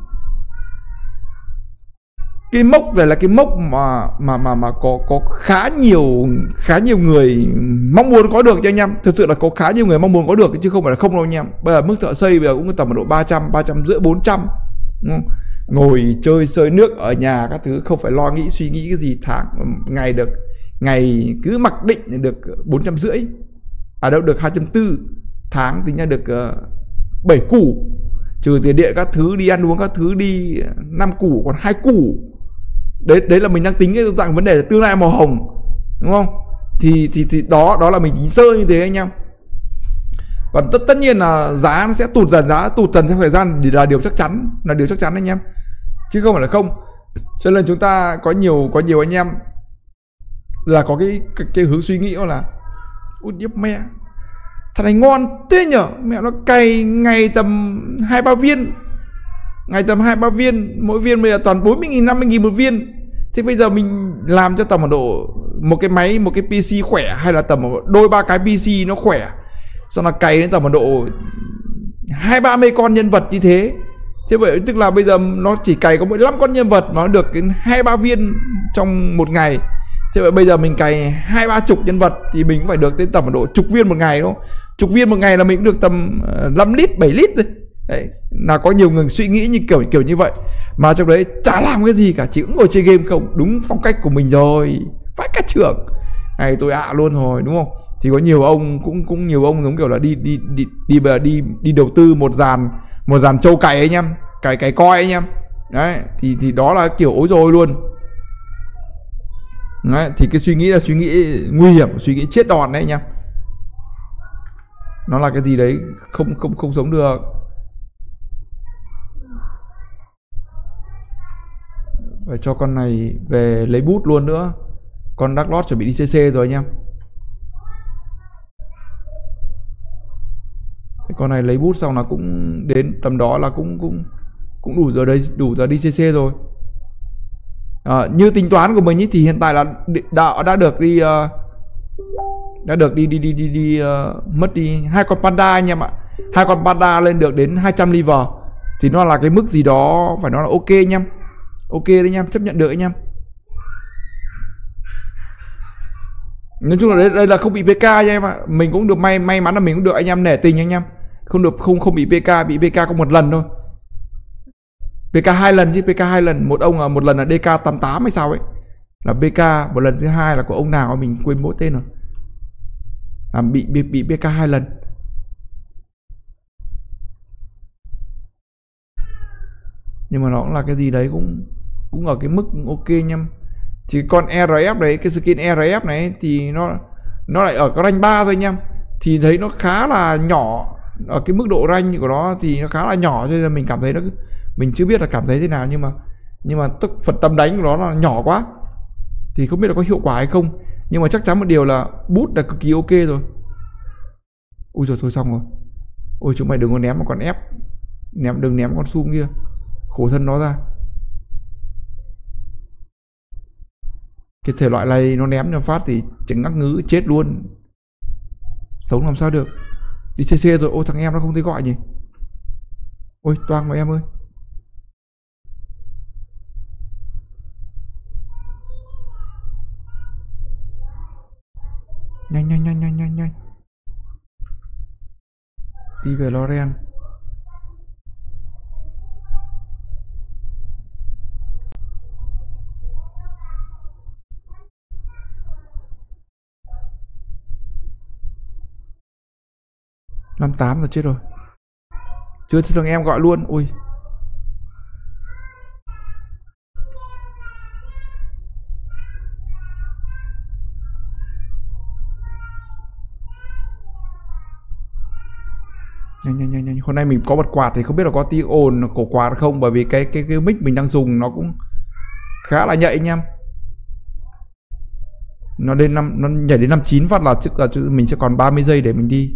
Cái mốc này là cái mốc mà mà mà mà có có khá nhiều khá nhiều người mong muốn có được cho anh em. Thực sự là có khá nhiều người mong muốn có được, chứ không phải là không đâu anh em. Bây giờ mức thợ xây bây giờ cũng tầm độ 300 300 rưỡi 400 đúng không? ngồi chơi, sơi nước ở nhà các thứ, không phải lo nghĩ, suy nghĩ cái gì tháng, ngày được ngày cứ mặc định được ờ, bốn trăm rưỡi. Ở đâu được hai trăm tư. Tháng tính ra được ờ, uh, 7 củ. Trừ tiền điện các thứ đi ăn uống các thứ đi ờ, năm củ còn hai củ. Đấy đấy là mình đang tính cái dạng vấn đề là tương lai màu hồng đúng không? Thì thì thì đó đó là mình tính sơ như thế anh em. Còn tất tất nhiên là giá nó sẽ tụt dần giá tụt dần theo thời gian thì là điều chắc chắn là điều chắc chắn anh em. Chứ không phải là không. Cho nên chúng ta có nhiều có nhiều anh em là có cái cái, cái hướng suy nghĩ đó là út điếp mẹ thằng này ngon thế nhở? Mẹ nó cày ngày tầm hai ba viên. Ngày tầm hai ba viên mỗi viên bây giờ toàn 40 nghìn 50 nghìn một viên. Thế bây giờ mình làm cho tầm một độ một cái máy một cái PC khỏe hay là tầm một đôi ba cái PC nó khỏe xong là cày đến tầm một độ hai ba mươi con nhân vật như thế. Thế vậy tức là bây giờ nó chỉ cày có 15 con nhân vật nó được đến hai ba viên trong một ngày thế vậy bây giờ mình cày hai ba chục nhân vật thì mình cũng phải được tới tầm độ chục viên một ngày đúng không? Chục viên một ngày là mình cũng được tầm ờ, 5 lít 7 lít rồi đấy là có nhiều người suy nghĩ như kiểu kiểu như vậy. Mà trong đấy chả làm cái gì cả chỉ cũng ngồi chơi game không. Đúng phong cách của mình rồi. Phải cắt trưởng. Này tôi ạ à luôn rồi đúng không? Thì có nhiều ông cũng cũng nhiều ông giống kiểu là đi đi đi đi đi đi, đi đầu tư một dàn một dàn trâu cày anh em cày cày coi anh em đấy thì thì đó là kiểu ối rồi luôn đấy, thì cái suy nghĩ là suy nghĩ nguy hiểm suy nghĩ chết đòn đấy anh em. Nó là cái gì đấy không không không sống được. Phải cho con này về lấy bút luôn nữa. Con Dark Lord chuẩn bị đi CC rồi anh em. Thế con này lấy bút xong là cũng đến tầm đó là cũng cũng cũng đủ rồi đấy đủ giờ đi CC rồi à, như tính toán của mình ý, thì hiện tại là đã đã được đi uh, đã được đi đi đi đi, đi uh, mất đi hai con panda anh em ạ. Hai con panda lên được đến 200 liver. Thì nó là cái mức gì đó phải nói là ok anh em. Ok đấy anh em chấp nhận được anh em. Nói chung là đây, đây là không bị PK anh em ạ. Mình cũng được may may mắn là mình cũng được anh em nể tình anh em. Không được không không bị PK bị PK có một lần thôi. PK hai lần chứ PK hai lần, một ông là một lần là DK 88 hay sao ấy. Là PK một lần thứ hai là của ông nào mình quên mỗi tên rồi. Là bị bị bị PK hai lần. Nhưng mà nó cũng là cái gì đấy cũng cũng ở cái mức ok anh thì con RF đấy, cái skin RF này thì nó nó lại ở cái rank 3 thôi anh thì thấy nó khá là nhỏ, ở cái mức độ rank của nó thì nó khá là nhỏ, cho nên mình cảm thấy nó mình chưa biết là cảm thấy thế nào, nhưng mà nhưng mà tức phần tâm đánh của nó là nhỏ quá. Thì không biết là có hiệu quả hay không. Nhưng mà chắc chắn một điều là bút là cực kỳ ok rồi. Ui rồi thôi xong rồi. Ôi, chúng mày đừng có ném một con ép. Ném, đừng ném con sum kia. Khổ thân nó ra. Cái thể loại này nó ném cho phát thì chẳng ngắc ngứ chết luôn. Sống làm sao được. Đi cc rồi ôi thằng em nó không thấy gọi nhỉ? Ôi, toang mà em ơi. Nhanh nhanh nhanh nhanh nhanh nhanh. Đi về Loren năm tám rồi chết rồi. Chưa thì thằng em gọi luôn. Ui. Nhanh nhanh nhanh nhanh. Hôm nay mình có bật quạt thì không biết là có tí ồn cổ quạt không, bởi vì cái cái cái mic mình đang dùng nó cũng khá là nhạy anh em. Nó đến năm, nó nhảy đến năm chín phát là trước là mình sẽ còn 30 giây để mình đi.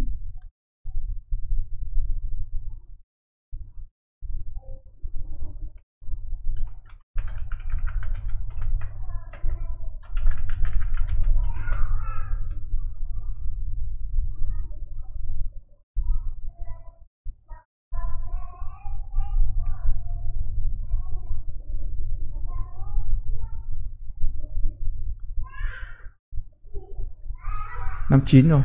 Năm chín rồi.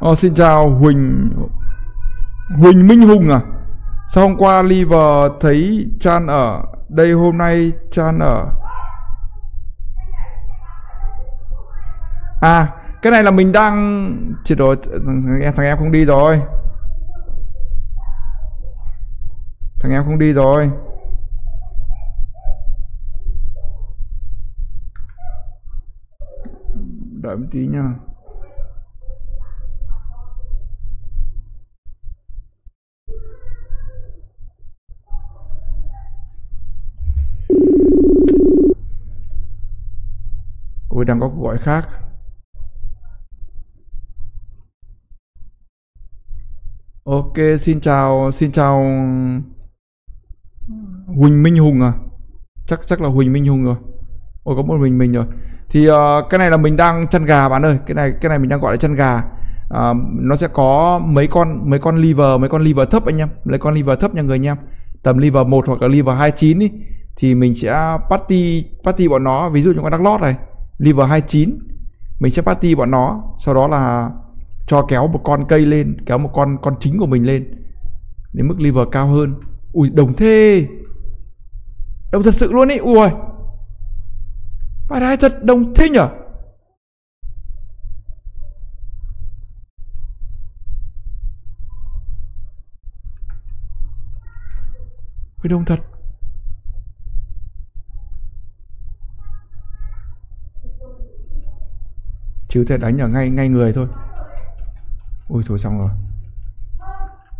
Ờ, xin chào Huỳnh Huỳnh Minh Hùng à. Sao hôm qua Liver thấy Chan ở? Đây hôm nay Chan ở. À cái này là mình đang chết rồi thằng em, thằng em không đi rồi. Thằng em không đi rồi. Đợi một tí nha. Ôi đang có cuộc gọi khác. Ok xin chào xin chào huỳnh minh hùng à? Chắc chắc là huỳnh minh hùng rồi. Ôi có một mình mình rồi. Thì uh, cái này là mình đang chăn gà bạn ơi. Cái này cái này mình đang gọi là chăn gà. Uh, nó sẽ có mấy con mấy con liver mấy con liver thấp anh em. Lấy con liver thấp nha người anh em. Tầm liver 1 hoặc là liver 29 ý thì mình sẽ party party bọn nó. Ví dụ như con đắc lót này. Liver 29 mình sẽ party bọn nó. Sau đó là cho kéo một con cây lên, kéo một con con chính của mình lên, đến mức liver cao hơn. Ui, đồng thê đồng thật sự luôn ý. Ui bài đai thật đồng thế nhở? Ui, đồng thật. Chứ thể đánh ở ngay ngay người thôi ui, thôi xong rồi.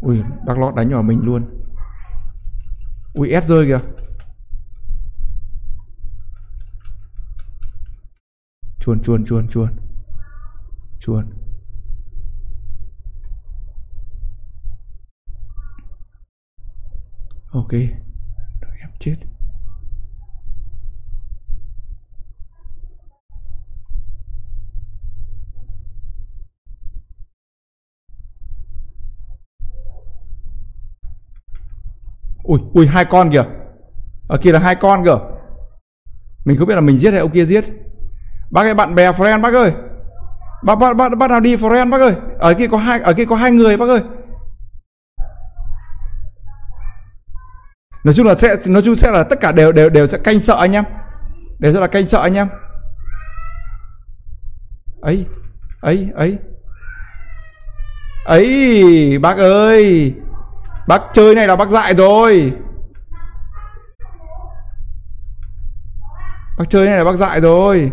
Ui đắc lót đánh vào mình luôn. Ui, ép rơi kìa. Chuồn chuồn chuồn chuồn. Chuồn. Ok. Em chết. Ui ui hai con kìa. Ở kia là hai con kìa mình không biết là mình giết hay ông kia giết. Bác ơi bạn bè friend bác ơi. Bác bác bác, bác nào đi friend bác ơi. Ở kia có hai ở kia có hai người bác ơi. Nói chung là sẽ nói chung sẽ là tất cả đều đều đều sẽ canh sợ anh em. Đều sẽ là canh sợ anh em. Ấy ấy ấy. Ấy bác ơi bác chơi này là bác dại rồi. Bác chơi này là bác dại rồi.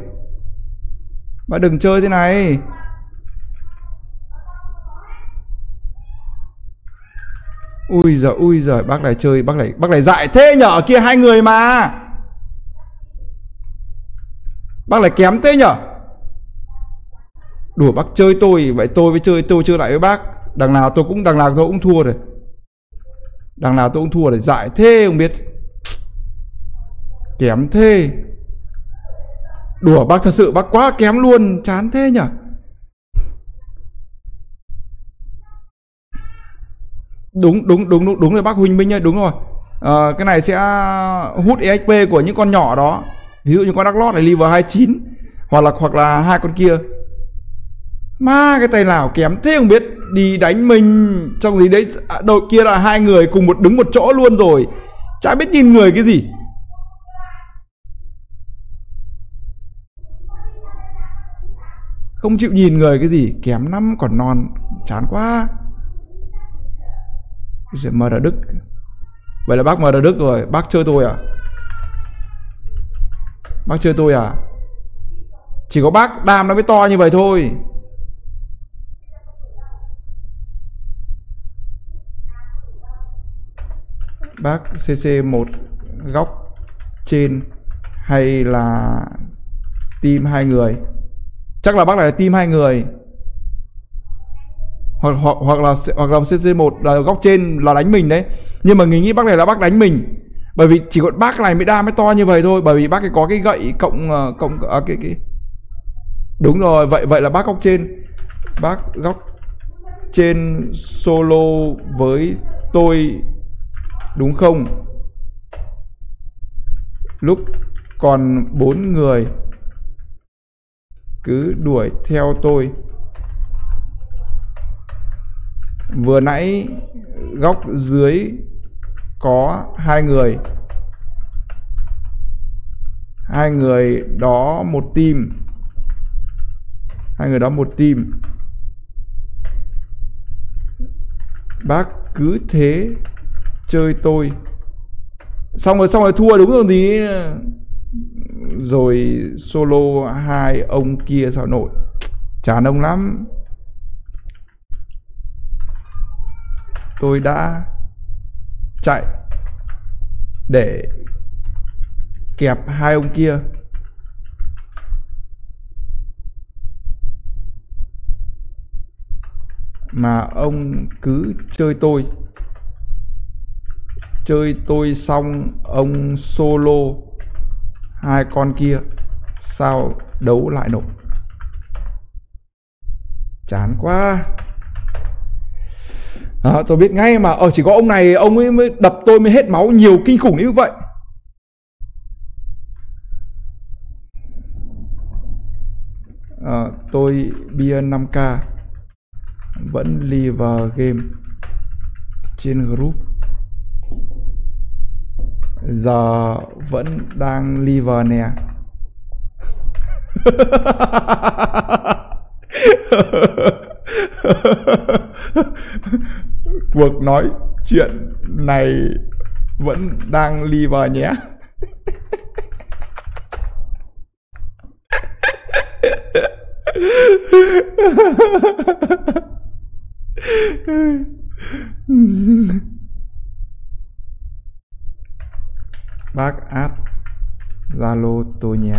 Bác đừng chơi thế này. Ui giời ui giời, bác này chơi, bác này bác này dại thế nhở? Kia hai người mà. Bác này kém thế nhở? Đùa, bác chơi tôi, vậy tôi với chơi, tôi chơi lại với bác. Đằng nào tôi cũng, đằng nào tôi cũng thua rồi đằng nào tôi cũng thua để dại thế không biết. Kém thế. Đùa bác thật sự bác quá kém luôn chán thế nhở đúng đúng đúng đúng đúng rồi bác Huỳnh Minh ơi đúng rồi. À, cái này sẽ hút EXP của những con nhỏ đó. Ví dụ như con đắc lót này liver 29 hoặc là hoặc là hai con kia. Ma cái tay nào kém thế không biết đi đánh mình. Trong gì đấy à, đội kia là hai người cùng một, đứng một chỗ luôn rồi. Chả biết nhìn người cái gì. Không chịu nhìn người cái gì, kém năm còn non, chán quá. Mờ đức. Vậy là bác mờ đức rồi, bác chơi tôi à? Bác chơi tôi à? Chỉ có bác đam nó mới to như vậy thôi. Bác cc một góc trên hay là team hai người? Chắc là bác này là team hai người. Hoặc hoặc hoặc là hoặc là cc một là góc trên là đánh mình đấy. Nhưng mà người nghĩ bác này là bác đánh mình. Bởi vì chỉ có bác này mới đa mới to như vậy thôi. Bởi vì bác ấy có cái gậy cộng ờ, cộng à, cái cái đúng rồi vậy vậy là bác góc trên. Bác góc trên solo với tôi đúng không? Lúc còn bốn người, cứ đuổi theo tôi. Vừa nãy góc dưới có hai người. Hai người đó một team. Hai người đó một team. Bác cứ thế chơi tôi. Xong rồi xong rồi thua đúng rồi tí? Rồi solo hai ông kia sao nổi chán ông lắm. Tôi đã chạy để kẹp hai ông kia. Mà ông cứ chơi tôi chơi tôi xong ông solo hai con kia sao đấu lại nổi? Chán quá. À, tôi biết ngay mà ờ chỉ có ông này ông ấy mới đập tôi mới hết máu nhiều kinh khủng như vậy. À, tôi bia 5k vẫn live game trên group giờ vẫn đang liver nè. [LAUGHS] Cuộc nói chuyện này vẫn đang liver nhé. [LAUGHS] bác add zalo tôi nhé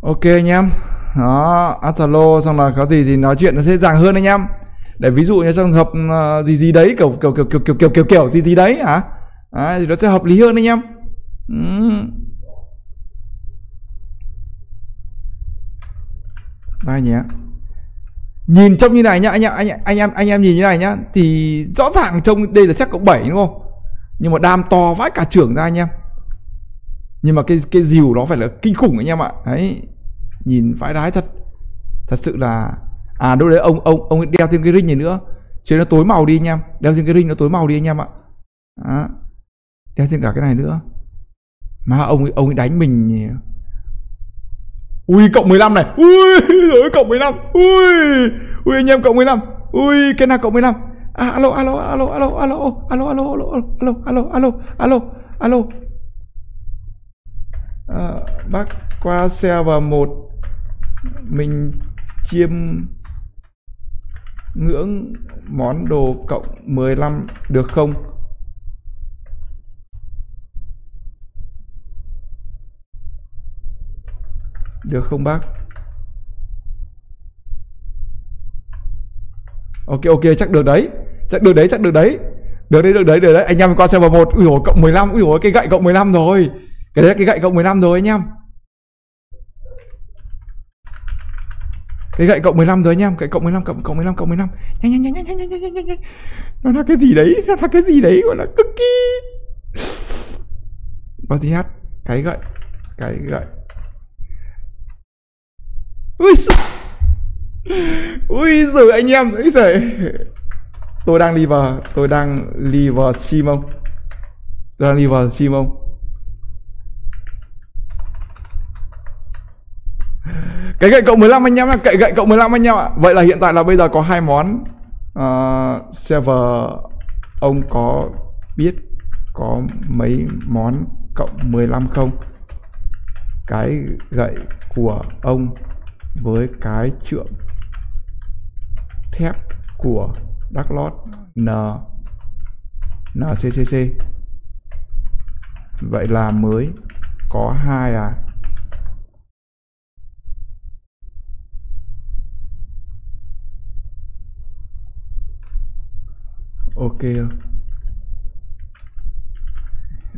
ok anh em đó add zalo xong là có gì thì nói chuyện nó sẽ dàng hơn anh em để ví dụ như trong trường hợp gì gì đấy kiểu kiểu kiểu kiểu kiểu kiểu kiểu, kiểu gì gì đấy hả à, thì nó sẽ hợp lý hơn anh em ừ. Vâng, Bye nhé. Nhìn trông như này nhá anh em anh, anh em anh em nhìn như này nhá thì rõ ràng trông đây là chắc cộng 7 đúng không? Nhưng mà đam to vãi cả trưởng ra anh em. Nhưng mà cái cái dìu nó phải là kinh khủng anh em ạ. Đấy nhìn vãi đái thật. Thật sự là à đâu đấy ông ông ông đeo thêm cái ring này nữa. Chứ nó tối màu đi anh em đeo thêm cái ring nó tối màu đi anh em ạ. Đó. đeo thêm cả cái này nữa. Mà ông ấy, ông ấy đánh mình ui cộng 15 này ui rồi cộng 15 ui ui anh em cộng 15 ui cái nào cộng 15 à, alo alo alo alo alo alo alo alo alo alo alo alo alo à, bác qua xe vào một mình chiêm ngưỡng món đồ cộng 15 được không? Được không bác? Ok ok chắc được đấy. Chắc được đấy, chắc được đấy. Được đấy, được đấy, được đấy. Anh em qua server 1. Ui dồi, cộng 15. Ui dồi, cái gậy cộng 15 rồi. Cái đấy là cái gậy cộng 15 rồi anh em. cái gậy cộng 15 rồi anh em cái cộng 15 cộng cộng 15 cộng 15 nhanh nhanh nhanh nhanh nhanh nhanh nhanh nhanh nó là cái gì đấy nó là cái gì đấy gọi là cực kỳ có gì hát cái gậy cái gậy ui giời. ui giời anh em ui giời tôi đang liver tôi đang liver stream không tôi đang liver stream không cái gậy cộng 15 anh em ạ cậy gậy cộng 15 anh em ạ. Vậy là hiện tại là bây giờ có hai món. Uh, server ông có biết có mấy món cộng 15 không? Cái gậy của ông với cái trượng thép của Đắk Lót N NCCC vậy là mới có hai à? Ok.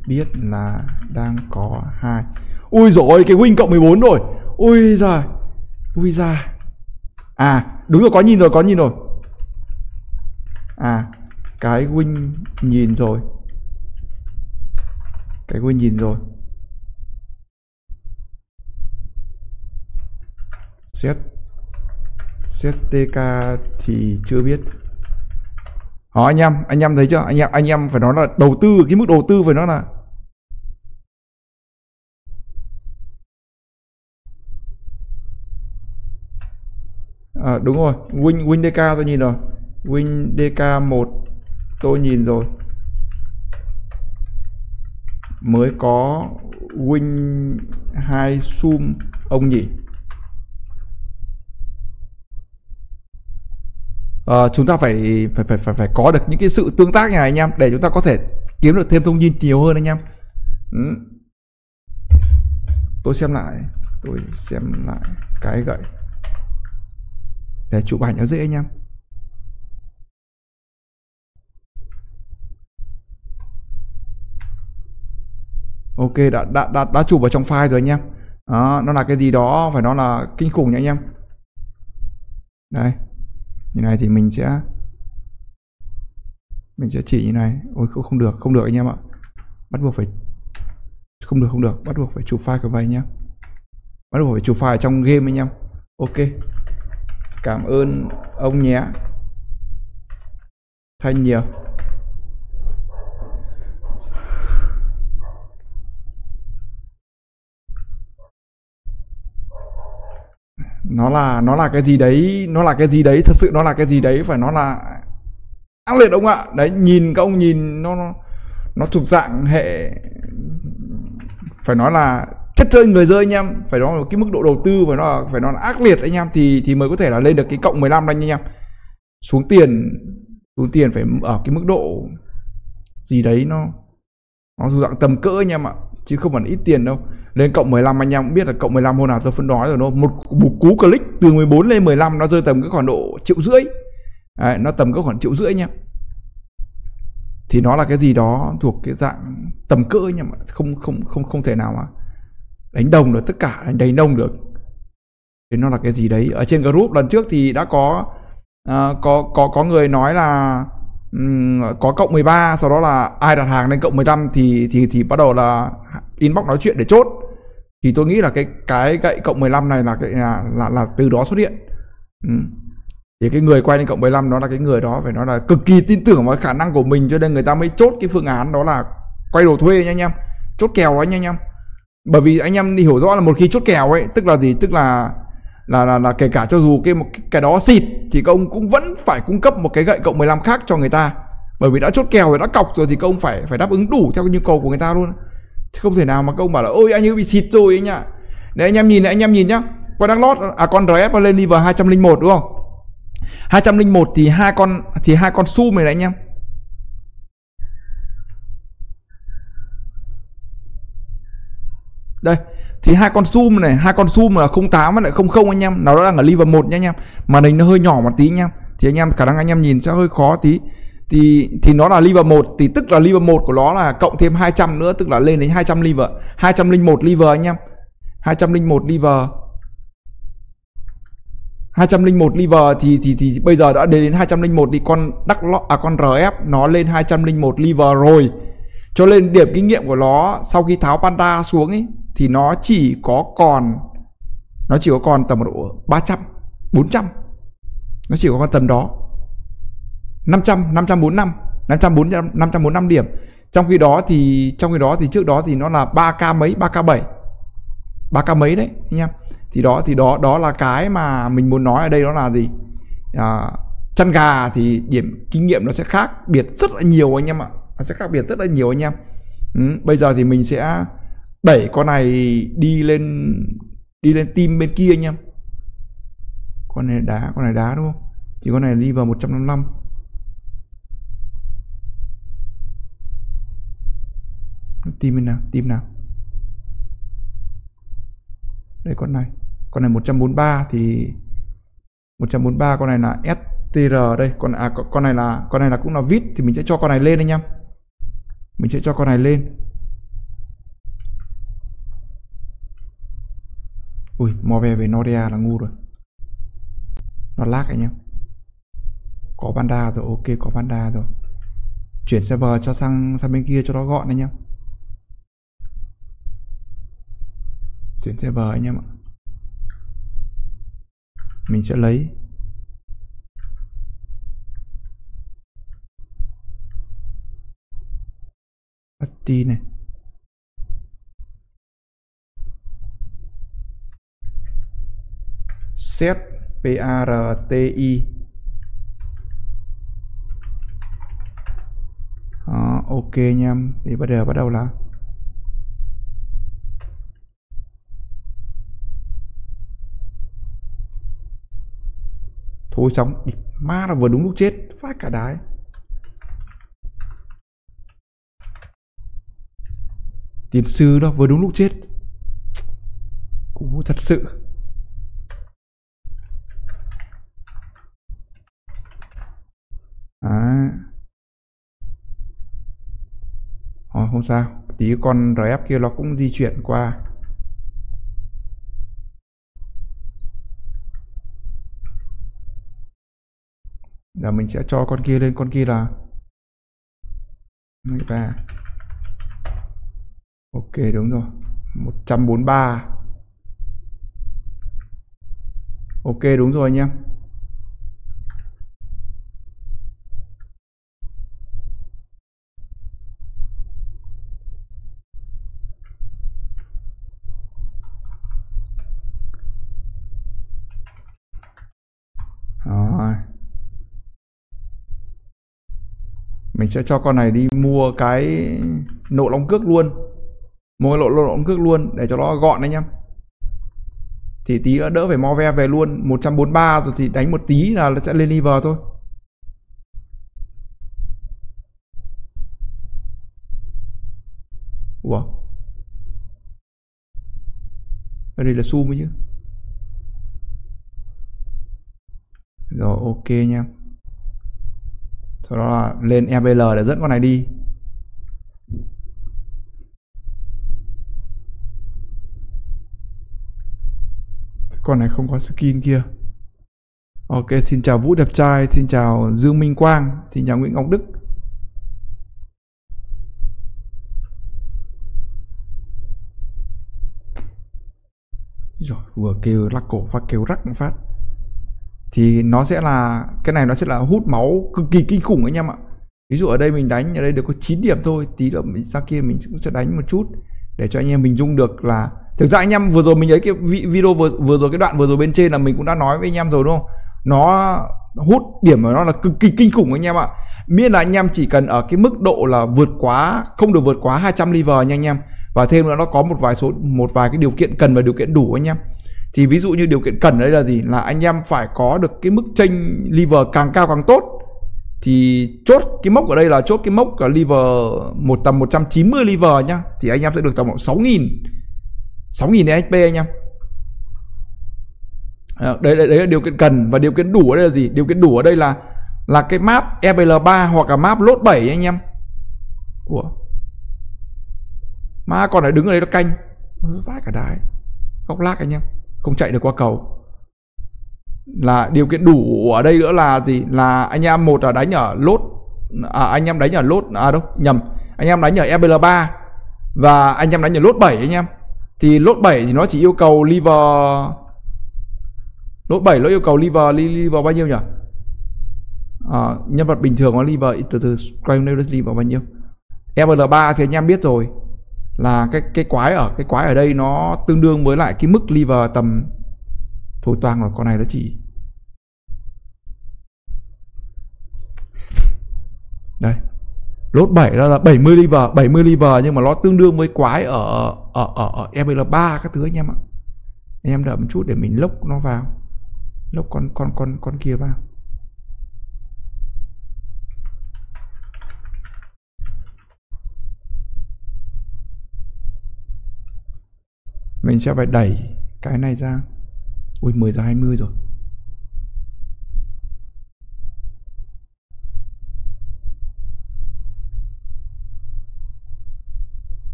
Biết là đang có hai. Ui rồi cái win cộng 14 rồi. Ui giời. Vui ra à đúng rồi có nhìn rồi có nhìn rồi. À cái win nhìn rồi. Cái win nhìn rồi. Set set tk thì chưa biết. Đó anh em, anh em thấy chưa? Anh em anh em phải nói là đầu tư cái mức đầu tư phải nói là À, đúng rồi, Win Win DK tôi nhìn rồi. Win DK 1 tôi nhìn rồi. Mới có Win 2 zoom ông nhỉ. à, chúng ta phải phải phải phải phải có được những cái sự tương tác này anh em để chúng ta có thể kiếm được thêm thông tin nhiều hơn anh em. Ừ. Tôi xem lại, tôi xem lại cái gậy để chụp ảnh nó dễ anh em. Ok đã đã đã đã chụp vào trong file rồi anh em. Đó, nó là cái gì đó phải nó là kinh khủng nha anh em. Đây như này thì mình sẽ mình sẽ chỉ như này ôi không, không được không được anh em ạ bắt buộc phải không được không được bắt buộc phải chụp file của vậy nhé bắt buộc phải chụp file trong game anh em ok cảm ơn ông nhé. Thanh nhiều. Nó là nó là cái gì đấy nó là cái gì đấy thật sự nó là cái gì đấy phải nó là ác liệt ông ạ. Đấy nhìn các ông nhìn nó nó, nó thuộc dạng hệ phải nói là chất chơi người rơi anh em. Phải nói là cái mức độ đầu tư phải nó phải nó là ác liệt anh em thì thì mới có thể là lên được cái cộng 15 anh em. Xuống tiền xuống tiền phải ở cái mức độ gì đấy nó nó dù dạng tầm cỡ anh em ạ chứ không phải ít tiền đâu. Lên cộng 15 anh em cũng biết là cộng 15 hôm nào tôi phân đói rồi nó một, một cú click từ 14 lên 15 nó rơi tầm cái khoảng độ triệu rưỡi. Đấy, nó tầm cái khoảng triệu rưỡi nha thì nó là cái gì đó thuộc cái dạng tầm cỡ nhưng mà không không không không thể nào mà đánh đồng được tất cả đánh đánh đồng được. Thì nó là cái gì đấy? Ở trên group lần trước thì đã có uh, có có có người nói là um, có cộng 13 sau đó là ai đặt hàng lên cộng 15 thì thì thì bắt đầu là inbox nói chuyện để chốt. Thì tôi nghĩ là cái cái gậy cộng 15 này là cái là là, là từ đó xuất hiện. Ừ. thì cái người quay lên cộng 15 đó là cái người đó phải nói là cực kỳ tin tưởng vào khả năng của mình cho nên người ta mới chốt cái phương án đó là quay đồ thuê nha anh em. Chốt kèo đó nha anh em bởi vì anh em đi hiểu rõ là một khi chốt kèo ấy tức là gì? Tức là là là, là kể cả cho dù cái cái, cái đó xịt thì các ông cũng vẫn phải cung cấp một cái gậy cộng 15 khác cho người ta. Bởi vì đã chốt kèo rồi đã cọc rồi thì các ông phải phải đáp ứng đủ theo cái nhu cầu của người ta luôn. Chứ không thể nào mà các ông bảo là ôi anh ấy bị xịt rồi anh ạ để anh em nhìn này anh em nhìn nhá. Con đang lót à con RF lên lever 201 đúng không? 201 thì hai con thì hai con su này này anh em. Đây, thì hai con zoom này, hai con zoom là 08 với lại 00 anh em. Nó đang ở lever 1 nha anh em. Màn hình nó hơi nhỏ một tí anh em thì anh em, khả năng anh em nhìn sẽ hơi khó tí. Thì thì nó là lever 1 thì tức là lever 1 của nó là cộng thêm 200 nữa, tức là lên đến 200 lever 201 lever anh em. 201 lever 201 liver. Thì thì thì bây giờ đã đến 201 thì con đắc lọ à con RF nó lên 201 liver rồi. Cho nên điểm kinh nghiệm của nó sau khi tháo panda xuống ấy thì nó chỉ có còn nó chỉ có còn tầm độ 300 400 nó chỉ có còn tầm đó. 500 545 545 545 điểm. Trong khi đó thì trong khi đó thì trước đó thì nó là 3k mấy 3k 7 3k mấy đấy anh em. Thì đó thì đó đó là cái mà mình muốn nói ở đây đó là gì? À, chăn gà thì điểm kinh nghiệm nó sẽ khác biệt rất là nhiều anh em ạ. Nó sẽ khác biệt rất là nhiều anh em. Ừ, bây giờ thì mình sẽ đẩy con này đi lên đi lên tim bên kia anh em. Con này đá, con này đá đúng không? Thì con này đi vào 155 tim bên nào? Tim nào? Đây, con này. Con này 143 thì 143 con này là STR đây. Con à con này là, con này là cũng là vít thì mình sẽ cho con này lên anh em. Mình sẽ cho con này lên. ui mò về về Noria là ngu rồi. Nó lag anh em. Có panda rồi, ok, có panda rồi. Chuyển server cho sang sang bên kia cho nó gọn anh em. Chuyển server anh em ạ. Mình sẽ lấy. Tin này. Set p à, r t i. Ờ, ok nha. Em thì bắt đầu bắt đầu là thôi xong ma là vừa đúng lúc chết. Vãi cả đái. Tiền sư đó vừa đúng lúc chết. Cũng thật sự. À Thôi, không sao. Tí con RF kia nó cũng di chuyển qua. Giờ mình sẽ cho con kia lên, con kia là 13 Ok, đúng rồi. 143 Ok, đúng rồi anh em Rồi. Mình sẽ cho con này đi mua cái nộ long cước luôn. Mua cái lộ long cước luôn để cho nó gọn anh em. Thì tí nữa đỡ phải mo ve về luôn 143 rồi thì đánh một tí là nó sẽ lên liver thôi. Ủa? Đây là zoom ấy chứ. rồi, ok nha sau đó là lên EBL để dẫn con này đi. Con này không có skin kia. Ok, xin chào Vũ đẹp trai, xin chào Dương Minh Quang, xin chào Nguyễn Ngọc Đức. Rồi, vừa kêu lắc cổ phát, kêu rắc một phát thì nó sẽ là, cái này nó sẽ là hút máu cực kỳ kinh khủng anh em ạ. Ví dụ ở đây mình đánh, ở đây được có 9 điểm thôi, tí nữa mình ra kia mình cũng sẽ đánh một chút để cho anh em mình dung được là, thực ra anh em vừa rồi mình ấy cái video vừa vừa rồi, cái đoạn vừa rồi bên trên là mình cũng đã nói với anh em rồi đúng không? Nó hút điểm của nó là cực kỳ kinh khủng anh em ạ. Miễn là anh em chỉ cần ở cái mức độ là vượt quá, không được vượt quá 200 liver nha anh em. Và thêm nữa nó có một vài số, một vài cái điều kiện, cần và điều kiện đủ anh em thì ví dụ như điều kiện cần ở đây là gì? Là anh em phải có được cái mức chênh liver càng cao càng tốt. Thì chốt cái mốc ở đây là chốt cái mốc ở liver một tầm 190 liver nhá. Thì anh em sẽ được tầm khoảng 6000 6000 HP anh em. Ờ, đấy, đấy, đấy là điều kiện cần. Và điều kiện đủ ở đây là gì? Điều kiện đủ ở đây là là cái map EBL3 hoặc là map lốt 7 anh em. Ủa? Mà còn lại đứng ở đây nó canh. Vãi cả đái. Góc lác anh em không chạy được qua cầu. Là điều kiện đủ ở đây nữa là gì? Là anh em một là đánh ở lốt à, anh em đánh ở lốt à đâu nhầm. Anh em đánh ở EBL 3 và anh em đánh ở lốt 7 anh em. Thì lốt 7 thì nó chỉ yêu cầu liver lốt 7 nó yêu cầu liver liver bao nhiêu nhỉ à, nhân vật bình thường nó liver từ từ quay liver bao nhiêu? EBL 3 thì anh em biết rồi là cái cái quái ở cái quái ở đây nó tương đương với lại cái mức liver tầm thôi toang rồi con này nó chỉ đây. Lốt 7 đó là 70 liver 70 liver nhưng mà nó tương đương với quái ở ở ở, ở ML3 các thứ anh em ạ. Anh em đợi một chút để mình lốc nó vào. Lốc con con con con kia vào. Mình sẽ phải đẩy cái này ra. Ui 10 giờ 20 rồi.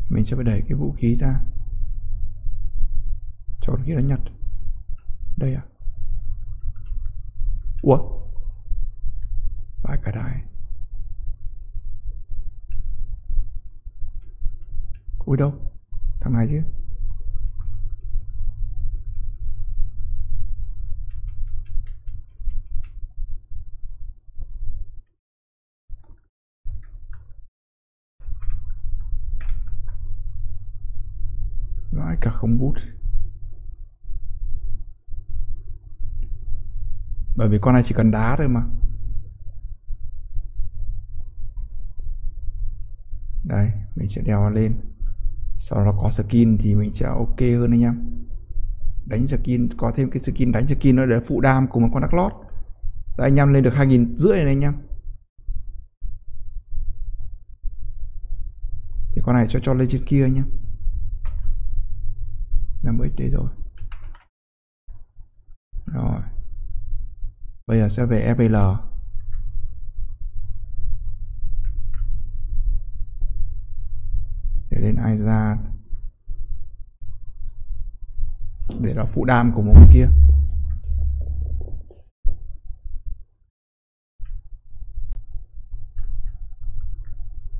Mình sẽ phải đẩy cái vũ khí ra. Cho con kia nó nhặt. Đây à. Ủa? Vãi cả đài. Ui đâu? Thằng này chứ. Rồi cả không bút. Bởi vì con này chỉ cần đá thôi mà. Đây mình sẽ đeo lên. Sau đó có skin thì mình sẽ ok hơn anh em. Đánh skin có thêm cái skin đánh skin nó để phụ đam cùng một con đắc lót Đấy, anh em lên được hai nghìn rưỡi này anh em. Thì con này cho cho lên trên kia nhé 50 XD rồi. Rồi. Bây giờ sẽ về FL để lên ai ra để là phụ đam của một kia.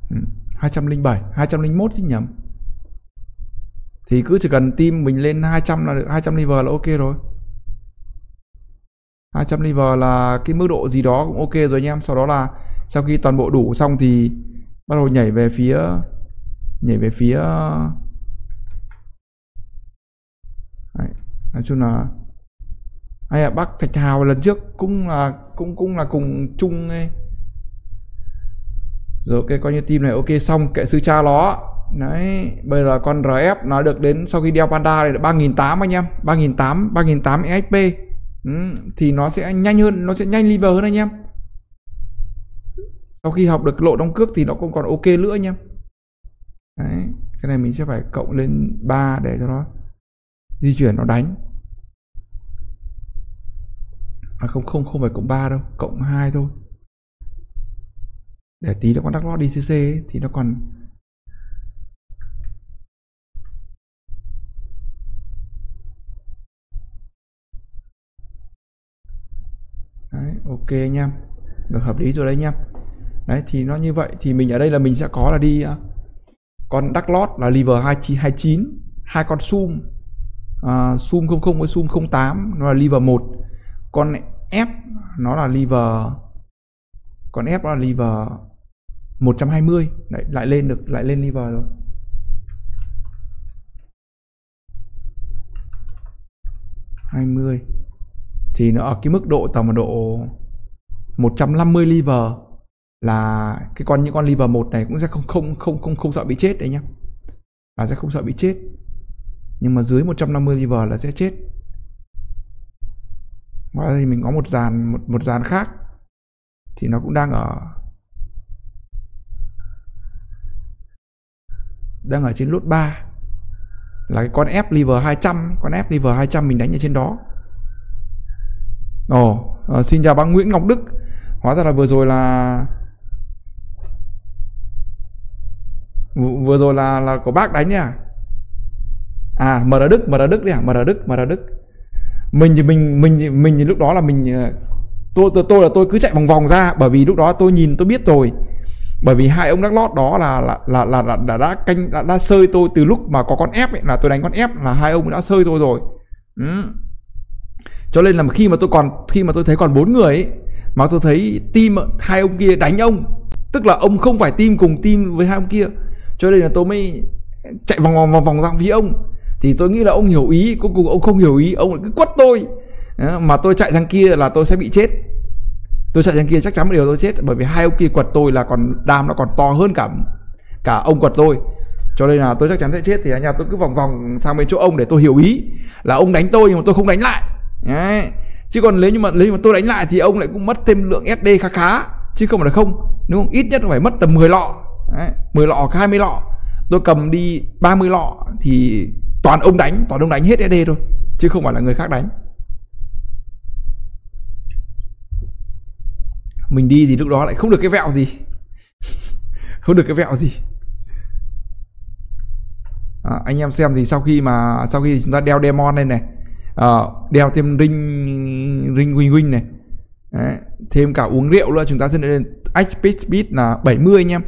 Ừ, hai trăm linh bảy, hai trăm linh mốt chứ nhầm thì cứ chỉ cần team mình lên 200 là được 200 level là ok rồi. 200 level là cái mức độ gì đó cũng ok rồi anh em. Sau đó là sau khi toàn bộ đủ xong thì bắt đầu nhảy về phía nhảy về phía Đấy, nói chung là hay à bác thạch hào lần trước cũng là cũng cũng là cùng chung ấy. Rồi ok coi như team này ok xong kệ sư cha nó đấy bây giờ con rf nó được đến sau khi đeo panda này ba nghìn tám anh em. ba nghìn tám ba nghìn tám ESP ừ, thì nó sẽ nhanh hơn nó sẽ nhanh liver hơn anh em. Sau khi học được lộ đóng cước thì nó cũng còn ok nữa anh em. Đấy cái này mình sẽ phải cộng lên 3 để cho nó di chuyển nó đánh. À không không không phải cộng 3 đâu cộng 2 thôi. Để tí nó con đắc lót đi cc ấy, thì nó còn đấy ok anh em. Được hợp lý rồi đấy anh em. Đấy thì nó như vậy thì mình ở đây là mình sẽ có là đi à, con đắc lót là liver 29 hai con sum uh, zoom 00 với sum 08 nó là liver 1 con F nó là liver con F nó là liver 120 Đấy, lại lên được lại lên liver rồi. Hai mươi. Thì nó ở cái mức độ tầm độ 150 liver là cái con những con liver một này cũng sẽ không không không không không sợ bị chết đấy nhá. Là sẽ không sợ bị chết. Nhưng mà dưới 150 liver là sẽ chết. Ngoài ra thì mình có một dàn một một dàn khác. Thì nó cũng đang ở đang ở trên lốt 3 là cái con F liver 200 con F liver 200 mình đánh ở trên đó. Ồ, oh, uh, xin chào bác Nguyễn Ngọc Đức. Hóa ra là vừa rồi là vừa rồi là là có bác đánh nha. À mr đức mr đức đi à mr đức mr đức. Mình thì mình mình mình thì lúc đó là mình ờ, tôi tôi tôi là tôi cứ chạy vòng vòng ra bởi vì lúc đó tôi nhìn tôi biết rồi. Bởi vì hai ông đắc lót đó là là là là, là, là đã canh đã, đã sơi tôi từ lúc mà có con ép ấy là tôi đánh con ép là hai ông đã sơi tôi rồi. Ừ. cho nên là khi mà tôi còn khi mà tôi thấy còn bốn người ấy, mà tôi thấy team hai ông kia đánh ông. Tức là ông không phải team cùng team với hai ông kia. Cho nên là tôi mới chạy vòng vòng vòng vòng ra phía ông. Thì tôi nghĩ là ông hiểu ý, cuối cùng ông không hiểu ý, ông lại cứ quất tôi. Mà tôi chạy sang kia là tôi sẽ bị chết. Tôi chạy sang kia chắc chắn một điều tôi chết, bởi vì hai ông kia quật tôi là còn, đam nó còn to hơn cả cả ông quật tôi. Cho nên là tôi chắc chắn sẽ chết. Thì anh nhà tôi cứ vòng vòng sang bên chỗ ông để tôi hiểu ý là ông đánh tôi nhưng mà tôi không đánh lại. Đấy chứ còn nếu như mà nếu mà tôi đánh lại thì ông lại cũng mất thêm lượng SD khá khá. Chứ không phải là không. Đúng không ít nhất phải mất tầm 10 lọ. Đấy, 10 lọ 20 lọ. Tôi cầm đi 30 lọ thì toàn ông đánh toàn ông đánh hết SD thôi chứ không phải là người khác đánh. Mình đi thì lúc đó lại không được cái vẹo gì. [LAUGHS] Không được cái vẹo gì. À, anh em xem thì sau khi mà sau khi chúng ta đeo demon lên này à, đeo thêm ring ring win win này. Đấy, thêm cả uống rượu nữa chúng ta sẽ lên speed speed là 70 anh em.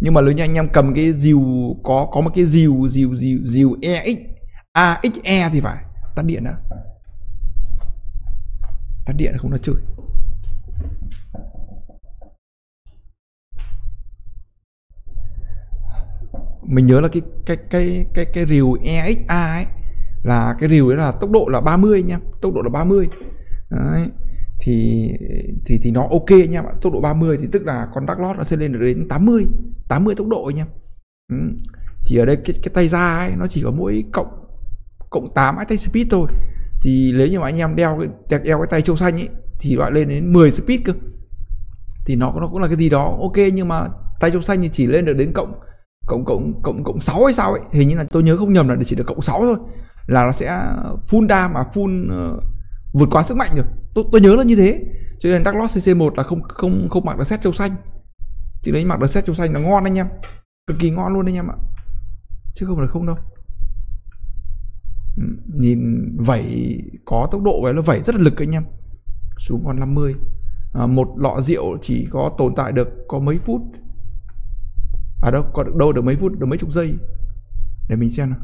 Nhưng mà nếu như anh em cầm cái dìu có có một cái dìu dìu dìu dìu EX AXE thì phải. Tắt điện đã. Tắt điện không nó chửi. Mình nhớ là cái cái cái cái cái rìu EXA ấy là cái rìu đấy là tốc độ là 30 nha tốc độ là 30 đấy thì thì thì nó ok nha bạn tốc độ 30 thì tức là con Dark Lord nó sẽ lên được đến 80 80 tốc độ nha ừ. thì ở đây cái cái tay ra ấy nó chỉ có mỗi cộng cộng 8 tay speed thôi. Thì nếu như mà anh em đeo đeo, đeo cái tay châu xanh ấy thì loại lên đến 10 speed cơ. Thì nó nó cũng là cái gì đó ok nhưng mà tay châu xanh thì chỉ lên được đến cộng cộng cộng cộng cộng 6 hay sao ấy. Hình như là tôi nhớ không nhầm là chỉ được cộng 6 thôi là nó sẽ full đam mà full uh, vượt quá sức mạnh rồi tôi, tôi nhớ là như thế. Cho nên đắc lót CC1 là không không không mặc được set châu xanh. Chứ đấy mặc được set châu xanh là ngon anh em. Cực kỳ ngon luôn anh em ạ. Chứ không phải không đâu. Ừ, nhìn vẩy có tốc độ vậy nó vẩy rất là lực anh em. Xuống còn 50 à, một lọ rượu chỉ có tồn tại được có mấy phút. À đâu có được đâu được mấy phút được mấy chục giây. Để mình xem nào.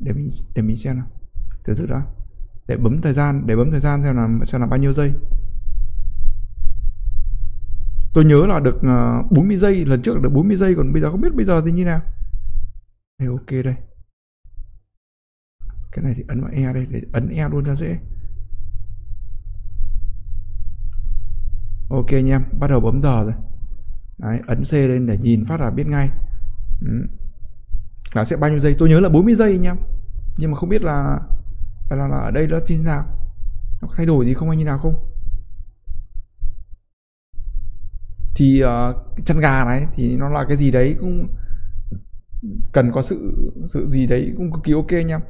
Để mình để mình xem nào. Thử thử đã. để bấm thời gian, để bấm thời gian xem là xem là bao nhiêu giây. Tôi nhớ là được ờ, 40 giây, lần trước được 40 giây, còn bây giờ không biết bây giờ thì như nào. Đây ok đây. Cái này thì ấn vào e đây, để ấn e luôn cho dễ. Ok nha em, bắt đầu bấm giờ rồi. Đấy, ấn c lên để nhìn phát là biết ngay. Ừ là sẽ bao nhiêu giây? Tôi nhớ là 40 giây anh em. Nhưng mà không biết là là, là ở đây nó như thế nào. Nó thay đổi gì không anh như nào không? Thì uh, chăn gà này thì nó là cái gì đấy cũng cần có sự sự gì đấy cũng cực kỳ ok anh em.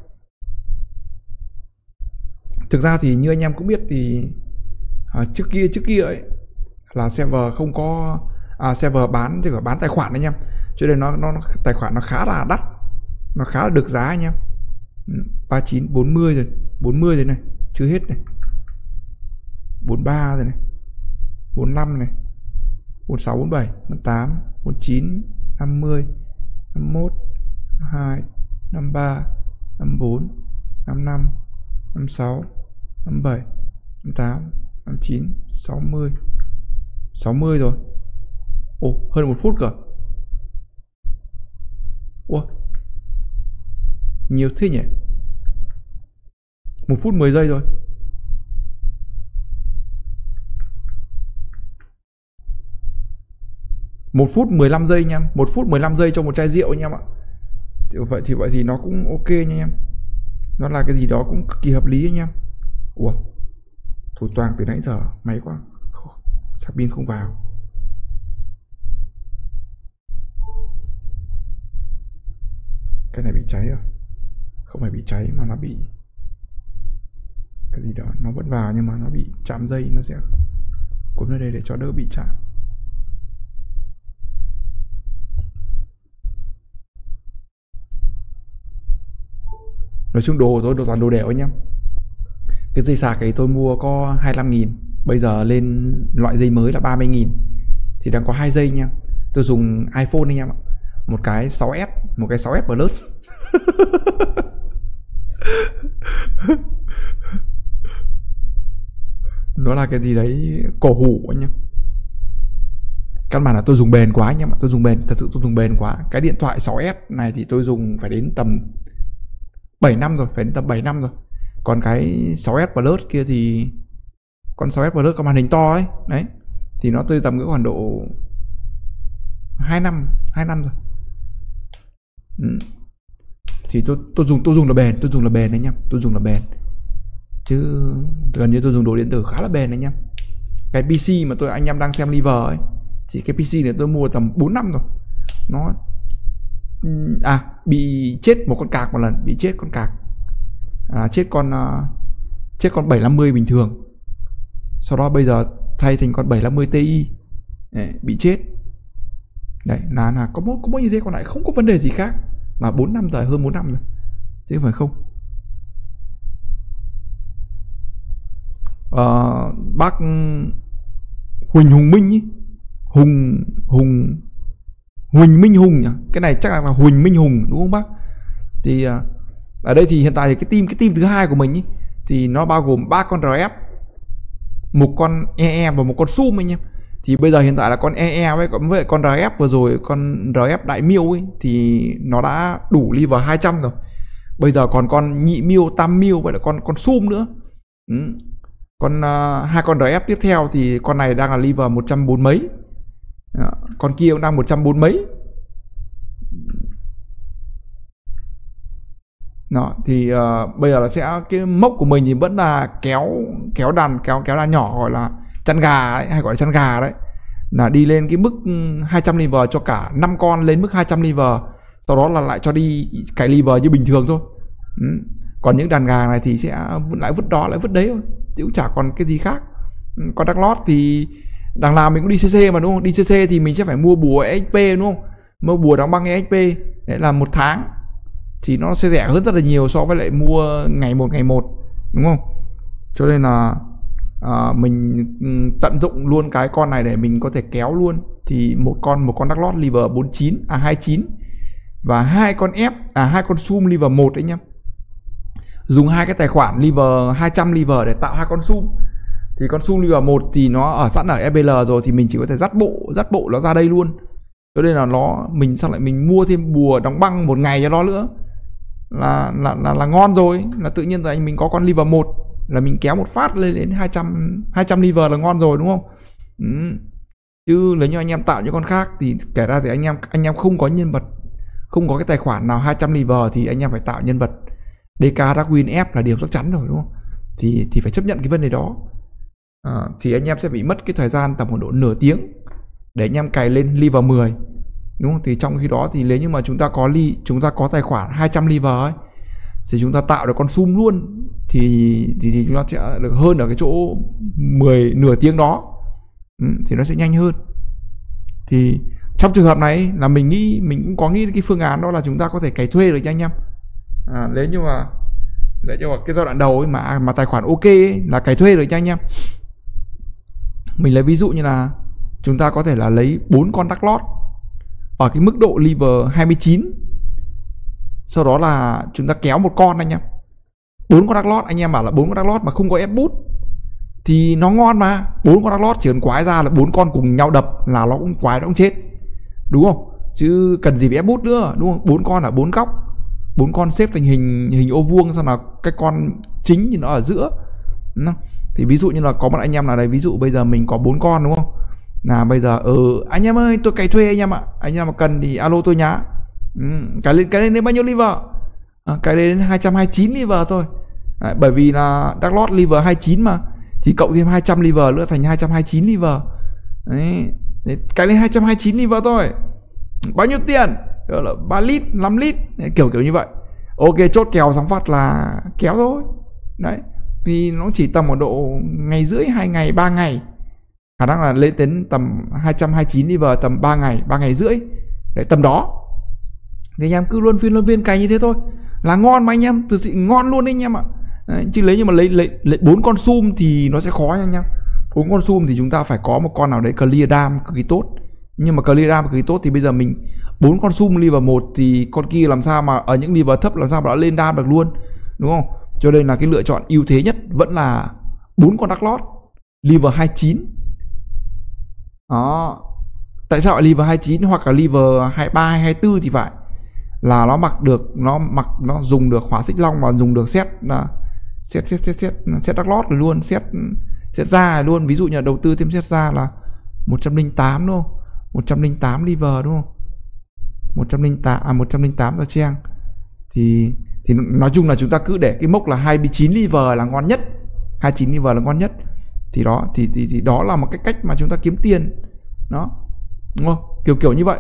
Thực ra thì như anh em cũng biết thì uh, trước kia trước kia ấy là server không có à, server bán phải bán tài khoản anh em cho nên nó, nó nó tài khoản nó khá là đắt. Nó khá là được giá anh em. Ừ, 39 40 rồi. 40 rồi này. Chưa hết này. 43 rồi này. 45 này. 46 47 48 49 50 51 52 53 54 55 56 57 58 59 60 60 rồi. Ồ hơn một phút cơ Ủa nhiều thế nhỉ? Một phút 10 giây rồi một phút 15 giây nha em. Một phút 15 giây cho một chai rượu anh em ạ. Thì vậy thì vậy thì nó cũng ok nha em. Nó là cái gì đó cũng cực kỳ hợp lý anh em. Ủa? Thủ toàn từ nãy giờ máy quá. Sạc pin không vào. Cái này bị cháy rồi không phải bị cháy mà nó bị cái gì đó, nó vẫn vào nhưng mà nó bị chạm dây, nó sẽ cuốn vào đây để cho đỡ bị chạm. Nói chung đồ tôi đồ toàn đồ đẻo anh em. Cái dây sạc ấy tôi mua có 25 nghìn, bây giờ lên loại dây mới là 30 nghìn. Thì đang có hai dây nha. Tôi dùng iPhone anh em ạ. Một cái 6S một cái 6S Plus. [LAUGHS] [LAUGHS] nó là cái gì đấy? Cổ hủ anh em. Căn bản là tôi dùng bền quá anh em ạ. Tôi dùng bền, thật sự tôi dùng bền quá. Cái điện thoại 6s này thì tôi dùng phải đến tầm 7 năm rồi, phải đến tầm 7 năm rồi. Còn cái 6s plus kia thì, con 6s plus có màn hình to ấy. Đấy. Thì nó tôi tầm cái khoảng độ 2 năm 2 năm rồi. Ừ thì tôi tôi dùng tôi dùng là bền tôi dùng là bền đấy nhá. Tôi dùng là bền. Chứ gần như tôi dùng đồ điện tử khá là bền anh em cái PC mà tôi anh em đang xem liver ấy thì cái PC này tôi mua tầm 4 năm rồi. Nó à bị chết một con cạc một lần bị chết con cạc. À, chết con uh, chết con 750 bình thường. Sau đó bây giờ thay thành con 750 Ti Đấy, bị chết. Đấy là là có mỗi có mỗi như thế còn lại không có vấn đề gì khác mà 4 năm rồi hơn 4 năm rồi chứ phải không à, bác Huỳnh Hùng Minh ý. Hùng Hùng Huỳnh Minh Hùng nhỉ? Cái này chắc là Huỳnh Minh Hùng đúng không bác? Thì ờ, ở đây thì hiện tại thì cái team cái team thứ hai của mình ý, thì nó bao gồm ba con RF, một con EE và một con Zoom anh em thì bây giờ hiện tại là con EE với con với con RF vừa rồi con RF đại miêu ấy thì nó đã đủ liver 200 rồi. Bây giờ còn con nhị miêu tam miêu vậy là con con sum nữa. Ừ. con uh, hai con RF tiếp theo thì con này đang là liver 140 mấy. Con kia cũng đang 140 mấy. Đó thì uh, bây giờ là sẽ cái mốc của mình thì vẫn là kéo kéo đàn kéo kéo đàn nhỏ gọi là chăn gà đấy, hay gọi là chăn gà đấy, là đi lên cái mức ừ, 200 liver cho cả 5 con lên mức 200 liver, sau đó là lại cho đi cái liver như bình thường thôi. Ừ. còn những đàn gà này thì sẽ lại vứt đó, lại vứt đấy thôi, chứ chả còn cái gì khác. Ừ, còn đắc lót thì đằng nào mình cũng đi cc mà, đúng không? Đi cc thì mình sẽ phải mua bùa exp đúng không? Mua bùa đóng băng exp đấy là một tháng, thì nó sẽ rẻ hơn rất là nhiều so với lại mua ngày một ngày một, đúng không? Cho nên là à, mình ừ, tận dụng luôn cái con này để mình có thể kéo luôn. Thì một con một con đắc lót liver 49 à 29 và hai con ép à hai con sum liver 1 đấy nhá. Dùng hai cái tài khoản liver 200 liver để tạo hai con sum thì con sum liver 1 thì nó ở sẵn ở FBL rồi thì mình chỉ có thể dắt bộ dắt bộ nó ra đây luôn. Cho nên là nó mình sao lại mình mua thêm bùa đóng băng một ngày cho nó nữa. Là là là, là ngon rồi. Là tự nhiên là anh mình có con liver 1 là mình kéo một phát lên đến 200 200 liver là ngon rồi đúng không? Ừ. chứ nếu như anh em tạo những con khác thì kể ra thì anh em anh em không có nhân vật không có cái tài khoản nào 200 liver thì anh em phải tạo nhân vật. DK Darwin F là điều chắc chắn rồi đúng không? Thì thì phải chấp nhận cái vấn đề đó. À, thì anh em sẽ bị mất cái thời gian tầm khoảng độ nửa tiếng để anh em cài lên liver 10 đúng không? Thì trong khi đó thì nếu như mà chúng ta có ly chúng ta có tài khoản 200 liver ấy thì chúng ta tạo được con sum luôn thì thì, thì chúng ta sẽ được hơn ở cái chỗ 10 nửa tiếng đó. Ừ, thì nó sẽ nhanh hơn. Thì trong trường hợp này là mình nghĩ mình cũng có nghĩ cái phương án đó là chúng ta có thể cày thuê được cho anh em. À, nếu như mà nếu như mà cái giai đoạn đầu ấy mà mà tài khoản ok ấy, là cày thuê được cho anh em. Mình lấy ví dụ như là chúng ta có thể là lấy bốn con đắc lót ở cái mức độ liver 29 sau đó là chúng ta kéo một con anh em. Bốn con đắc lót, anh em bảo là bốn con đắc lót mà không có ép bút thì nó ngon mà. Bốn con đắc lót chỉ cần quái ra là bốn con cùng nhau đập là nó cũng quái, nó cũng chết. Đúng không? Chứ cần gì phải ép bút nữa, đúng không? Bốn con ở bốn góc. Bốn con xếp thành hình hình ô vuông xong là cái con chính thì nó ở giữa. Thì ví dụ như là có một anh em là đây ví dụ bây giờ mình có bốn con, đúng không? Là bây giờ ừ anh em ơi, tôi cày thuê anh em ạ. Anh em mà cần thì alo tôi nhá ừ, cài lên cái lên đến bao nhiêu liver? À, cái lên đến 229 liver thôi. Đấy, bởi vì là đắc lót liver 29 mà. Thì cộng thêm 200 liver nữa thành 229 liver. Đấy, đấy cài lên 229 liver thôi. Bao nhiêu tiền? Là 3 lít 5 lít đấy, kiểu kiểu như vậy. Ok chốt kèo sóng phát là kéo thôi. Đấy thì nó chỉ tầm ở độ ngày rưỡi hai ngày ba ngày. Khả năng là lên đến tầm 229 liver tầm 3 ngày 3 ngày rưỡi. Đấy tầm đó thì anh em cứ luôn phiên luôn viên cày như thế thôi. Là ngon mà anh em thực sự ngon luôn đấy anh em ạ. Đấy, chứ lấy nhưng mà lấy lấy lấy bốn con sum thì nó sẽ khó nha anh em. Bốn con sum thì chúng ta phải có một con nào đấy clear dam cực kỳ tốt. Nhưng mà clear dam cực kỳ tốt thì bây giờ mình bốn con sum liver một thì con kia làm sao mà ở những liver thấp làm sao mà đã lên dam được luôn đúng không? Cho nên là cái lựa chọn ưu thế nhất vẫn là bốn con đắc lót liver 29 đó. Tại sao lại liver 29 hoặc là liver 23 hay 24 thì phải? Là nó mặc được nó mặc nó dùng được hỏa xích long và dùng được xét là xét xét xét xét xét đắc lót luôn xét xét ra luôn. Ví dụ như là đầu tư thêm xét ra là 108 đúng không? 108 liver đúng không? 108 à 108 là trang thì thì nói chung là chúng ta cứ để cái mốc là 29 liver là ngon nhất. 29 liver là ngon nhất. Thì đó thì thì, thì đó là một cái cách mà chúng ta kiếm tiền. Đó đúng không? Kiểu kiểu như vậy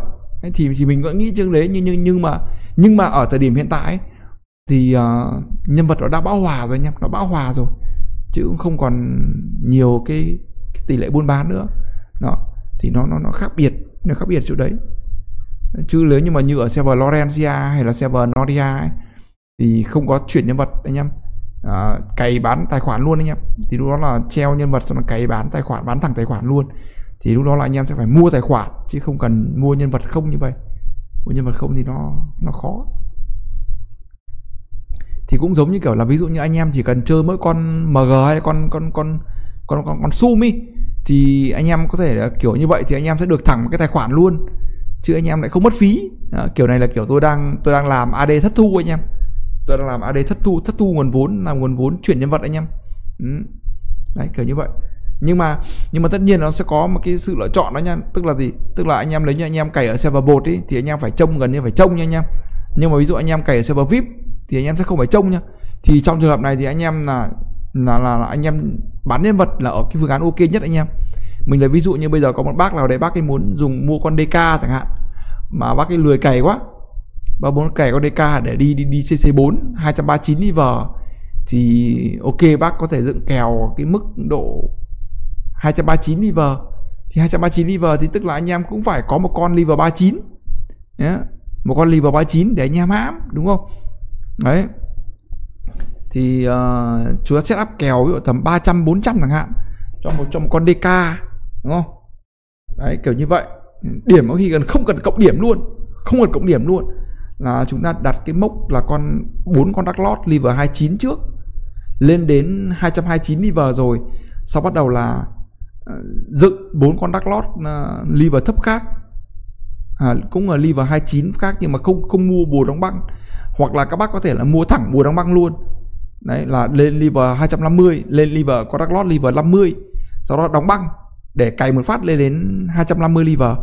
thì thì mình vẫn nghĩ chương đấy nhưng nhưng nhưng mà nhưng mà ở thời điểm hiện tại thì uh, nhân vật nó đã bão hòa rồi nha nó bão hòa rồi chứ cũng không còn nhiều cái, cái tỷ lệ buôn bán nữa. Đó thì nó nó nó khác biệt nó khác biệt chỗ đấy. Chứ nếu như mà như ở server Lorencia hay là server Noria ấy, thì không có chuyển nhân vật anh em. À, cày bán tài khoản luôn anh em. Thì lúc đó là treo nhân vật xong là cày bán tài khoản bán thẳng tài khoản luôn thì lúc đó là anh em sẽ phải mua tài khoản chứ không cần mua nhân vật không như vậy. Mua nhân vật không thì nó nó khó. Thì cũng giống như kiểu là ví dụ như anh em chỉ cần chơi mỗi con mg hay con con con con con con sumi thì anh em có thể là kiểu như vậy thì anh em sẽ được thẳng cái tài khoản luôn. Chứ anh em lại không mất phí. À, kiểu này là kiểu tôi đang tôi đang làm AD thất thu anh em. Tôi đang làm AD thất thu thất thu nguồn vốn làm nguồn vốn chuyển nhân vật anh em. Ừ. đấy kiểu như vậy nhưng mà nhưng mà tất nhiên nó sẽ có một cái sự lựa chọn đó nha. Tức là gì? Tức là anh em lấy như anh em cày ở server bột ý thì anh em phải trông gần như phải trông nha anh em. Nhưng mà ví dụ anh em cày ở server vip thì anh em sẽ không phải trông nha thì trong trường hợp này thì anh em là là là, là anh em bán nhân vật là ở cái phương án ok nhất anh em. Mình lấy ví dụ như bây giờ có một bác nào đấy bác ấy muốn dùng mua con DK chẳng hạn mà bác ấy lười cày quá. Bác muốn cày con DK để đi đi đi CC4 239 liver thì ok bác có thể dựng kèo cái mức độ 239 liver. Thì 239 liver thì tức là anh em cũng phải có một con liver 39 nhé một con liver 39 để anh em hãm đúng không? Đấy. Thì ờ, uh, chúng ta set up kèo ví dụ tầm 300 400 chẳng hạn cho một cho một con DK đúng không? Đấy kiểu như vậy. Điểm có khi gần không cần cộng điểm luôn không cần cộng điểm luôn. Là chúng ta đặt cái mốc là con bốn con đắc lót liver 29 trước. Lên đến 229 liver rồi. Sau bắt đầu là Ờ, dựng bốn con đắc lót uh, liver thấp khác. À, cũng là liver 29 khác nhưng mà không không mua bùa đóng băng. Hoặc là các bác có thể là mua thẳng bùa đóng băng luôn. Đấy là lên liver 250 lên liver có đắc lót liver 50 sau đó đóng băng để cày một phát lên đến 250 liver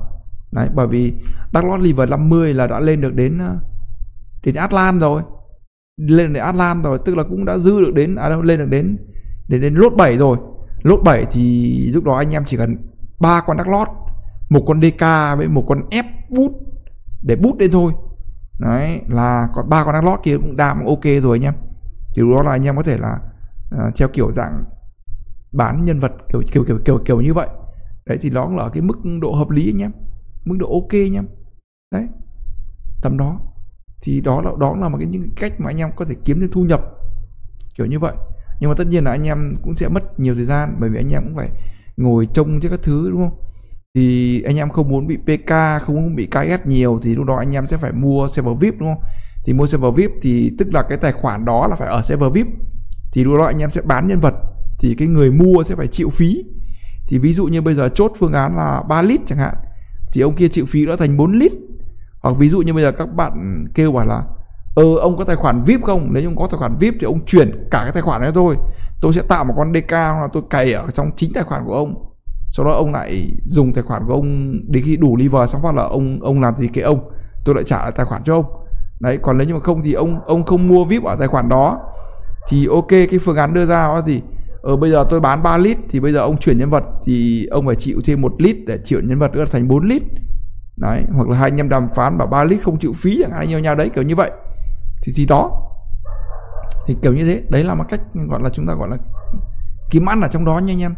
đấy bởi vì đắc lót liver 50 là đã lên được đến ờ, đến Atlan rồi. Lên đến Atlan rồi tức là cũng đã dư được đến à đâu lên được đến đến đến lốt 7 rồi lốt 7 thì lúc đó anh em chỉ cần ba con đắc lót một con DK với một con ép bút để bút lên thôi. Đấy là còn ba con đắc lót kia cũng đam ok rồi anh em. Thì lúc đó là anh em có thể là uh, theo kiểu dạng bán nhân vật kiểu kiểu kiểu kiểu kiểu như vậy. Đấy thì nó cũng là cái mức độ hợp lý anh em mức độ ok anh em. Đấy tầm đó. Thì đó là đó là một cái những cách mà anh em có thể kiếm được thu nhập kiểu như vậy nhưng mà tất nhiên là anh em cũng sẽ mất nhiều thời gian, bởi vì anh em cũng phải ngồi trông cho các thứ, đúng không? Thì anh em không muốn bị PK không muốn bị KS nhiều thì lúc đó anh em sẽ phải mua server VIP, đúng không? Thì mua server VIP thì tức là cái tài khoản đó là phải ở server VIP. Thì lúc đó anh em sẽ bán nhân vật, thì cái người mua sẽ phải chịu phí. Thì ví dụ như bây giờ chốt phương án là 3 lít chẳng hạn, thì ông kia chịu phí đó thành 4 lít. Hoặc ví dụ như bây giờ các bạn kêu bảo là ờ ông có tài khoản VIP không? Nếu như ông có tài khoản VIP thì ông chuyển cả cái tài khoản đấy thôi. Tôi sẽ tạo một con DK hoặc là tôi cày ở trong chính tài khoản của ông. Sau đó ông lại dùng tài khoản của ông đến khi đủ liver xong phát là ông ông làm gì cái ông. Tôi lại trả lại tài khoản cho ông. Đấy, còn nếu như mà không thì ông ông không mua vip ở tài khoản đó. Thì ok, cái phương án đưa ra đó thì ờ bây giờ tôi bán 3 lít thì bây giờ ông chuyển nhân vật thì ông phải chịu thêm một lít để chuyển nhân vật nữa thành 4 lít. Đấy, hoặc là hai anh em đàm phán bảo 3 lít không chịu phí chẳng hạn nhau nhau đấy, kiểu như vậy thì thì đó. Thì kiểu như thế. Đấy là một cách gọi là chúng ta gọi là kiếm ăn ở trong đó nha anh em.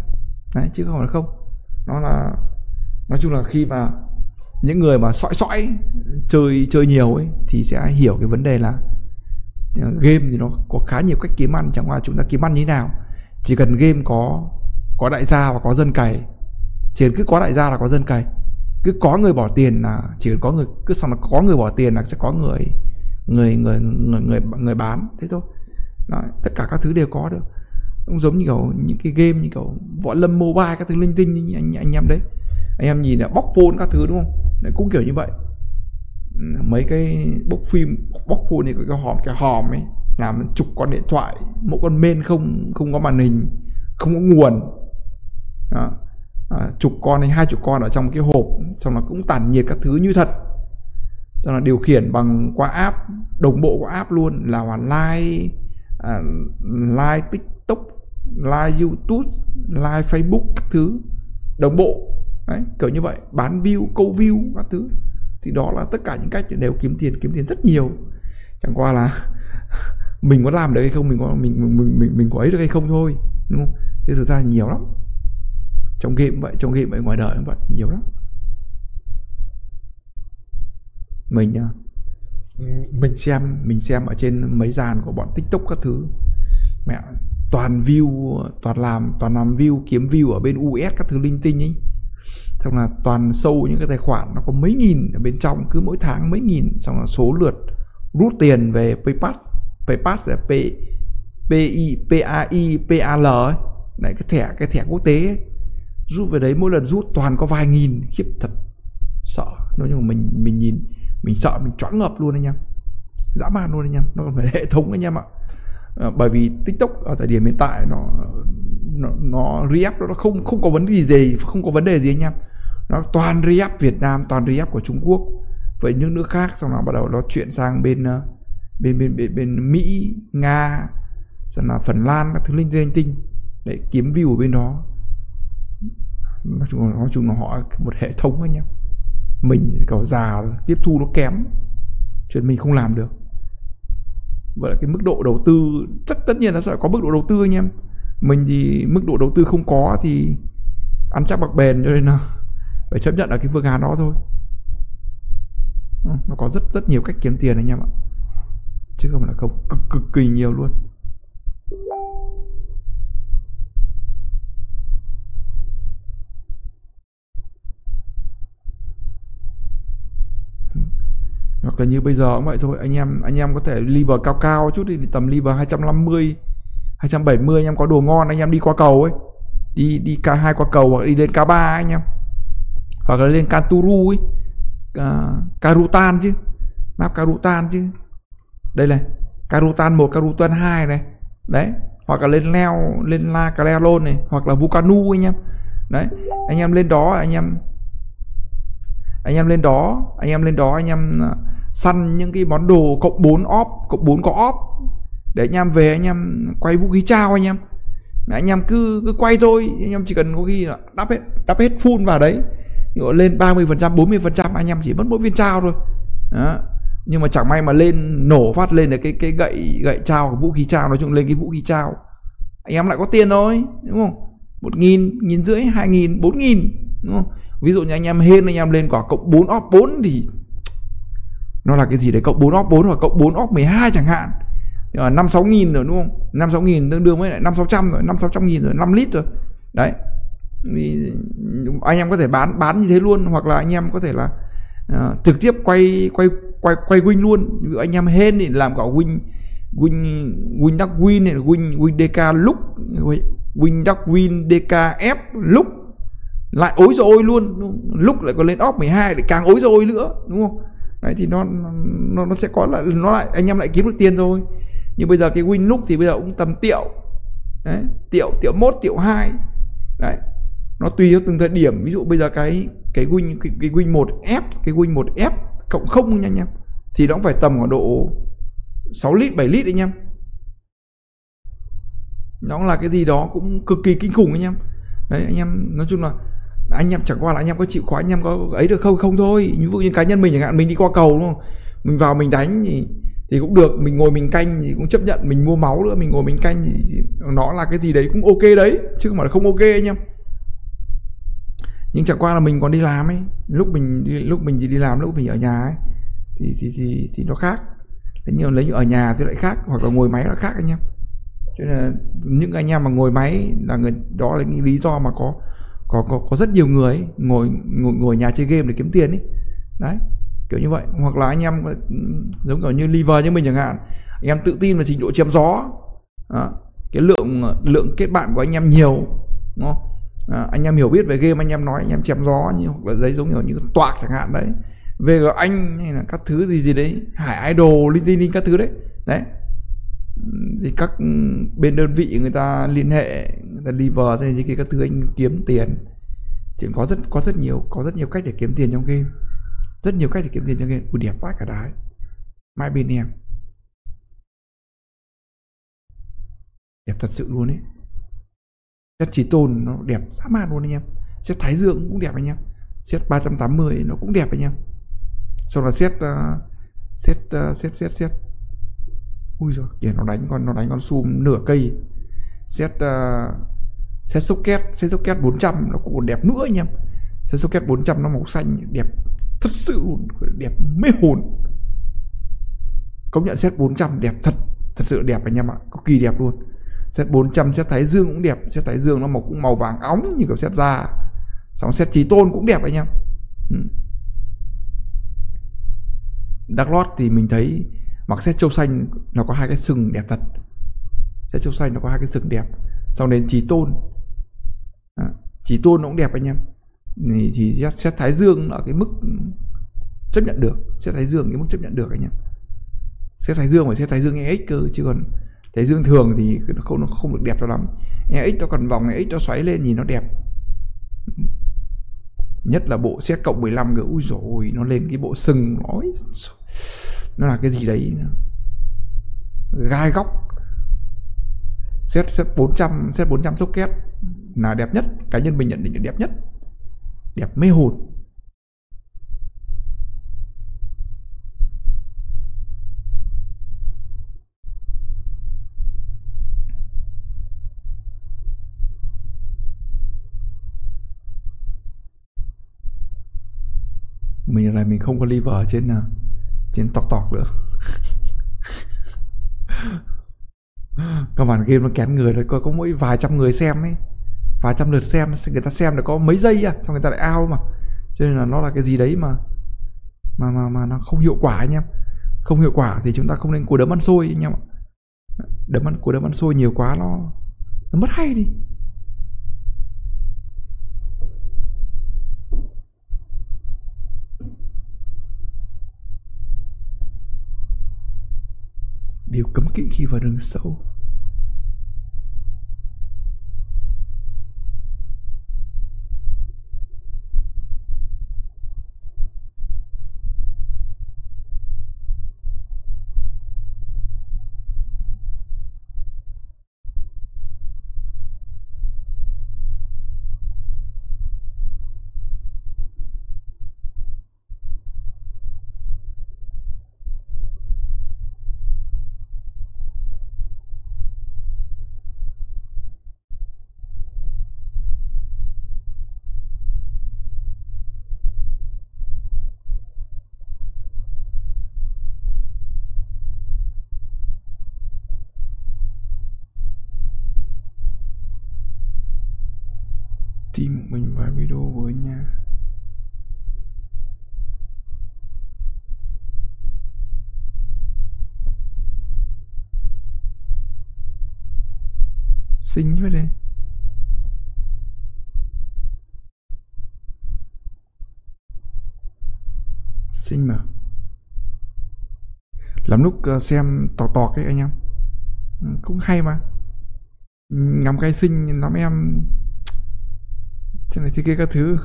Đấy, chứ không phải là không. Nó là, nói chung là khi mà những người mà sõi sõi chơi chơi nhiều ấy, thì sẽ hiểu cái vấn đề là ờ, game thì nó có khá nhiều cách kiếm ăn. Chẳng qua chúng ta kiếm ăn như thế nào? Chỉ cần game có có đại gia và có dân cày. Chỉ cần cứ có đại gia là có dân cày. Cứ có người bỏ tiền là, chỉ cần có người, cứ xong là có người bỏ tiền là sẽ có người người người người người, người bán. Thế thôi. Đó, tất cả các thứ đều có được. Cũng giống như kiểu những cái game như kiểu võ lâm mobile các thứ linh tinh như anh anh em đấy. Anh em nhìn là bóc phone các thứ đúng không? Đấy, cũng kiểu như vậy. Mấy cái bóc phim bóc phone thì cái hòm cái hòm ấy làm chục con điện thoại mỗi con main không không có màn hình không có nguồn. Đó. À, chục con hay hai chục con ở trong cái hộp xong là cũng tản nhiệt các thứ như thật xong là điều khiển bằng qua app đồng bộ qua app luôn là hoàn like à, like tiktok like youtube like facebook các thứ. Đồng bộ Đấy, kiểu như vậy. Bán view câu view các thứ. Thì đó là tất cả những cách đều kiếm tiền kiếm tiền rất nhiều. Chẳng qua là [LAUGHS] mình có làm được hay không mình có mình mình mình mình, mình có ấy được hay không thôi đúng không? Chứ thực ra nhiều lắm. Trong game vậy trong game vậy ngoài đời cũng vậy nhiều lắm. Mình mình xem mình xem ở trên mấy dàn của bọn tiktok các thứ. Mẹ, toàn view, toàn làm toàn làm view, kiếm view ở bên us các thứ linh tinh ấy. Xong là toàn sâu những cái tài khoản nó có mấy nghìn ở bên trong, cứ mỗi tháng mấy nghìn, xong là số lượt rút tiền về paypass paypass là p p i, p a i, p a l ấy. Đấy, cái thẻ cái thẻ quốc tế ấy. rút về đấy, mỗi lần rút toàn có vài nghìn, khiếp thật, sợ. Nói chung mình mình nhìn mình sợ mình choáng ngợp luôn anh em. Dã man luôn anh em. Nó còn phải hệ thống anh em ạ. À, bởi vì tiktok ở thời điểm hiện tại nó nó nó react nó không không có vấn đề gì không có vấn đề gì anh em. Nó toàn react Việt Nam toàn react của Trung Quốc. Với những nước khác xong nó bắt đầu nó chuyển sang bên ờ, bên bên bên, bên Mỹ Nga xong là Phần Lan các thứ linh linh tinh để kiếm view ở bên đó. Nói chung nói chung là họ một hệ thống anh em mình cầu già tiếp thu nó kém, chuyện mình không làm được. Vậy là cái mức độ đầu tư, chắc tất nhiên nó sẽ có mức độ đầu tư anh em. Mình thì mức độ đầu tư không có thì ăn chắc bạc bền cho nên là [LAUGHS] phải chấp nhận ở cái phương án đó thôi. Nó có rất rất nhiều cách kiếm tiền anh em ạ. Chứ không phải là không, cực cực kỳ nhiều luôn. Hoặc là như bây giờ cũng vậy thôi. Anh em anh em có thể liver cao cao chút đi tầm liver 250 270 anh em có đồ ngon anh em đi qua cầu ấy. Đi đi k hai qua cầu hoặc đi lên k 3 anh em. Hoặc là lên Kanturu ấy. Ờ, à, Karutan chứ. Nắp Karutan chứ. Đây này Karutan 1 Karutan 2 này. Đấy hoặc là lên leo lên La Calelon này hoặc là Vulcanu anh em. Đấy anh em lên đó anh em anh em lên đó, anh em lên đó, anh em à, săn những cái món đồ cộng 4 op cộng 4 có op để anh em về, anh em quay vũ khí trao anh em. Anh em cứ cứ quay thôi, anh em chỉ cần có khi là đắp hết đắp hết full vào đấy. Lên 30 phần trăm 40 phần trăm, anh em chỉ mất mỗi viên trao thôi. Đó. nhưng mà chẳng may mà lên, nổ phát lên được cái cái gậy gậy trao, vũ khí trao, nói chung lên cái vũ khí trao. Anh em lại có tiền thôi, đúng không? Một nghìn nghìn rưỡi, hai nghìn, bốn nghìn, đúng không? Ví dụ như anh em hên anh em lên quả cộng 4 op 4 thì nó là cái gì đấy? Cộng 4 op 4 hoặc cộng 4 op 12 chẳng hạn. Nhưng mà 5 6 nghìn rồi đúng không? 5 6 nghìn tương đương với lại 5 600 rồi 5 600 nghìn rồi 5 lít rồi. Đấy. Thì anh em có thể bán bán như thế luôn hoặc là anh em có thể là uh, trực tiếp quay quay quay quay win luôn. Ví dụ anh em hên thì làm cả win win win duck win này win win dk lúc win duck win dk f lúc lại ối rồi luôn lúc lại còn lên off 12 để càng ối rồi nữa đúng không? Đấy thì nó nó nó sẽ có lại nó lại anh em lại kiếm được tiền thôi nhưng bây giờ cái win lúc thì bây giờ cũng tầm tiệu. Đấy tiệu tiệu mốt tiệu hai. Đấy nó tùy theo từng thời điểm. Ví dụ bây giờ cái cái win cái, cái win một f cái win một f cộng không nha anh em thì nó cũng phải tầm khoảng độ 6 lít 7 lít anh em. Nó là cái gì đó cũng cực kỳ kinh khủng anh em. Đấy anh em nói chung là anh em chẳng qua là anh em có chịu khó anh em có ấy được không? Không thôi. Ví dụ như cá nhân mình chẳng hạn, mình đi qua cầu đúng không? Mình vào mình đánh thì thì cũng được, mình ngồi mình canh thì cũng chấp nhận, mình mua máu nữa, mình ngồi mình canh thì nó là cái gì đấy cũng ok đấy, chứ không phải là không ok anh em nhưng chẳng qua là mình còn đi làm ấy, lúc mình lúc mình chỉ đi làm, lúc mình ở nhà ấy, thì thì thì thì nó khác. Thế nhưng lấy như ở nhà thì lại khác, hoặc là ngồi máy là khác anh em. Cho nên là những anh em mà ngồi máy là người, đó là những lý do mà có có có có rất nhiều người ấy, ngồi ngồi ngồi nhà chơi game để kiếm tiền ấy. Đấy kiểu như vậy. Hoặc là anh em giống kiểu như liver như mình chẳng hạn anh em tự tin vào trình độ chém gió à, cái lượng lượng kết bạn của anh em nhiều đúng không? À, anh em hiểu biết về game anh em nói anh em chém gió như hoặc là giấy giống kiểu như toạc chẳng hạn đấy. Về anh hay là các thứ gì gì đấy hải idol linh tinh linh các thứ đấy. Đấy. Thì các bên đơn vị người ta liên hệ người ta liver thế này các thứ anh kiếm tiền. Chỉ có rất có rất nhiều có rất nhiều cách để kiếm tiền trong game. Rất nhiều cách để kiếm tiền trong game. Ui đẹp quá cả đái. Mai bên em đẹp thật sự luôn ấy. Chất chỉ tôn nó đẹp dã man luôn anh em. Xét thái dương cũng đẹp anh em. Xét 380 nó cũng đẹp anh em. Xong là xét uh, xét uh, xét, ui rồi kìa nó đánh con nó đánh con sum nửa cây set uh, set socket set socket 400 nó cũng còn đẹp nữa anh em. Set socket 400 nó màu xanh đẹp thật sự luôn đẹp mê hồn. Công nhận set 400 đẹp thật thật sự đẹp anh em ạ cực kỳ đẹp luôn. Set 400 set thái dương cũng đẹp set thái dương nó màu cũng màu vàng óng như kiểu set da. Xong set trí tôn cũng đẹp anh em. Ừ. Dark Lord thì mình thấy mặc xét châu xanh nó có hai cái sừng đẹp thật trái châu xanh nó có hai cái sừng đẹp. Xong đến trí tôn. À, chỉ tôn nó cũng đẹp anh em. Thì, thì xét thái dương ở cái mức chấp nhận được. Xét thái dương cái mức chấp nhận được anh em. Xét thái dương phải xét thái dương EX cơ chứ còn thái dương thường thì nó không nó không được đẹp cho lắm. EX nó còn vòng EX nó xoáy lên nhìn nó đẹp. Nhất là bộ xét cộng 15 cơ. Ui rồi nó lên cái bộ sừng nó nó là cái gì đấy gai góc set set 400 set 400 socket. Là đẹp nhất, cá nhân mình nhận định là đẹp nhất. Đẹp mê hồn. Mình là mình không có liver trên à, trên tọc tọc nữa. [LAUGHS] các bạn game nó kén người rồi có có mỗi vài trăm người xem ấy. Vài trăm lượt xem người ta xem được có mấy giây à xong người ta lại ao mà. Cho nên là nó là cái gì đấy mà mà mà mà nó không hiệu quả anh em. Không hiệu quả thì chúng ta không nên cố đấm ăn xôi anh em ạ. Đấm ăn cố đấm ăn xôi nhiều quá nó nó mất hay đi. Điều cấm kỵ khi vào rừng sâu team mình vài video với nha xinh vậy đây xinh mà làm lúc ờ, xem tọt tọt ấy anh em. Ừ, cũng hay mà. Ngắm cái xinh lắm em. Thế này thế kia các thứ.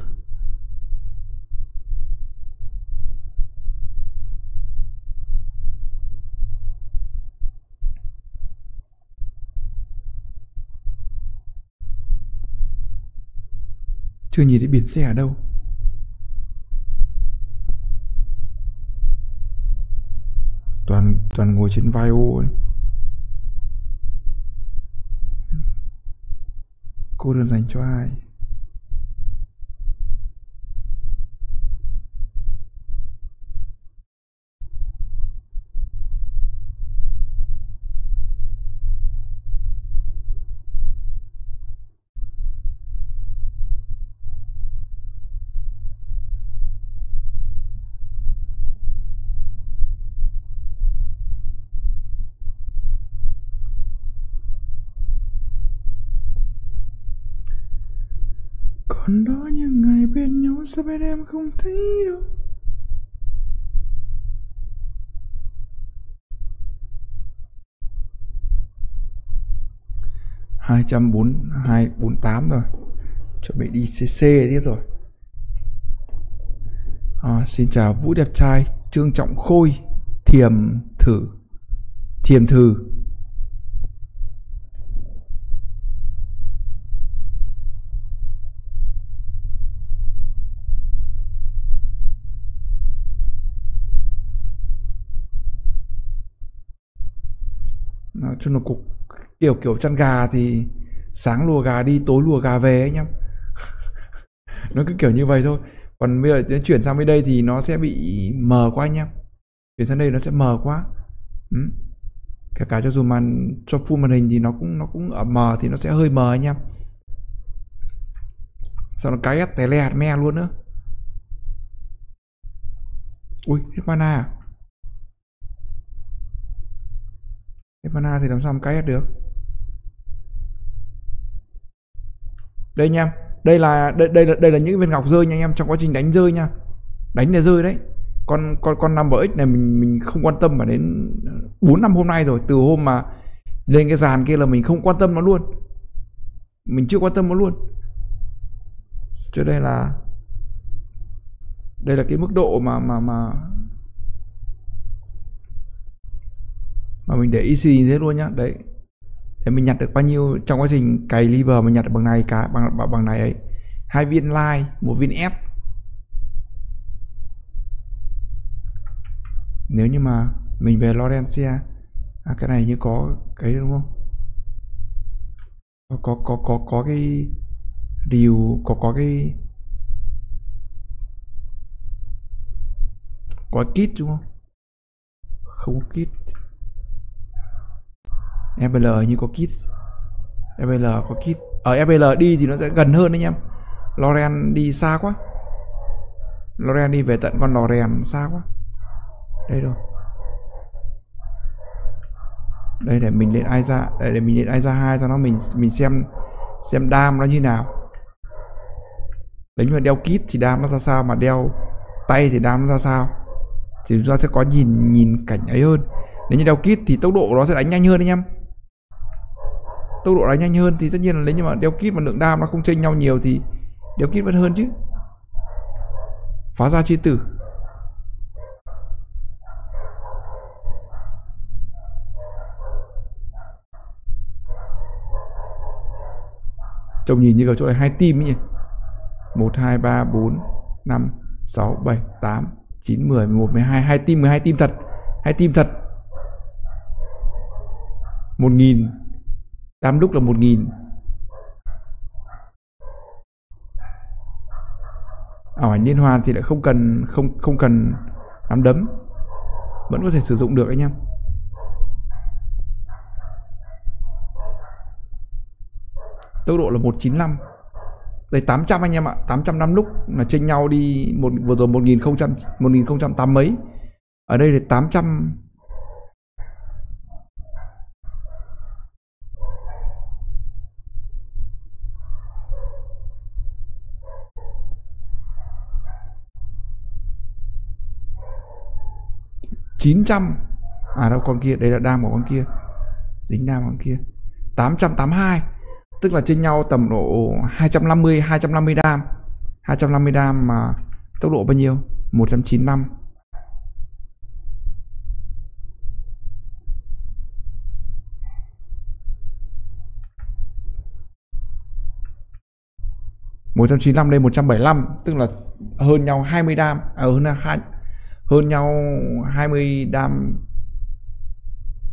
Chưa nhìn thấy biển xe ở đâu. Toàn ngồi trên vai ô ấy. cô đơn dành cho ai còn đó những ngày bên nhau sao bên em không thấy đâu. Hai trăm bốn hai bốn tám rồi. Chuẩn bị đi cc tiếp rồi. À, xin chào vũ đẹp trai trương trọng khôi thiềm thử thiềm thử. Nói chung là cục kiểu kiểu chăn gà thì sáng lùa gà đi, tối lùa gà về anh em [LAUGHS] nó cứ kiểu như vậy thôi. Còn bây giờ chuyển sang bên đây thì nó sẽ bị mờ quá anh em chuyển sang đây nó sẽ mờ quá. Ừ. cả cả cho dù màn, cho full màn hình thì nó cũng nó cũng ở mờ thì nó sẽ hơi mờ anh em sao nó cái té le hạt me luôn nữa ui, hết mana à? Hết mana thì làm sao mà cái được? Đây anh em, đây là, đây đây là đây là những viên ngọc rơi nha anh em, trong quá trình đánh rơi nha. Đánh để rơi đấy. Con con con năm x này mình mình không quan tâm mà đến 4 năm hôm nay rồi. Từ hôm mà lên cái dàn kia là mình không quan tâm nó luôn. Mình chưa quan tâm nó luôn. Cho đây là đây là cái mức độ mà mà mà mà mình để easy như thế luôn nhá đấy. Để mình nhặt được bao nhiêu trong quá trình cày liver mình nhặt được bằng này cả bằng bằng, bằng này ấy. Hai viên line một viên f nếu như mà mình về Lorencia à, cái này như có cái đúng không? Có có có có, có cái điều có có cái có kit đúng không? Không có kit FBL như có kit FBL có kit ở ờ, FBL đi thì nó sẽ gần hơn đấy anh em Loren đi xa quá. Loren đi về tận con Loren xa quá. Đây rồi. Đây, để mình lên ai ra để mình lên ai ra hai cho nó mình mình xem xem đam nó như nào. Đánh mà đeo kit thì đam nó ra sao, mà đeo tay thì đam nó ra sao? Thì chúng ta sẽ có nhìn nhìn cảnh ấy hơn. Nếu như đeo kit thì tốc độ nó sẽ đánh nhanh hơn anh em tốc độ đánh nhanh hơn thì tất nhiên là nếu như mà đeo kit và lượng đam nó không chênh nhau nhiều thì đeo kit vẫn hơn chứ. Phá ra chi tử. Trông nhìn như ở chỗ này hai tim ấy nhỉ? 1 2 3 4 5 6 7 8 9 10 11 12 hai. Tim 12 tim thật. Hai tim thật. 1000 8 đúc là 1000 ảnh liên hoàn thì lại không cần, không không cần nắm đấm. Vẫn có thể sử dụng được anh em. Tốc độ là 195 đây 800 anh em ạ. 800 năm lúc là chênh nhau đi một, vừa rồi 1000 1008 mấy. Ở đây là 800 900 à đâu con kia đây là đam của con kia. Dính đam con kia. 882 tức là trên nhau tầm độ 250 250 đam. 250 đam mà tốc độ bao nhiêu? 195 195 đây 175 tức là hơn nhau 20 đam. À, hơn hai hơn nhau 20 đam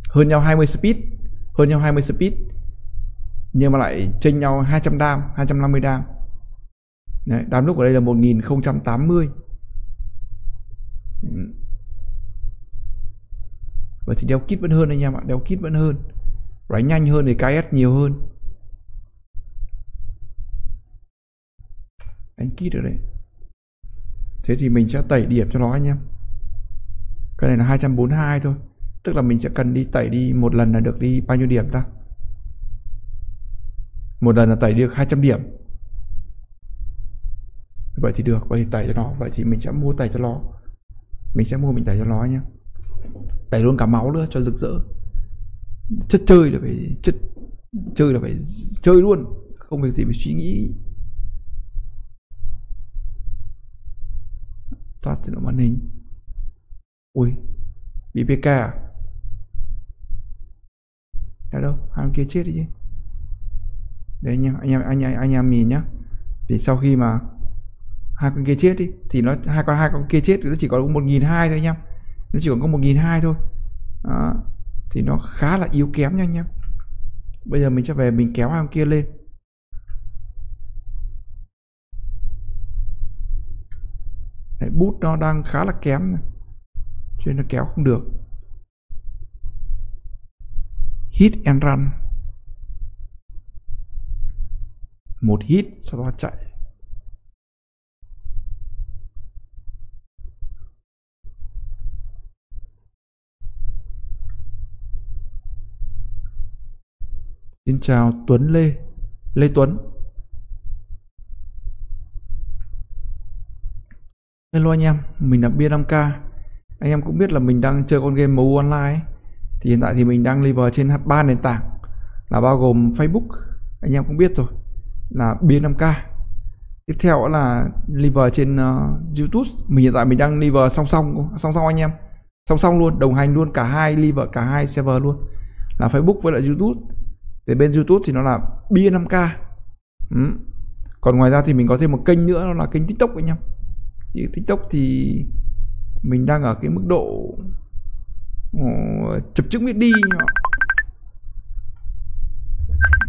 hơn nhau 20 speed hơn nhau 20 speed nhưng mà lại chênh nhau 200 đam 250 đam. Đấy, đám lúc ở đây là 1080 ừ. Vậy thì đeo kit vẫn hơn anh em ạ Đeo kit vẫn hơn. Đánh nhanh hơn thì KS nhiều hơn. Đánh kit ở đây. Thế thì mình sẽ tẩy điểm cho nó anh em. Cái này là 242 thôi. Tức là mình sẽ cần đi tẩy đi một lần là được đi bao nhiêu điểm ta? Một lần là tẩy được 200 điểm. Vậy thì được, vậy thì tẩy cho nó. Vậy thì mình sẽ mua tẩy cho nó. Mình sẽ mua, mình tẩy cho nó nhé tẩy luôn cả máu nữa cho rực rỡ. Chất chơi là phải, chất chơi là phải chơi luôn. Không việc gì phải suy nghĩ. Toát trên màn hình ui bị pk à? Ở đâu hàng kia chết đi chứ. Đấy anh em anh em anh em anh em nhìn nhá. Thì sau khi mà hai con kia chết đi thì nó hai con hai con kia chết thì nó chỉ có một nghìn hai thôi anh em. Nó chỉ còn có một nghìn hai thôi. Đó. thì nó khá là yếu kém nha anh em. Bây giờ mình sẽ về mình kéo hai con kia lên. Đấy, bút nó đang khá là kém này cho nên nó kéo không được. Hit and run. Một hit sau đó chạy. Xin chào Tuấn Lê. Lê Tuấn. Hello anh em, mình là Bia 5K anh em cũng biết là mình đang chơi con game MU Online ấy. Thì hiện tại thì mình đang live trên ba nền tảng Là bao gồm Facebook Anh em cũng biết rồi Là B5K Tiếp theo là live trên uh, YouTube. Mình hiện tại mình đang live song song Song song anh em. Song song luôn, đồng hành luôn cả hai live cả hai server luôn. Là Facebook với lại YouTube. Thì bên YouTube thì nó là B5K ừ. Còn ngoài ra thì mình có thêm một kênh nữa Đó là kênh TikTok anh em. Thì tiktok thì mình đang ở cái mức độ uh, chập chững biết đi mà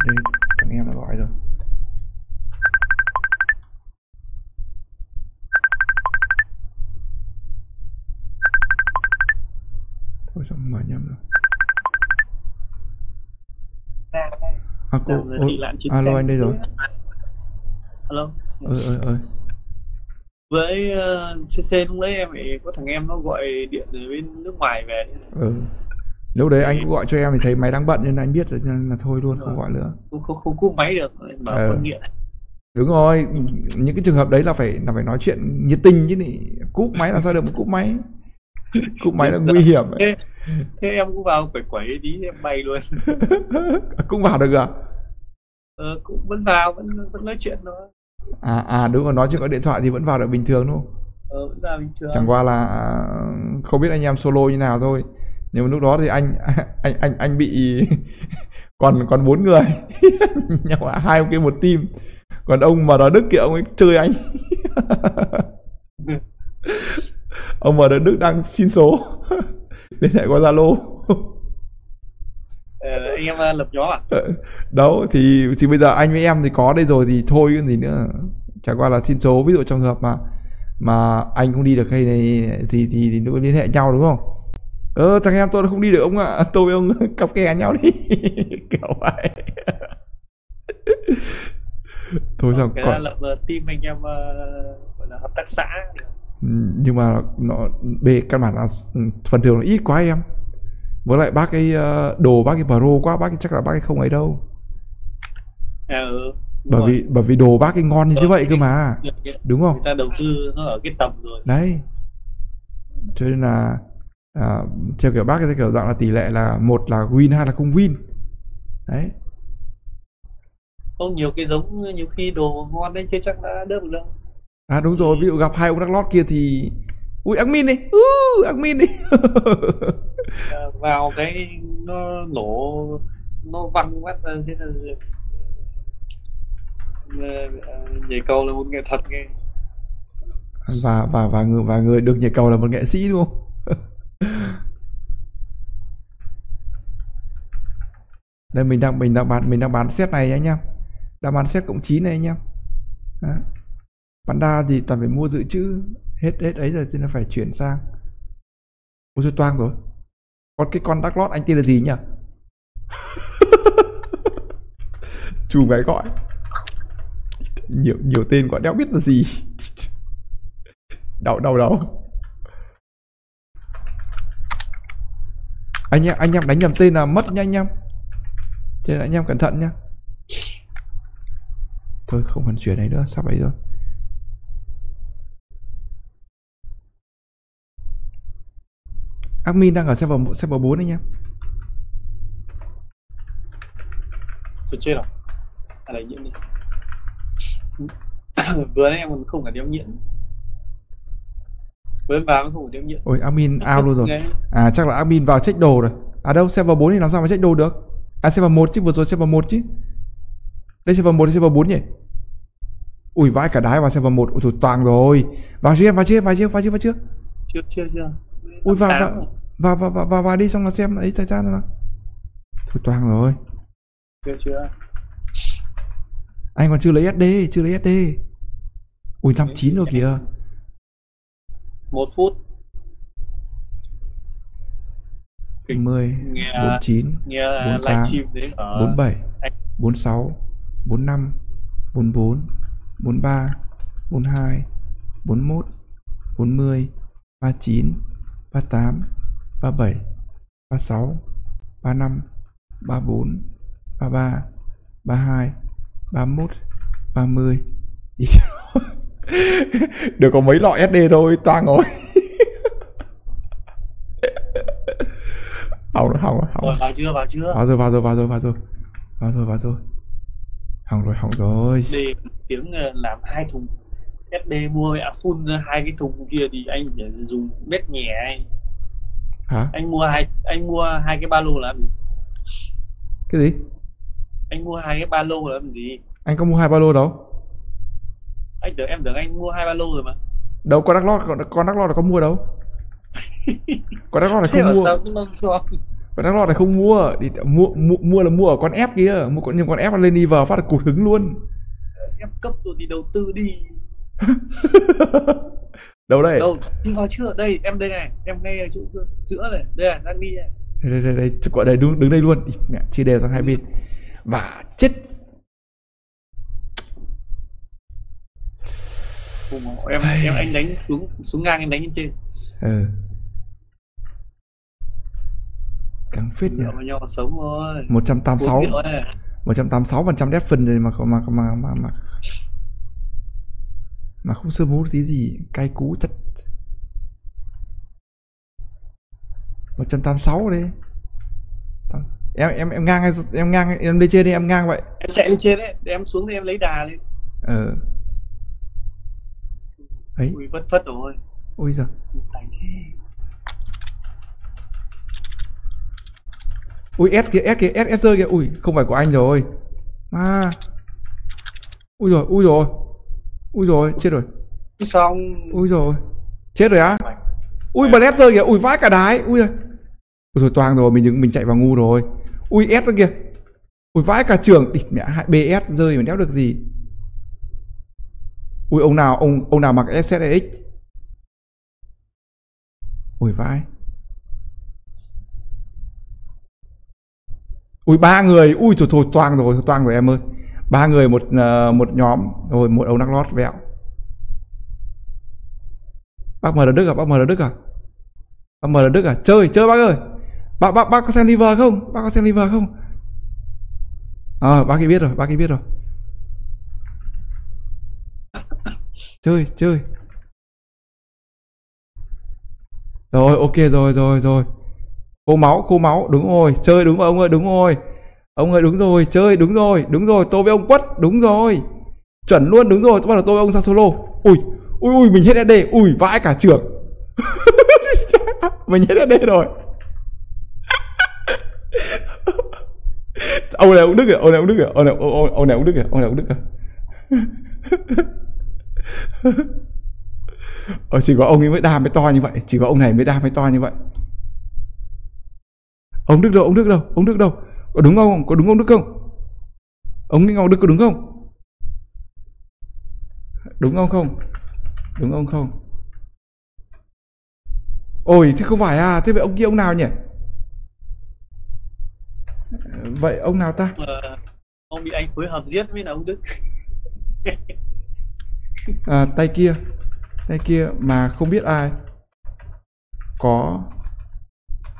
đây thằng em nó gọi rồi. Thôi xong mở nhầm rồi. À cô alo anh đây rồi. Alo. Ơi ơi ơi với uh, ờ, CC lúc đấy em ấy có thằng em nó gọi điện từ bên nước ngoài về ừ. lúc đấy anh cũng gọi cho em thì thấy máy đang bận nên anh biết rồi nên là thôi luôn không gọi nữa. Không không không cúp máy được bảo ừ. nghiện đúng rồi những cái trường hợp đấy là phải là phải nói chuyện nhiệt tình chứ nhỉ? Cúp máy là sao được một cúp máy? Cúp máy là nguy hiểm ấy. thế, thế em cũng vào quẩy quẩy tí em bay luôn. [LAUGHS] Cũng vào được à? Ờ, cũng vẫn vào vẫn vẫn nói chuyện thôi à à đúng rồi nói chuyện có điện thoại thì vẫn vào được bình thường đúng không? Ờ vẫn vào bình thường. Chẳng qua là không biết anh em solo như nào thôi. Nhưng mà lúc đó thì anh [LAUGHS] anh anh anh bị [LAUGHS] còn còn bốn người. [LAUGHS] Nhau hai ông kia một team. Còn ông mà đó đức kia ông ấy chơi anh. Ông mà đó đức đang xin số. Liên hệ qua zalo anh em ờ, lập nhóm à? Ờ, đâu thì thì bây giờ anh với em thì có đây rồi thì thôi cái gì nữa. Chả qua là xin số ví dụ trong hợp mà mà anh không đi được hay này gì thì, thì nó liên hệ nhau đúng không? Ơ thằng em tôi không đi được ông ạ. À. [LAUGHS] tôi với ông [LAUGHS] cặp kè nhau đi. [LAUGHS] Kiểu vậy. Thôi xong còn lập team anh em gọi là hợp tác xã. Ừ, nhưng mà nó bề căn bản là ừ, phần thường là ít quá em với lại bác cái ờ, đồ bác cái pro quá bác chắc là bác cái không ấy đâu. À, ừ, bởi rồi. vì bởi vì đồ bác cái ngon như thế vậy cơ mà. đúng không? người ta đầu tư nó ở cái tầm rồi. Đấy. Cho nên là à, theo kiểu bác cái kiểu dạng là tỷ lệ là một là win hai là không win. Đấy. Không nhiều cái giống nhiều khi đồ ngon đấy chưa chắc đã được đâu. À đúng rồi ví dụ gặp hai ông đắc lót kia thì ui admin đi. Uh, admin đi. Ờ, vào cái nó nổ nó văng mắt ra thế là ờ, nhảy cầu là một nghệ thuật nghe. Và và và người và người được nhảy cầu là một nghệ sĩ đúng không? Đây mình đang mình đang bán mình đang bán set này anh em. Đang bán set cộng 9 này anh em. Đó. Panda thì toàn phải mua dự trữ hết hết ấy rồi cho nên phải chuyển sang. Ôi tôi toang rồi. Còn cái con đắc lót anh tên là gì nhỉ? [LAUGHS] Chủ gái gọi. Nhiều nhiều tên gọi đéo biết là gì. Đau đau đau. Anh em anh em đánh nhầm tên là mất nha anh em. Cho nên anh em cẩn thận nhá. Thôi, không cần chuyển này nữa, sắp ấy rồi. Admin đang ở server server 4 anh em Tôi chết rồi. À đấy nhiễm đi. [COUGHS] Vừa nãy em còn không cả đeo nhiễm Vừa vào không đeo nhiễm Ôi admin out luôn rồi. À chắc là admin vào check đồ rồi. À đâu server 4 thì làm sao mà check đồ được? À server 1 chứ vừa rồi server 1 chứ. Đây server 1 hay server 4 nhỉ? Ui vãi cả đái vào server 1 Ui thôi toàn rồi. Vào chưa em? Vào chưa vào chưa? Vào chưa? Vào chưa? Chưa chưa chưa ui vào vào vào vào vào vào, vào đi xong là xem ấy thời gian rồi. Thôi toang rồi. Chưa chưa. Anh còn chưa lấy SD chưa lấy SD ui năm chín rồi kìa. Một phút. Mười bốn chín bốn tám bốn bảy bốn sáu bốn năm bốn bốn bốn ba bốn hai bốn mốt bốn mươi ba chín 38 37 36 35 34 33 32 31 30 đi [LAUGHS] được có mấy lọ SD thôi toang rồi hỏng rồi hỏng rồi hỏng Rồi. vào chưa vào chưa? vào rồi vào rồi vào rồi vào rồi. Vào rồi vào rồi. Hỏng rồi hỏng rồi. Để tiếng ờ, làm hai thùng SD mua mẹ phun ra hai cái thùng kia thì anh phải dùng bếp nhẹ anh. Hả? Anh mua hai anh mua hai cái ba lô làm gì? Cái gì? Anh mua hai cái ba lô làm gì? Anh có mua hai ba lô đâu. Anh tưởng em tưởng anh mua hai ba lô rồi mà. Đâu con đắc lót con, con đắc lót là có mua đâu. Con đắc lót [LAUGHS] là không mua. con đắc lót là không mua. Đi mua mua, mua là mua ở con ép kia. Mua con nhưng con ép lên đi vào phát là cụt hứng luôn. Em cấp rồi thì đầu tư đi [LAUGHS] đâu đây? Đâu nhưng vào chưa đây em đây này em ngay ở chỗ giữa này đây này đang đi này. Đây đây đây, đây. gọi đây đứng đứng đây luôn. Ý, mẹ chia đều sang hai bên. Và chết. Ôi, em Ai. em anh đánh xuống xuống ngang em đánh lên trên. Ừ căng phết nhỉ. Nhau sống thôi. 186 Uống rượu này. 186 phần trăm đép phần rồi mà mà mà mà mà mà không sơ mú tí gì? Cay cú thật. 186 đi em em em ngang hay em ngang em lên trên đi em ngang vậy. Em chạy lên trên đấy để em xuống thì em lấy đà lên. Ờ. Ấy. Ui vất vất rồi. Ui giời. Ui S kìa S kìa S S rơi kìa. Ui không phải của anh rồi. Mà ui rồi ui rồi ui rồi chết rồi. Xong ui rồi chết rồi á? Ui blast rơi kìa ui vãi cả đái. Ui ơi ui rồi toang rồi mình mình chạy vào ngu rồi. Ui S nữa kìa ui vãi cả trường. Địt mẹ hại BS rơi mà đéo được gì? Ui ông nào ông ông nào mặc SSX ui vãi. Ui ba người. Ui thôi thôi toang rồi toang rồi em ơi ba người, một ờ, một nhóm, rồi một ông đắc lót vẹo. Bác mờ là đức à? Bác mờ là đức à? Bác mờ là đức à? Chơi chơi bác ơi! Bác bác bác có xem liver không? Bác có xem liver không? À bác ấy biết rồi, bác ấy biết rồi. Chơi chơi. Rồi, ok, rồi rồi rồi. Khô máu khô máu, đúng rồi. Chơi đúng rồi ông ơi? Đúng rồi ông ơi đúng rồi chơi đúng rồi đúng rồi tôi với ông quất đúng rồi. Chuẩn luôn đúng rồi tôi bắt đầu tôi với ông ra solo ui ui ui mình hết SD ui vãi cả trường. [LAUGHS] Mình hết SD rồi. [LAUGHS] Ông này ông đức à ông này ông đức à ông này ông, ông, ông này ông đức à ông này ông đức à [LAUGHS] ờ, chỉ có ông ấy mới đam mới to như vậy chỉ có ông này mới đam mới to như vậy. Ông đức đâu ông đức đâu ông đức đâu? Có đúng không? Có đúng ông đức không? Ông ngọc đức có đúng không? Đúng không không? Đúng không không? Ôi thế không phải à? Thế vậy ông kia ông nào nhỉ? Vậy ông nào ta? Ờ, ông bị anh phối hợp giết với là ông Đức? [LAUGHS] À, tay kia. Tay kia mà không biết ai. Có.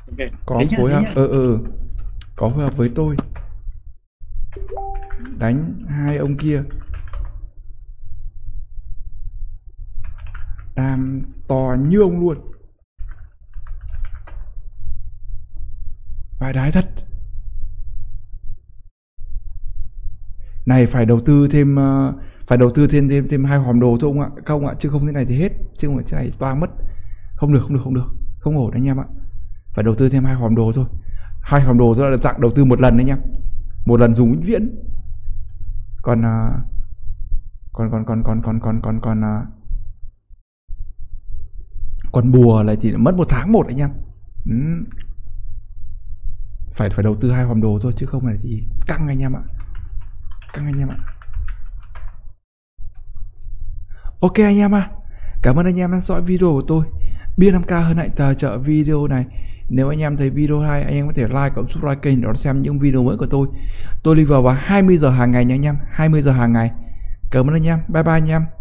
Ok. Có phối hợp. ờ ờ có phối hợp với tôi. Đánh hai ông kia. Đam to như ông luôn. Phải đái thật. Này, phải đầu tư thêm ờ, phải đầu tư thêm thêm thêm hai hòm đồ thôi ông ạ. Không ạ, chứ không thế này thì hết. Chứ không phải thế này toa toang mất. Không được không được không được. Không ổn anh em ạ. Phải đầu tư thêm hai hòm đồ thôi hai khoản đồ đó là dạng đầu tư một lần đấy nhá. Một lần dùng vĩnh viễn. Còn à, còn còn còn còn còn còn còn còn à, còn bùa này thì mất một tháng một anh em ừ. phải phải đầu tư hai hòm đồ thôi chứ không phải thì căng anh em ạ. Căng anh em ạ. Ok anh em ạ. Cảm ơn anh em đã dõi video của tôi. Bia 5K hơn hạnh tài trợ video này. Nếu anh em thấy video hay, Anh em có thể like cộng subscribe kênh để xem những video mới của tôi. Tôi live vào 20 giờ hàng ngày nha anh em, 20 giờ hàng ngày. Cảm ơn anh em. Bye bye anh em.